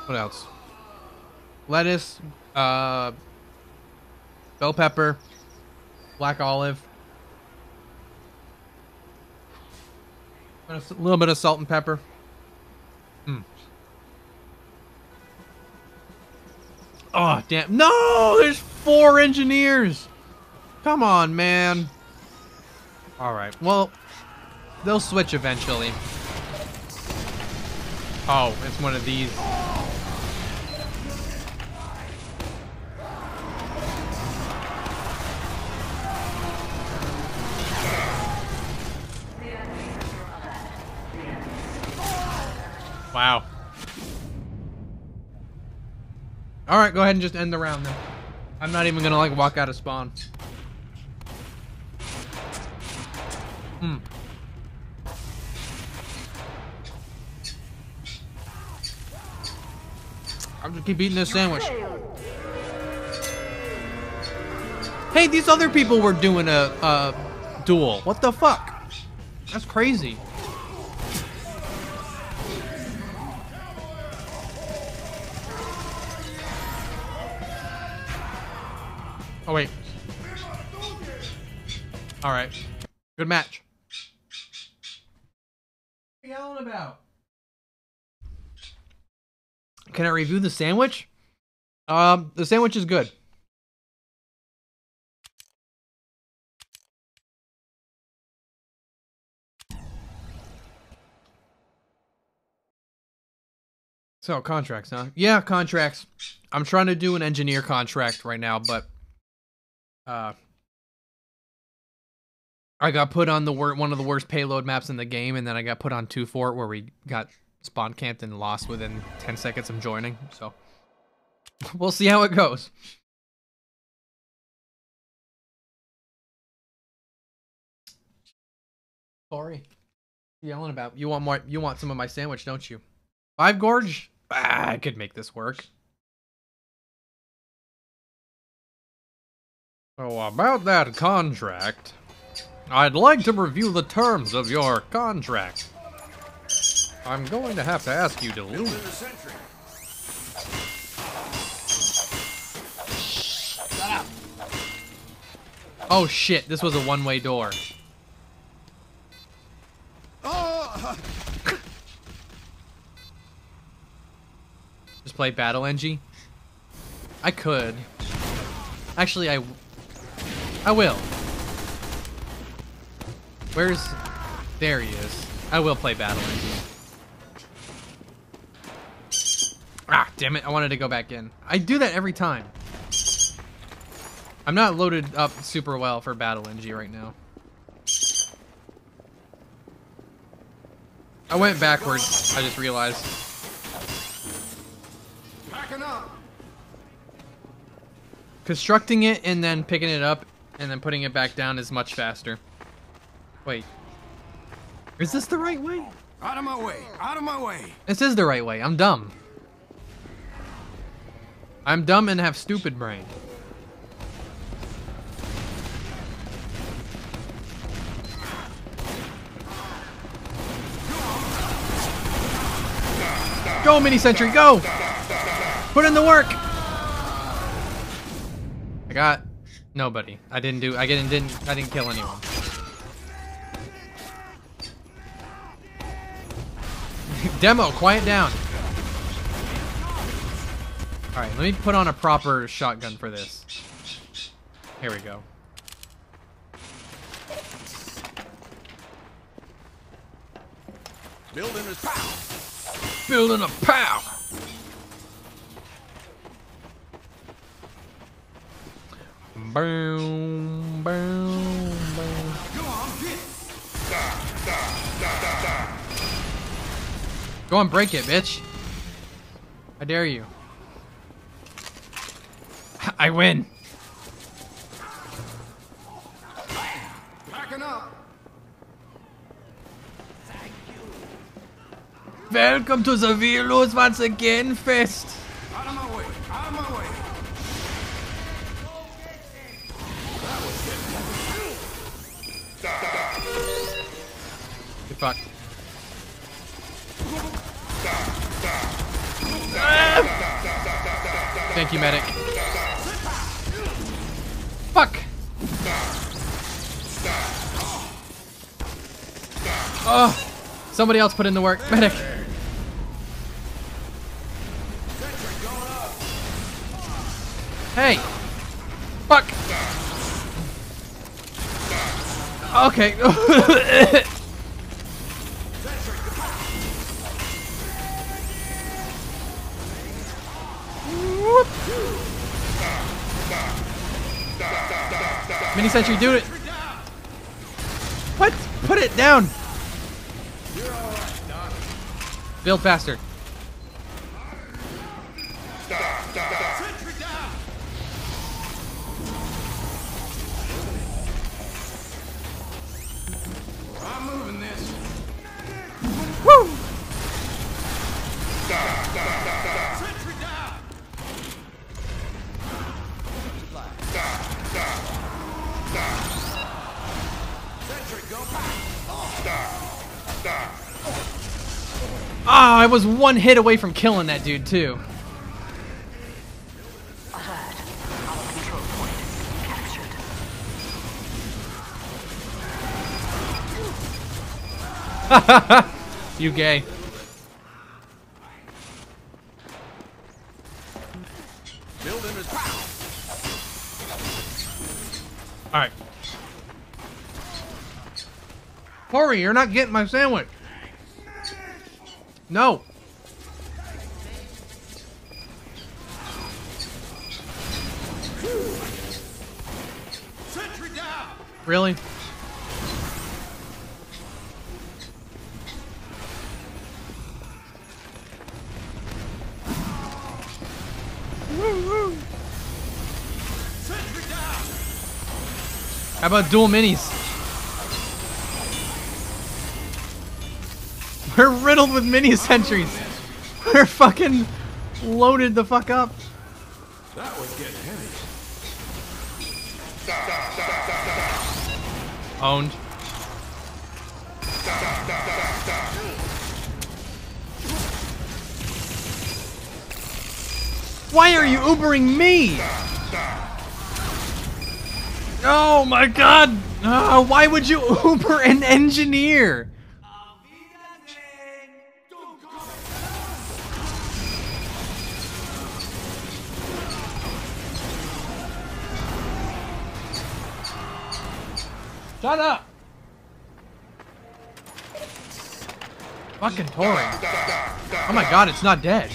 what else? Lettuce, uh bell pepper, black olive, a little bit of salt and pepper. Oh, damn. No, there's four engineers. Come on, man. All right. Well, they'll switch eventually. Oh, it's one of these. Wow. All right, go ahead and just end the round then. I'm not even gonna like walk out of spawn. Hmm. I'm just keep eating this sandwich. Hey, these other people were doing a, a duel. What the fuck? That's crazy. Oh, wait. All right. Good match. Yelling about? Can I review the sandwich? Um, the sandwich is good. So contracts, huh? Yeah, contracts. I'm trying to do an engineer contract right now, but uh, I got put on the wor- one of the worst payload maps in the game, and then I got put on 2Fort where we got spawn camped and lost within 10 seconds of joining. So we'll see how it goes. Sorry. Yelling about you want more you want some of my sandwich, don't you? 5Gorge? Ah, I could make this work. So about that contract, I'd like to review the terms of your contract. I'm going to have to ask you to leave. Oh shit, this was a one-way door. Just play Battle Engie? I could. Actually, I... I will. Where's... There he is. I will play Battle Engie. Ah, damn it. I wanted to go back in. I do that every time. I'm not loaded up super well for Battle Engie right now. I went backwards. I just realized. Constructing it and then picking it up and then putting it back down is much faster. Wait. Is this the right way? Out of my way! Out of my way! This is the right way. I'm dumb. I'm dumb and have stupid brain. Go, mini sentry, go! Put in the work! I got nobody. I didn't do. I didn't. didn't I didn't kill anyone. Demo, quiet down. All right, let me put on a proper shotgun for this. Here we go. Building is pow. Building a pow. Boom, boom. Go and break it, bitch. I dare you. I win. Backing up. Welcome to the Wheellos once again fest. Out of my way. Out of my way. Get fucked. Thank you, medic. Fuck. Oh, somebody else put in the work. Medic. Hey. Fuck. Okay. Build faster. Was one hit away from killing that dude too. You gay. Building is pow. All right. Corey, you're not getting my sandwich. No. Sentry down. Really? How about dual minis? We're riddled with mini sentries. We're fucking loaded the fuck up. That was getting heavy. Owned. Why are you Ubering me? Oh my god! Ah, why would you Uber an engineer? Shut up! Fucking touring. Oh my god, it's not dead.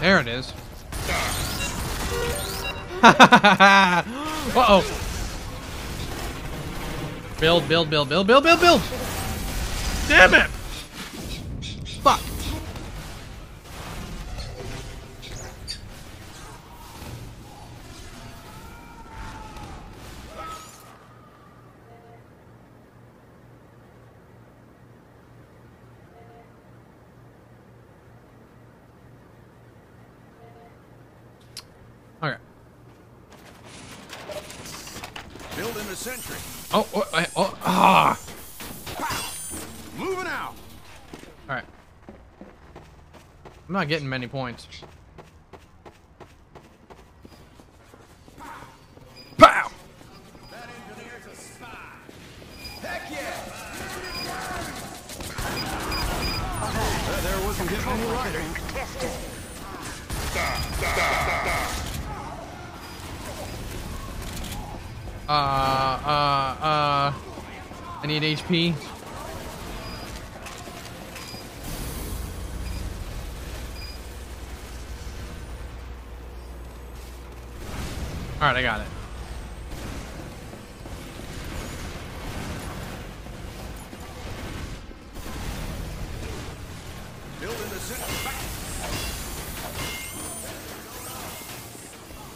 There it is. Uh-oh. Build, build, build, build, build, build, build! Damn it! Not getting many points. Pow! There wasn't any lighter. Uh, uh, uh. I need HP.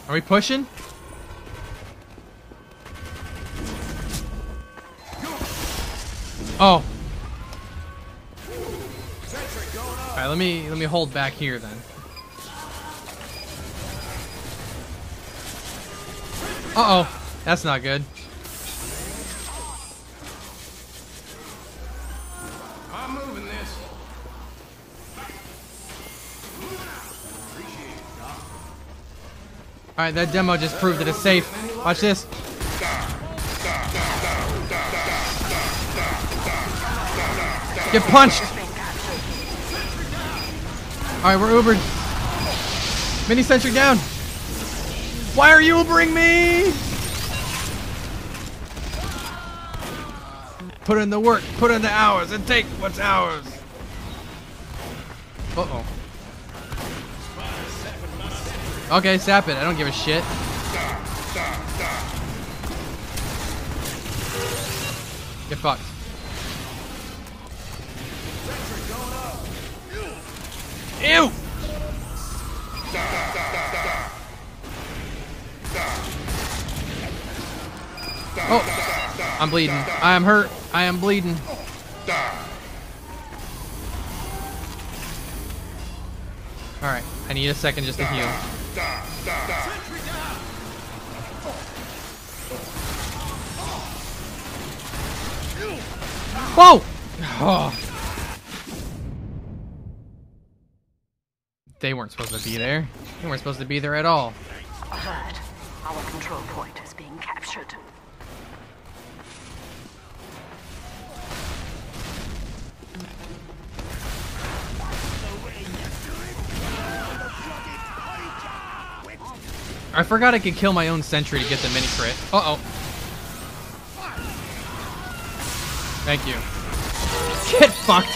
Are we pushing? Oh. Alright, let me let me hold back here then. Uh oh. That's not good. Alright, that demo just proved that it's safe. Watch this. Get punched! Alright, we're Ubered. Mini sentry down! Why are you Ubering me? Put in the work, put in the hours, and take what's ours. Uh-oh. Okay, sap it. I don't give a shit. Get fucked. Ew! Oh, I'm bleeding. I am hurt. I am bleeding. Alright, I need a second just to heal. Whoa! Oh. They weren't supposed to be there. They weren't supposed to be there at all. Alert. Our control point is being captured. I forgot I could kill my own sentry to get the mini crit. Uh-oh. Thank you. Get fucked!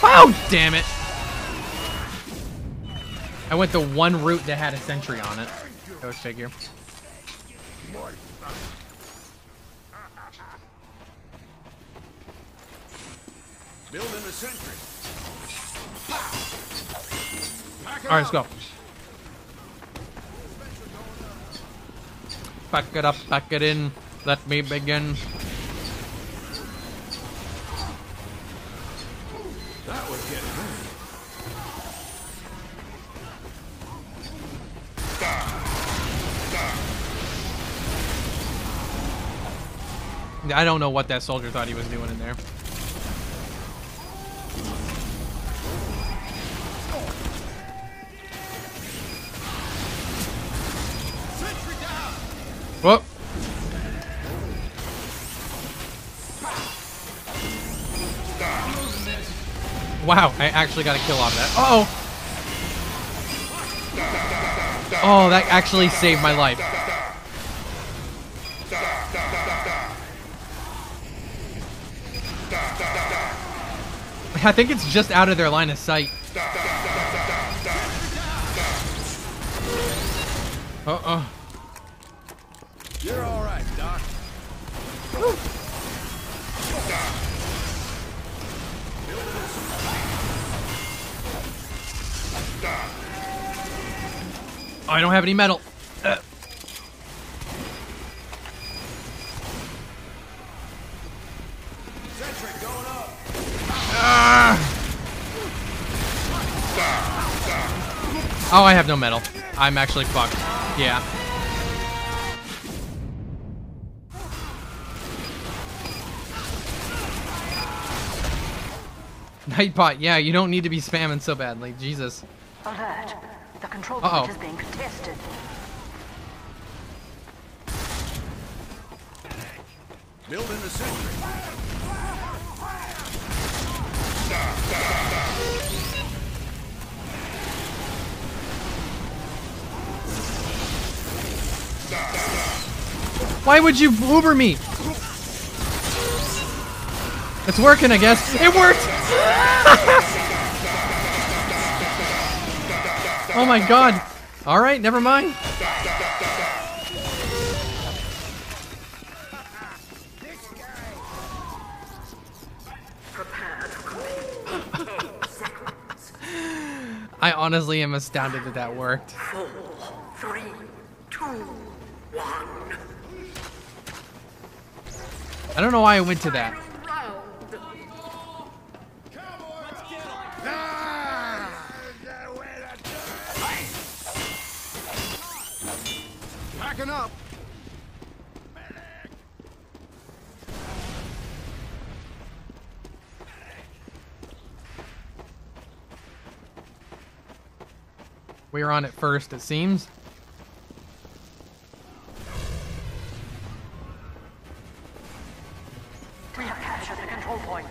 Oh, damn it! I went the one route that had a sentry on it. Go figure. Building the sentry. Alright, let's go. Pack it up, pack it in. Let me begin. That was getting. I don't know what that soldier thought he was doing in there. Wow, I actually got a kill off that. Uh oh. Oh, that actually saved my life. I think it's just out of their line of sight. I don't have any metal. Uh. Oh, I have no metal. I'm actually fucked. Yeah. Nightbot, yeah, you don't need to be spamming so badly. Jesus. Alert. The control Uh-oh. point is being contested. Build in the sentry. Why would you Uber me? It's working, I guess. It worked! oh my god. Alright, never mind. I honestly am astounded that that worked. Four, three, two, one. I don't know why I went to that. On it first, it seems. We have captured the control point.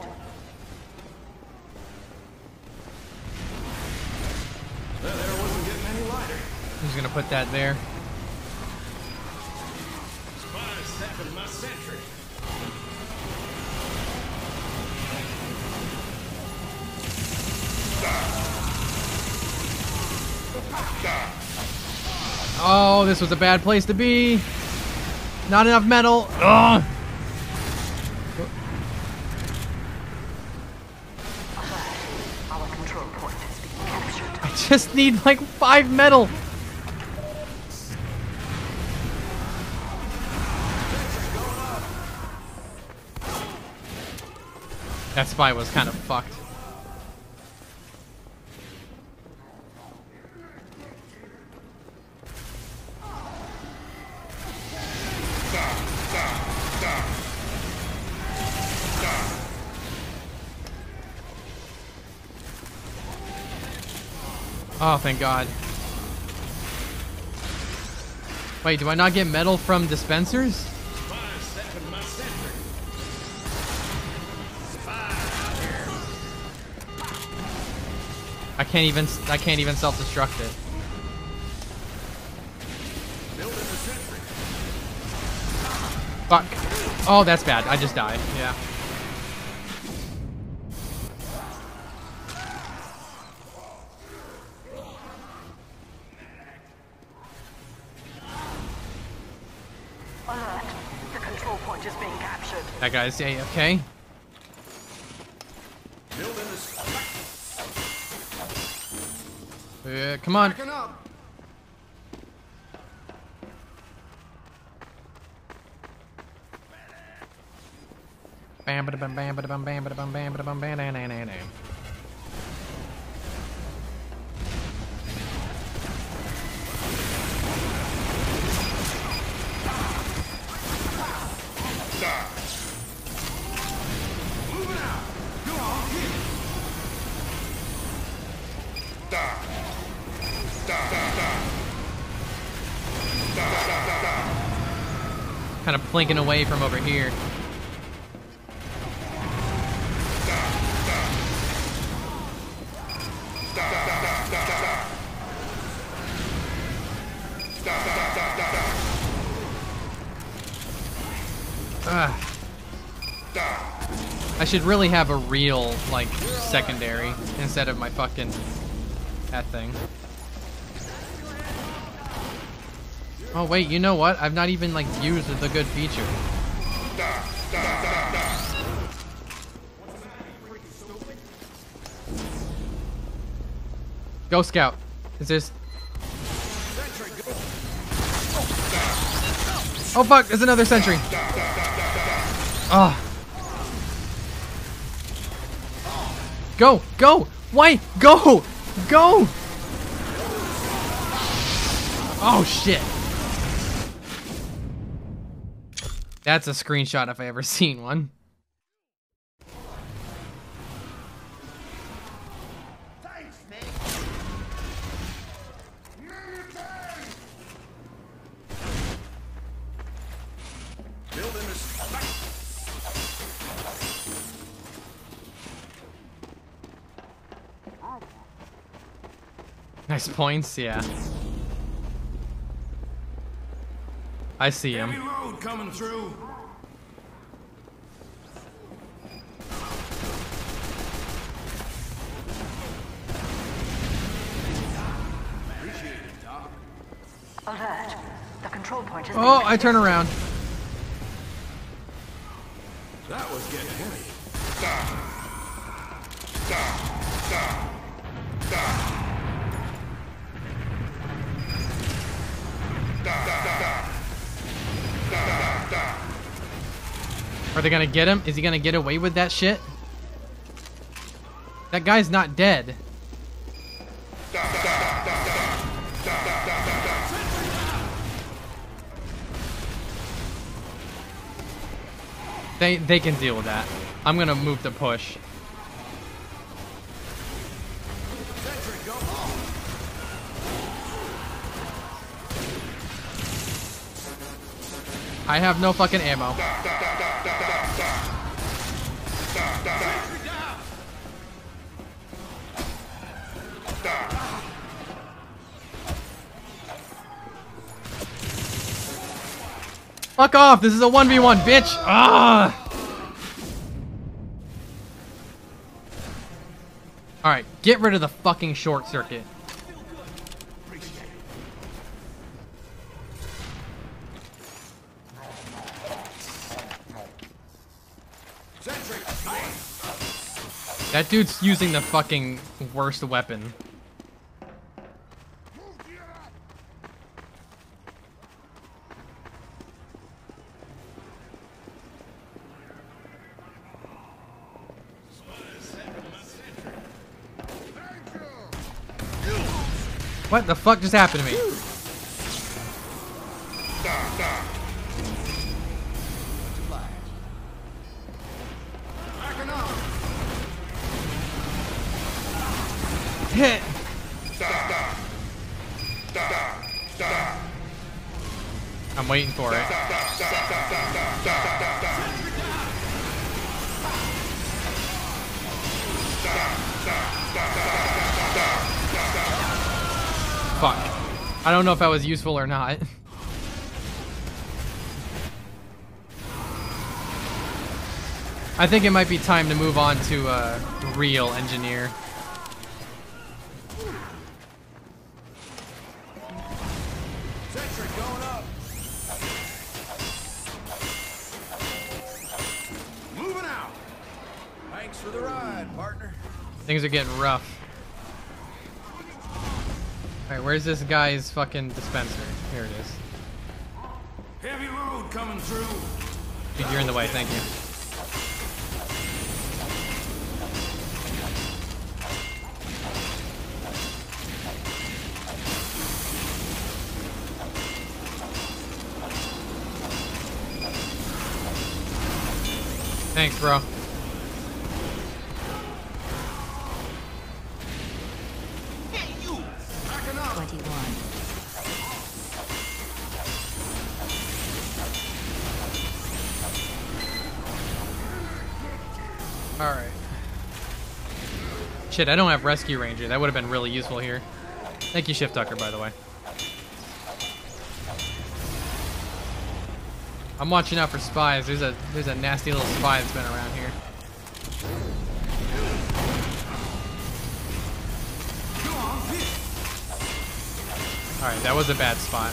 Wasn't getting any lighter. Who's gonna put that there? Spies my sentry. Oh, this was a bad place to be. Not enough metal. Ugh. I just need like five metal. That spy was kind of fucked. Oh, thank God. Wait, do I not get metal from dispensers? I can't even I can't even self-destruct it. Fuck. Oh, that's bad. I just died. Yeah. Guy's yeah, okay. Build in the sentry. Uh, come on. Packing up. Bam bada bam bam bada bam bam bada bam bam bada bam bam bam bam bam bam. Kind of plinking away from over here. Ugh. I should really have a real, like, secondary instead of my fucking that thing. Oh wait, you know what? I've not even like used the good feature. Go scout. Is this? Oh fuck! There's another sentry. Ah. Go! Go! Why? Go! Go! Oh shit. That's a screenshot if I ever seen one. Nice points, yeah. I see him. Heavy load coming through. Alert. The control point is Oh, I turn around. Are they gonna get him? Is he gonna get away with that shit? That guy's not dead. They they can deal with that. I'm gonna move to push. I have no fucking ammo. Fuck off! This is a 1v1, bitch! Ah! Alright, get rid of the fucking short circuit. That dude's using the fucking worst weapon. What the fuck just happened to me? Hit! I'm waiting for it. Fuck. I don't know if that was useful or not. I think it might be time to move on to a real engineer. Sentry going up. Moving out. Thanks for the ride, partner. Things are getting rough. Alright, where's this guy's fucking dispenser? Here it is. Heavy load coming through. Dude, you're in the way, thank you. Thanks, bro. Shit, I don't have Rescue Ranger. That would have been really useful here. Thank you, Shift Tucker, by the way. I'm watching out for spies. There's a there's a nasty little spy that's been around here. Alright, that was a bad spot.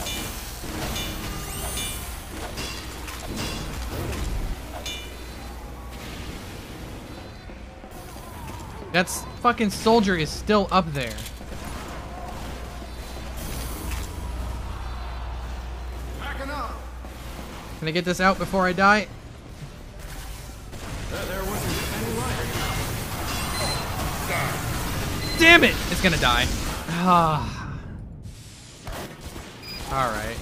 That's fucking soldier is still up there. Can I get this out before I die? Damn it! It's gonna die. Ah. Alright.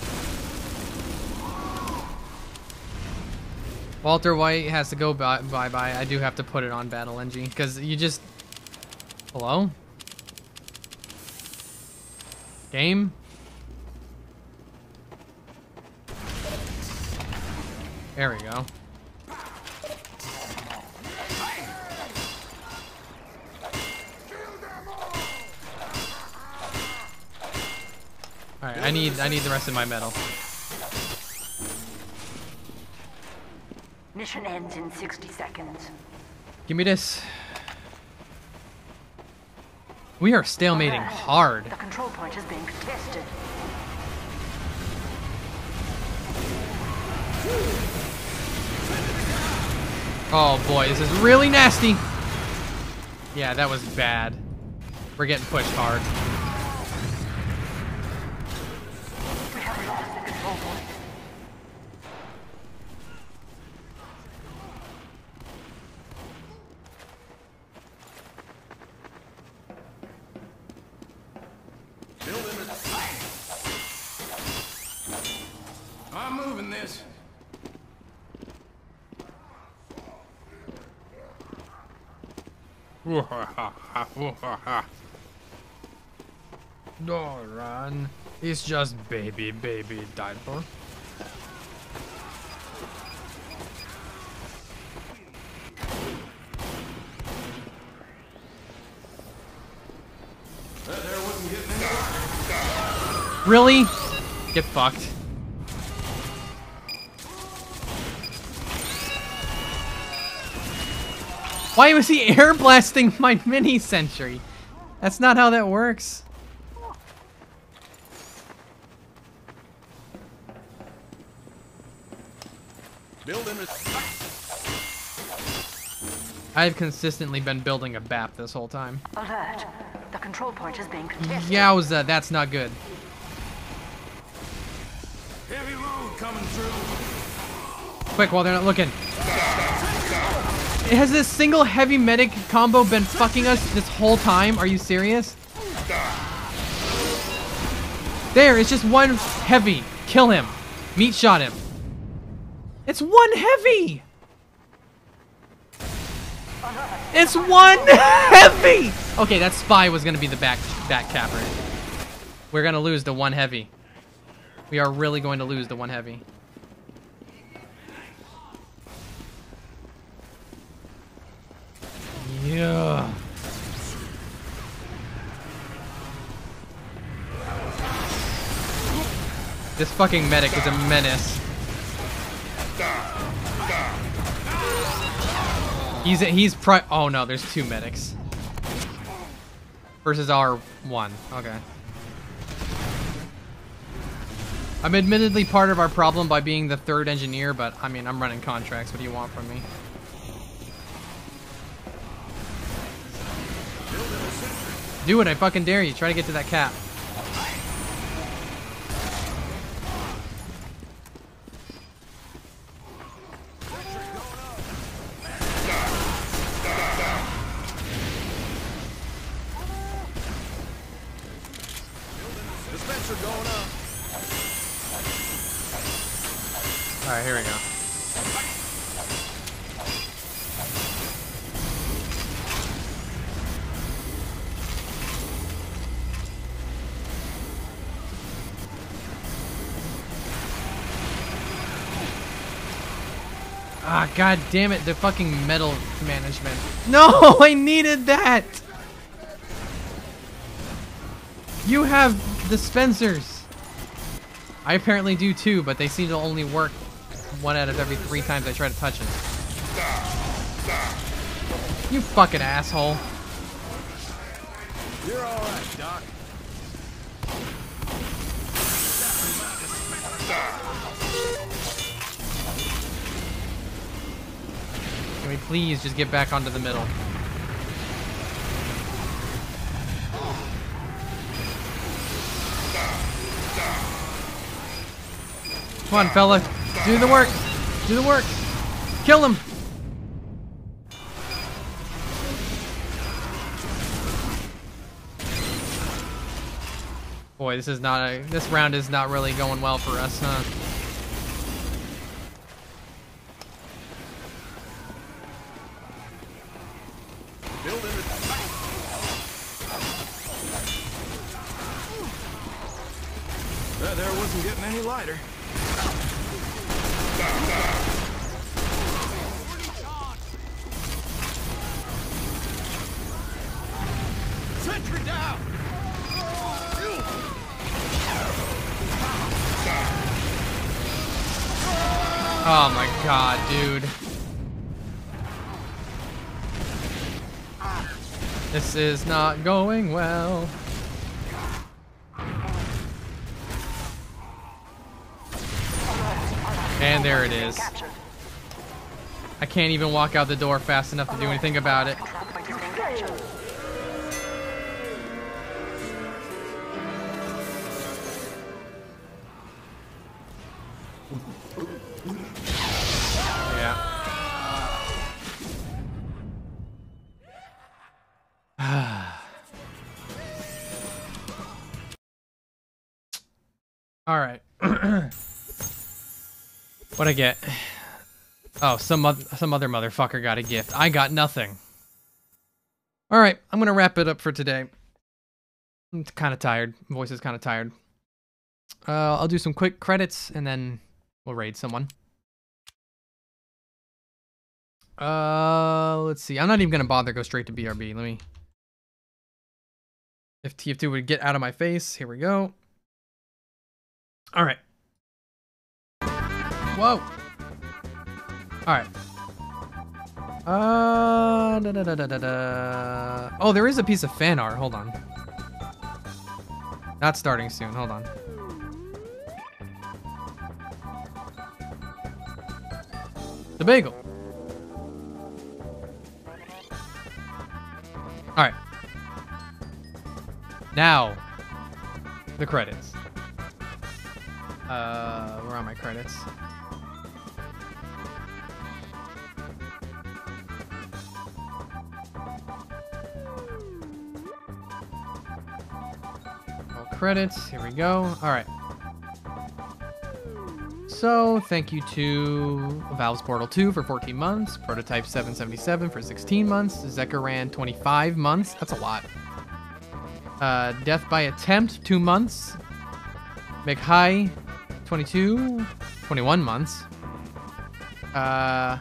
Walter White has to go bye bye bye. I do have to put it on Battle Engie because you just. Hello? Game? There we go. Alright, I need I need the rest of my metal. Mission ends in 60 seconds. Give me this. We are stalemating hard. The control point is being contested. Oh boy, this is really nasty. Yeah, that was bad. We're getting pushed hard. We have lost the control point. Building it. I'm moving this. Don't run. It's just baby, baby diaper. That there wasn't getting any Really? Get fucked. Why was he air blasting my mini sentry? That's not how that works. Building it. I've consistently been building a BAP this whole time. Alert. The control point is being contested. Yowza, that's not good. Heavy load coming through. Quick, while they're not looking. Has this single heavy medic combo been fucking us this whole time? Are you serious? There, it's just one heavy. Kill him. Meat shot him. It's one heavy! It's one heavy! Okay, that spy was gonna be the back back capper. We're gonna lose the one heavy. We are really going to lose the one heavy. Yeah. This fucking medic is a menace. He's he's pri- Oh no, there's two medics. Versus our one. Okay. I'm admittedly part of our problem by being the third engineer, but I mean, I'm running contracts. What do you want from me? Do it, I fucking dare you. Try to get to that cap. Dispenser going up. Alright, here we go. Ah, god damn it, the fucking metal management. No, I needed that! You have dispensers! I apparently do too, but they seem to only work one out of every three times I try to touch it. You fucking asshole. You're all right, Doc. Can we please just get back onto the middle? Come on, fella. Do the work. Do the work. Kill him. Boy, this is not a. This round is not really going well for us, huh? This is not going well. And there it is. I can't even walk out the door fast enough to do anything about it. What I get? Oh, some oth some other motherfucker got a gift. I got nothing. All right, I'm gonna wrap it up for today. I'm kind of tired. Voice is kind of tired. Uh, I'll do some quick credits and then we'll raid someone. Uh, let's see. I'm not even gonna bother go straight to BRB. Let me. If TF2 would get out of my face, here we go. All right. Whoa. All right. Uh, da, da, da, da, da, da. Oh, there is a piece of fan art. Hold on. That's starting soon. Hold on. The bagel. All right. Now, the credits. Uh, where are my credits? Credits. Here we go. All right. So, thank you to Valve's Portal 2 for 14 months, Prototype 777 for 16 months, Zekaran 25 months. That's a lot. Uh, Death by Attempt, 2 months. McHigh, 22, 21 months. Uh,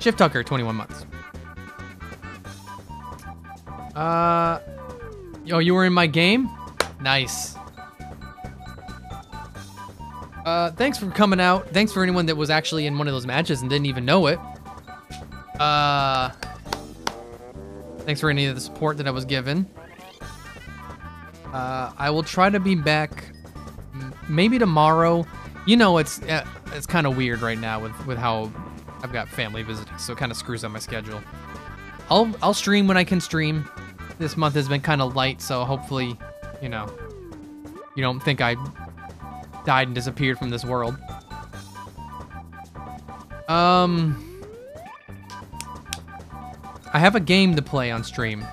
Shift Tucker, 21 months. Uh, yo, you were in my game? Nice. Uh, thanks for coming out. Thanks for anyone that was actually in one of those matches and didn't even know it. Uh, thanks for any of the support that I was given. Uh, I will try to be back maybe tomorrow. You know, it's uh, it's kind of weird right now with with how I've got family visiting, so it kind of screws up my schedule. I'll I'll stream when I can stream. This month has been kind of light, so hopefully, you know, you don't think I died and disappeared from this world. Um, I have a game to play on stream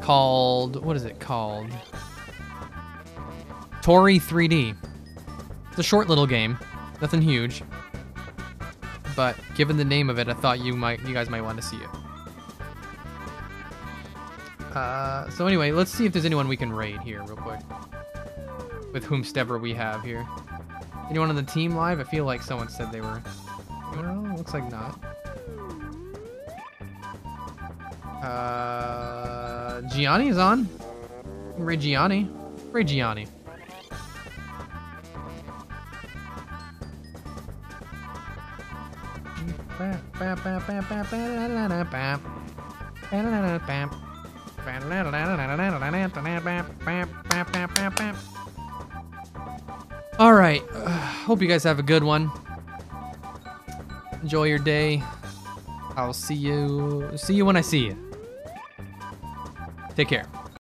called what is it called? Tori 3D. It's a short little game, nothing huge. But given the name of it, I thought you might, you guys might want to see it. Uh, so anyway, let's see if there's anyone we can raid here real quick. With whomstever we have here. Anyone on the team live? I feel like someone said they were. Looks like not. Uh, Gianni is on. Ray Gianni. Ray Gianni. All right. Uh, hope you guys have a good one. Enjoy your day. I'll see you see you when I see you. Take care.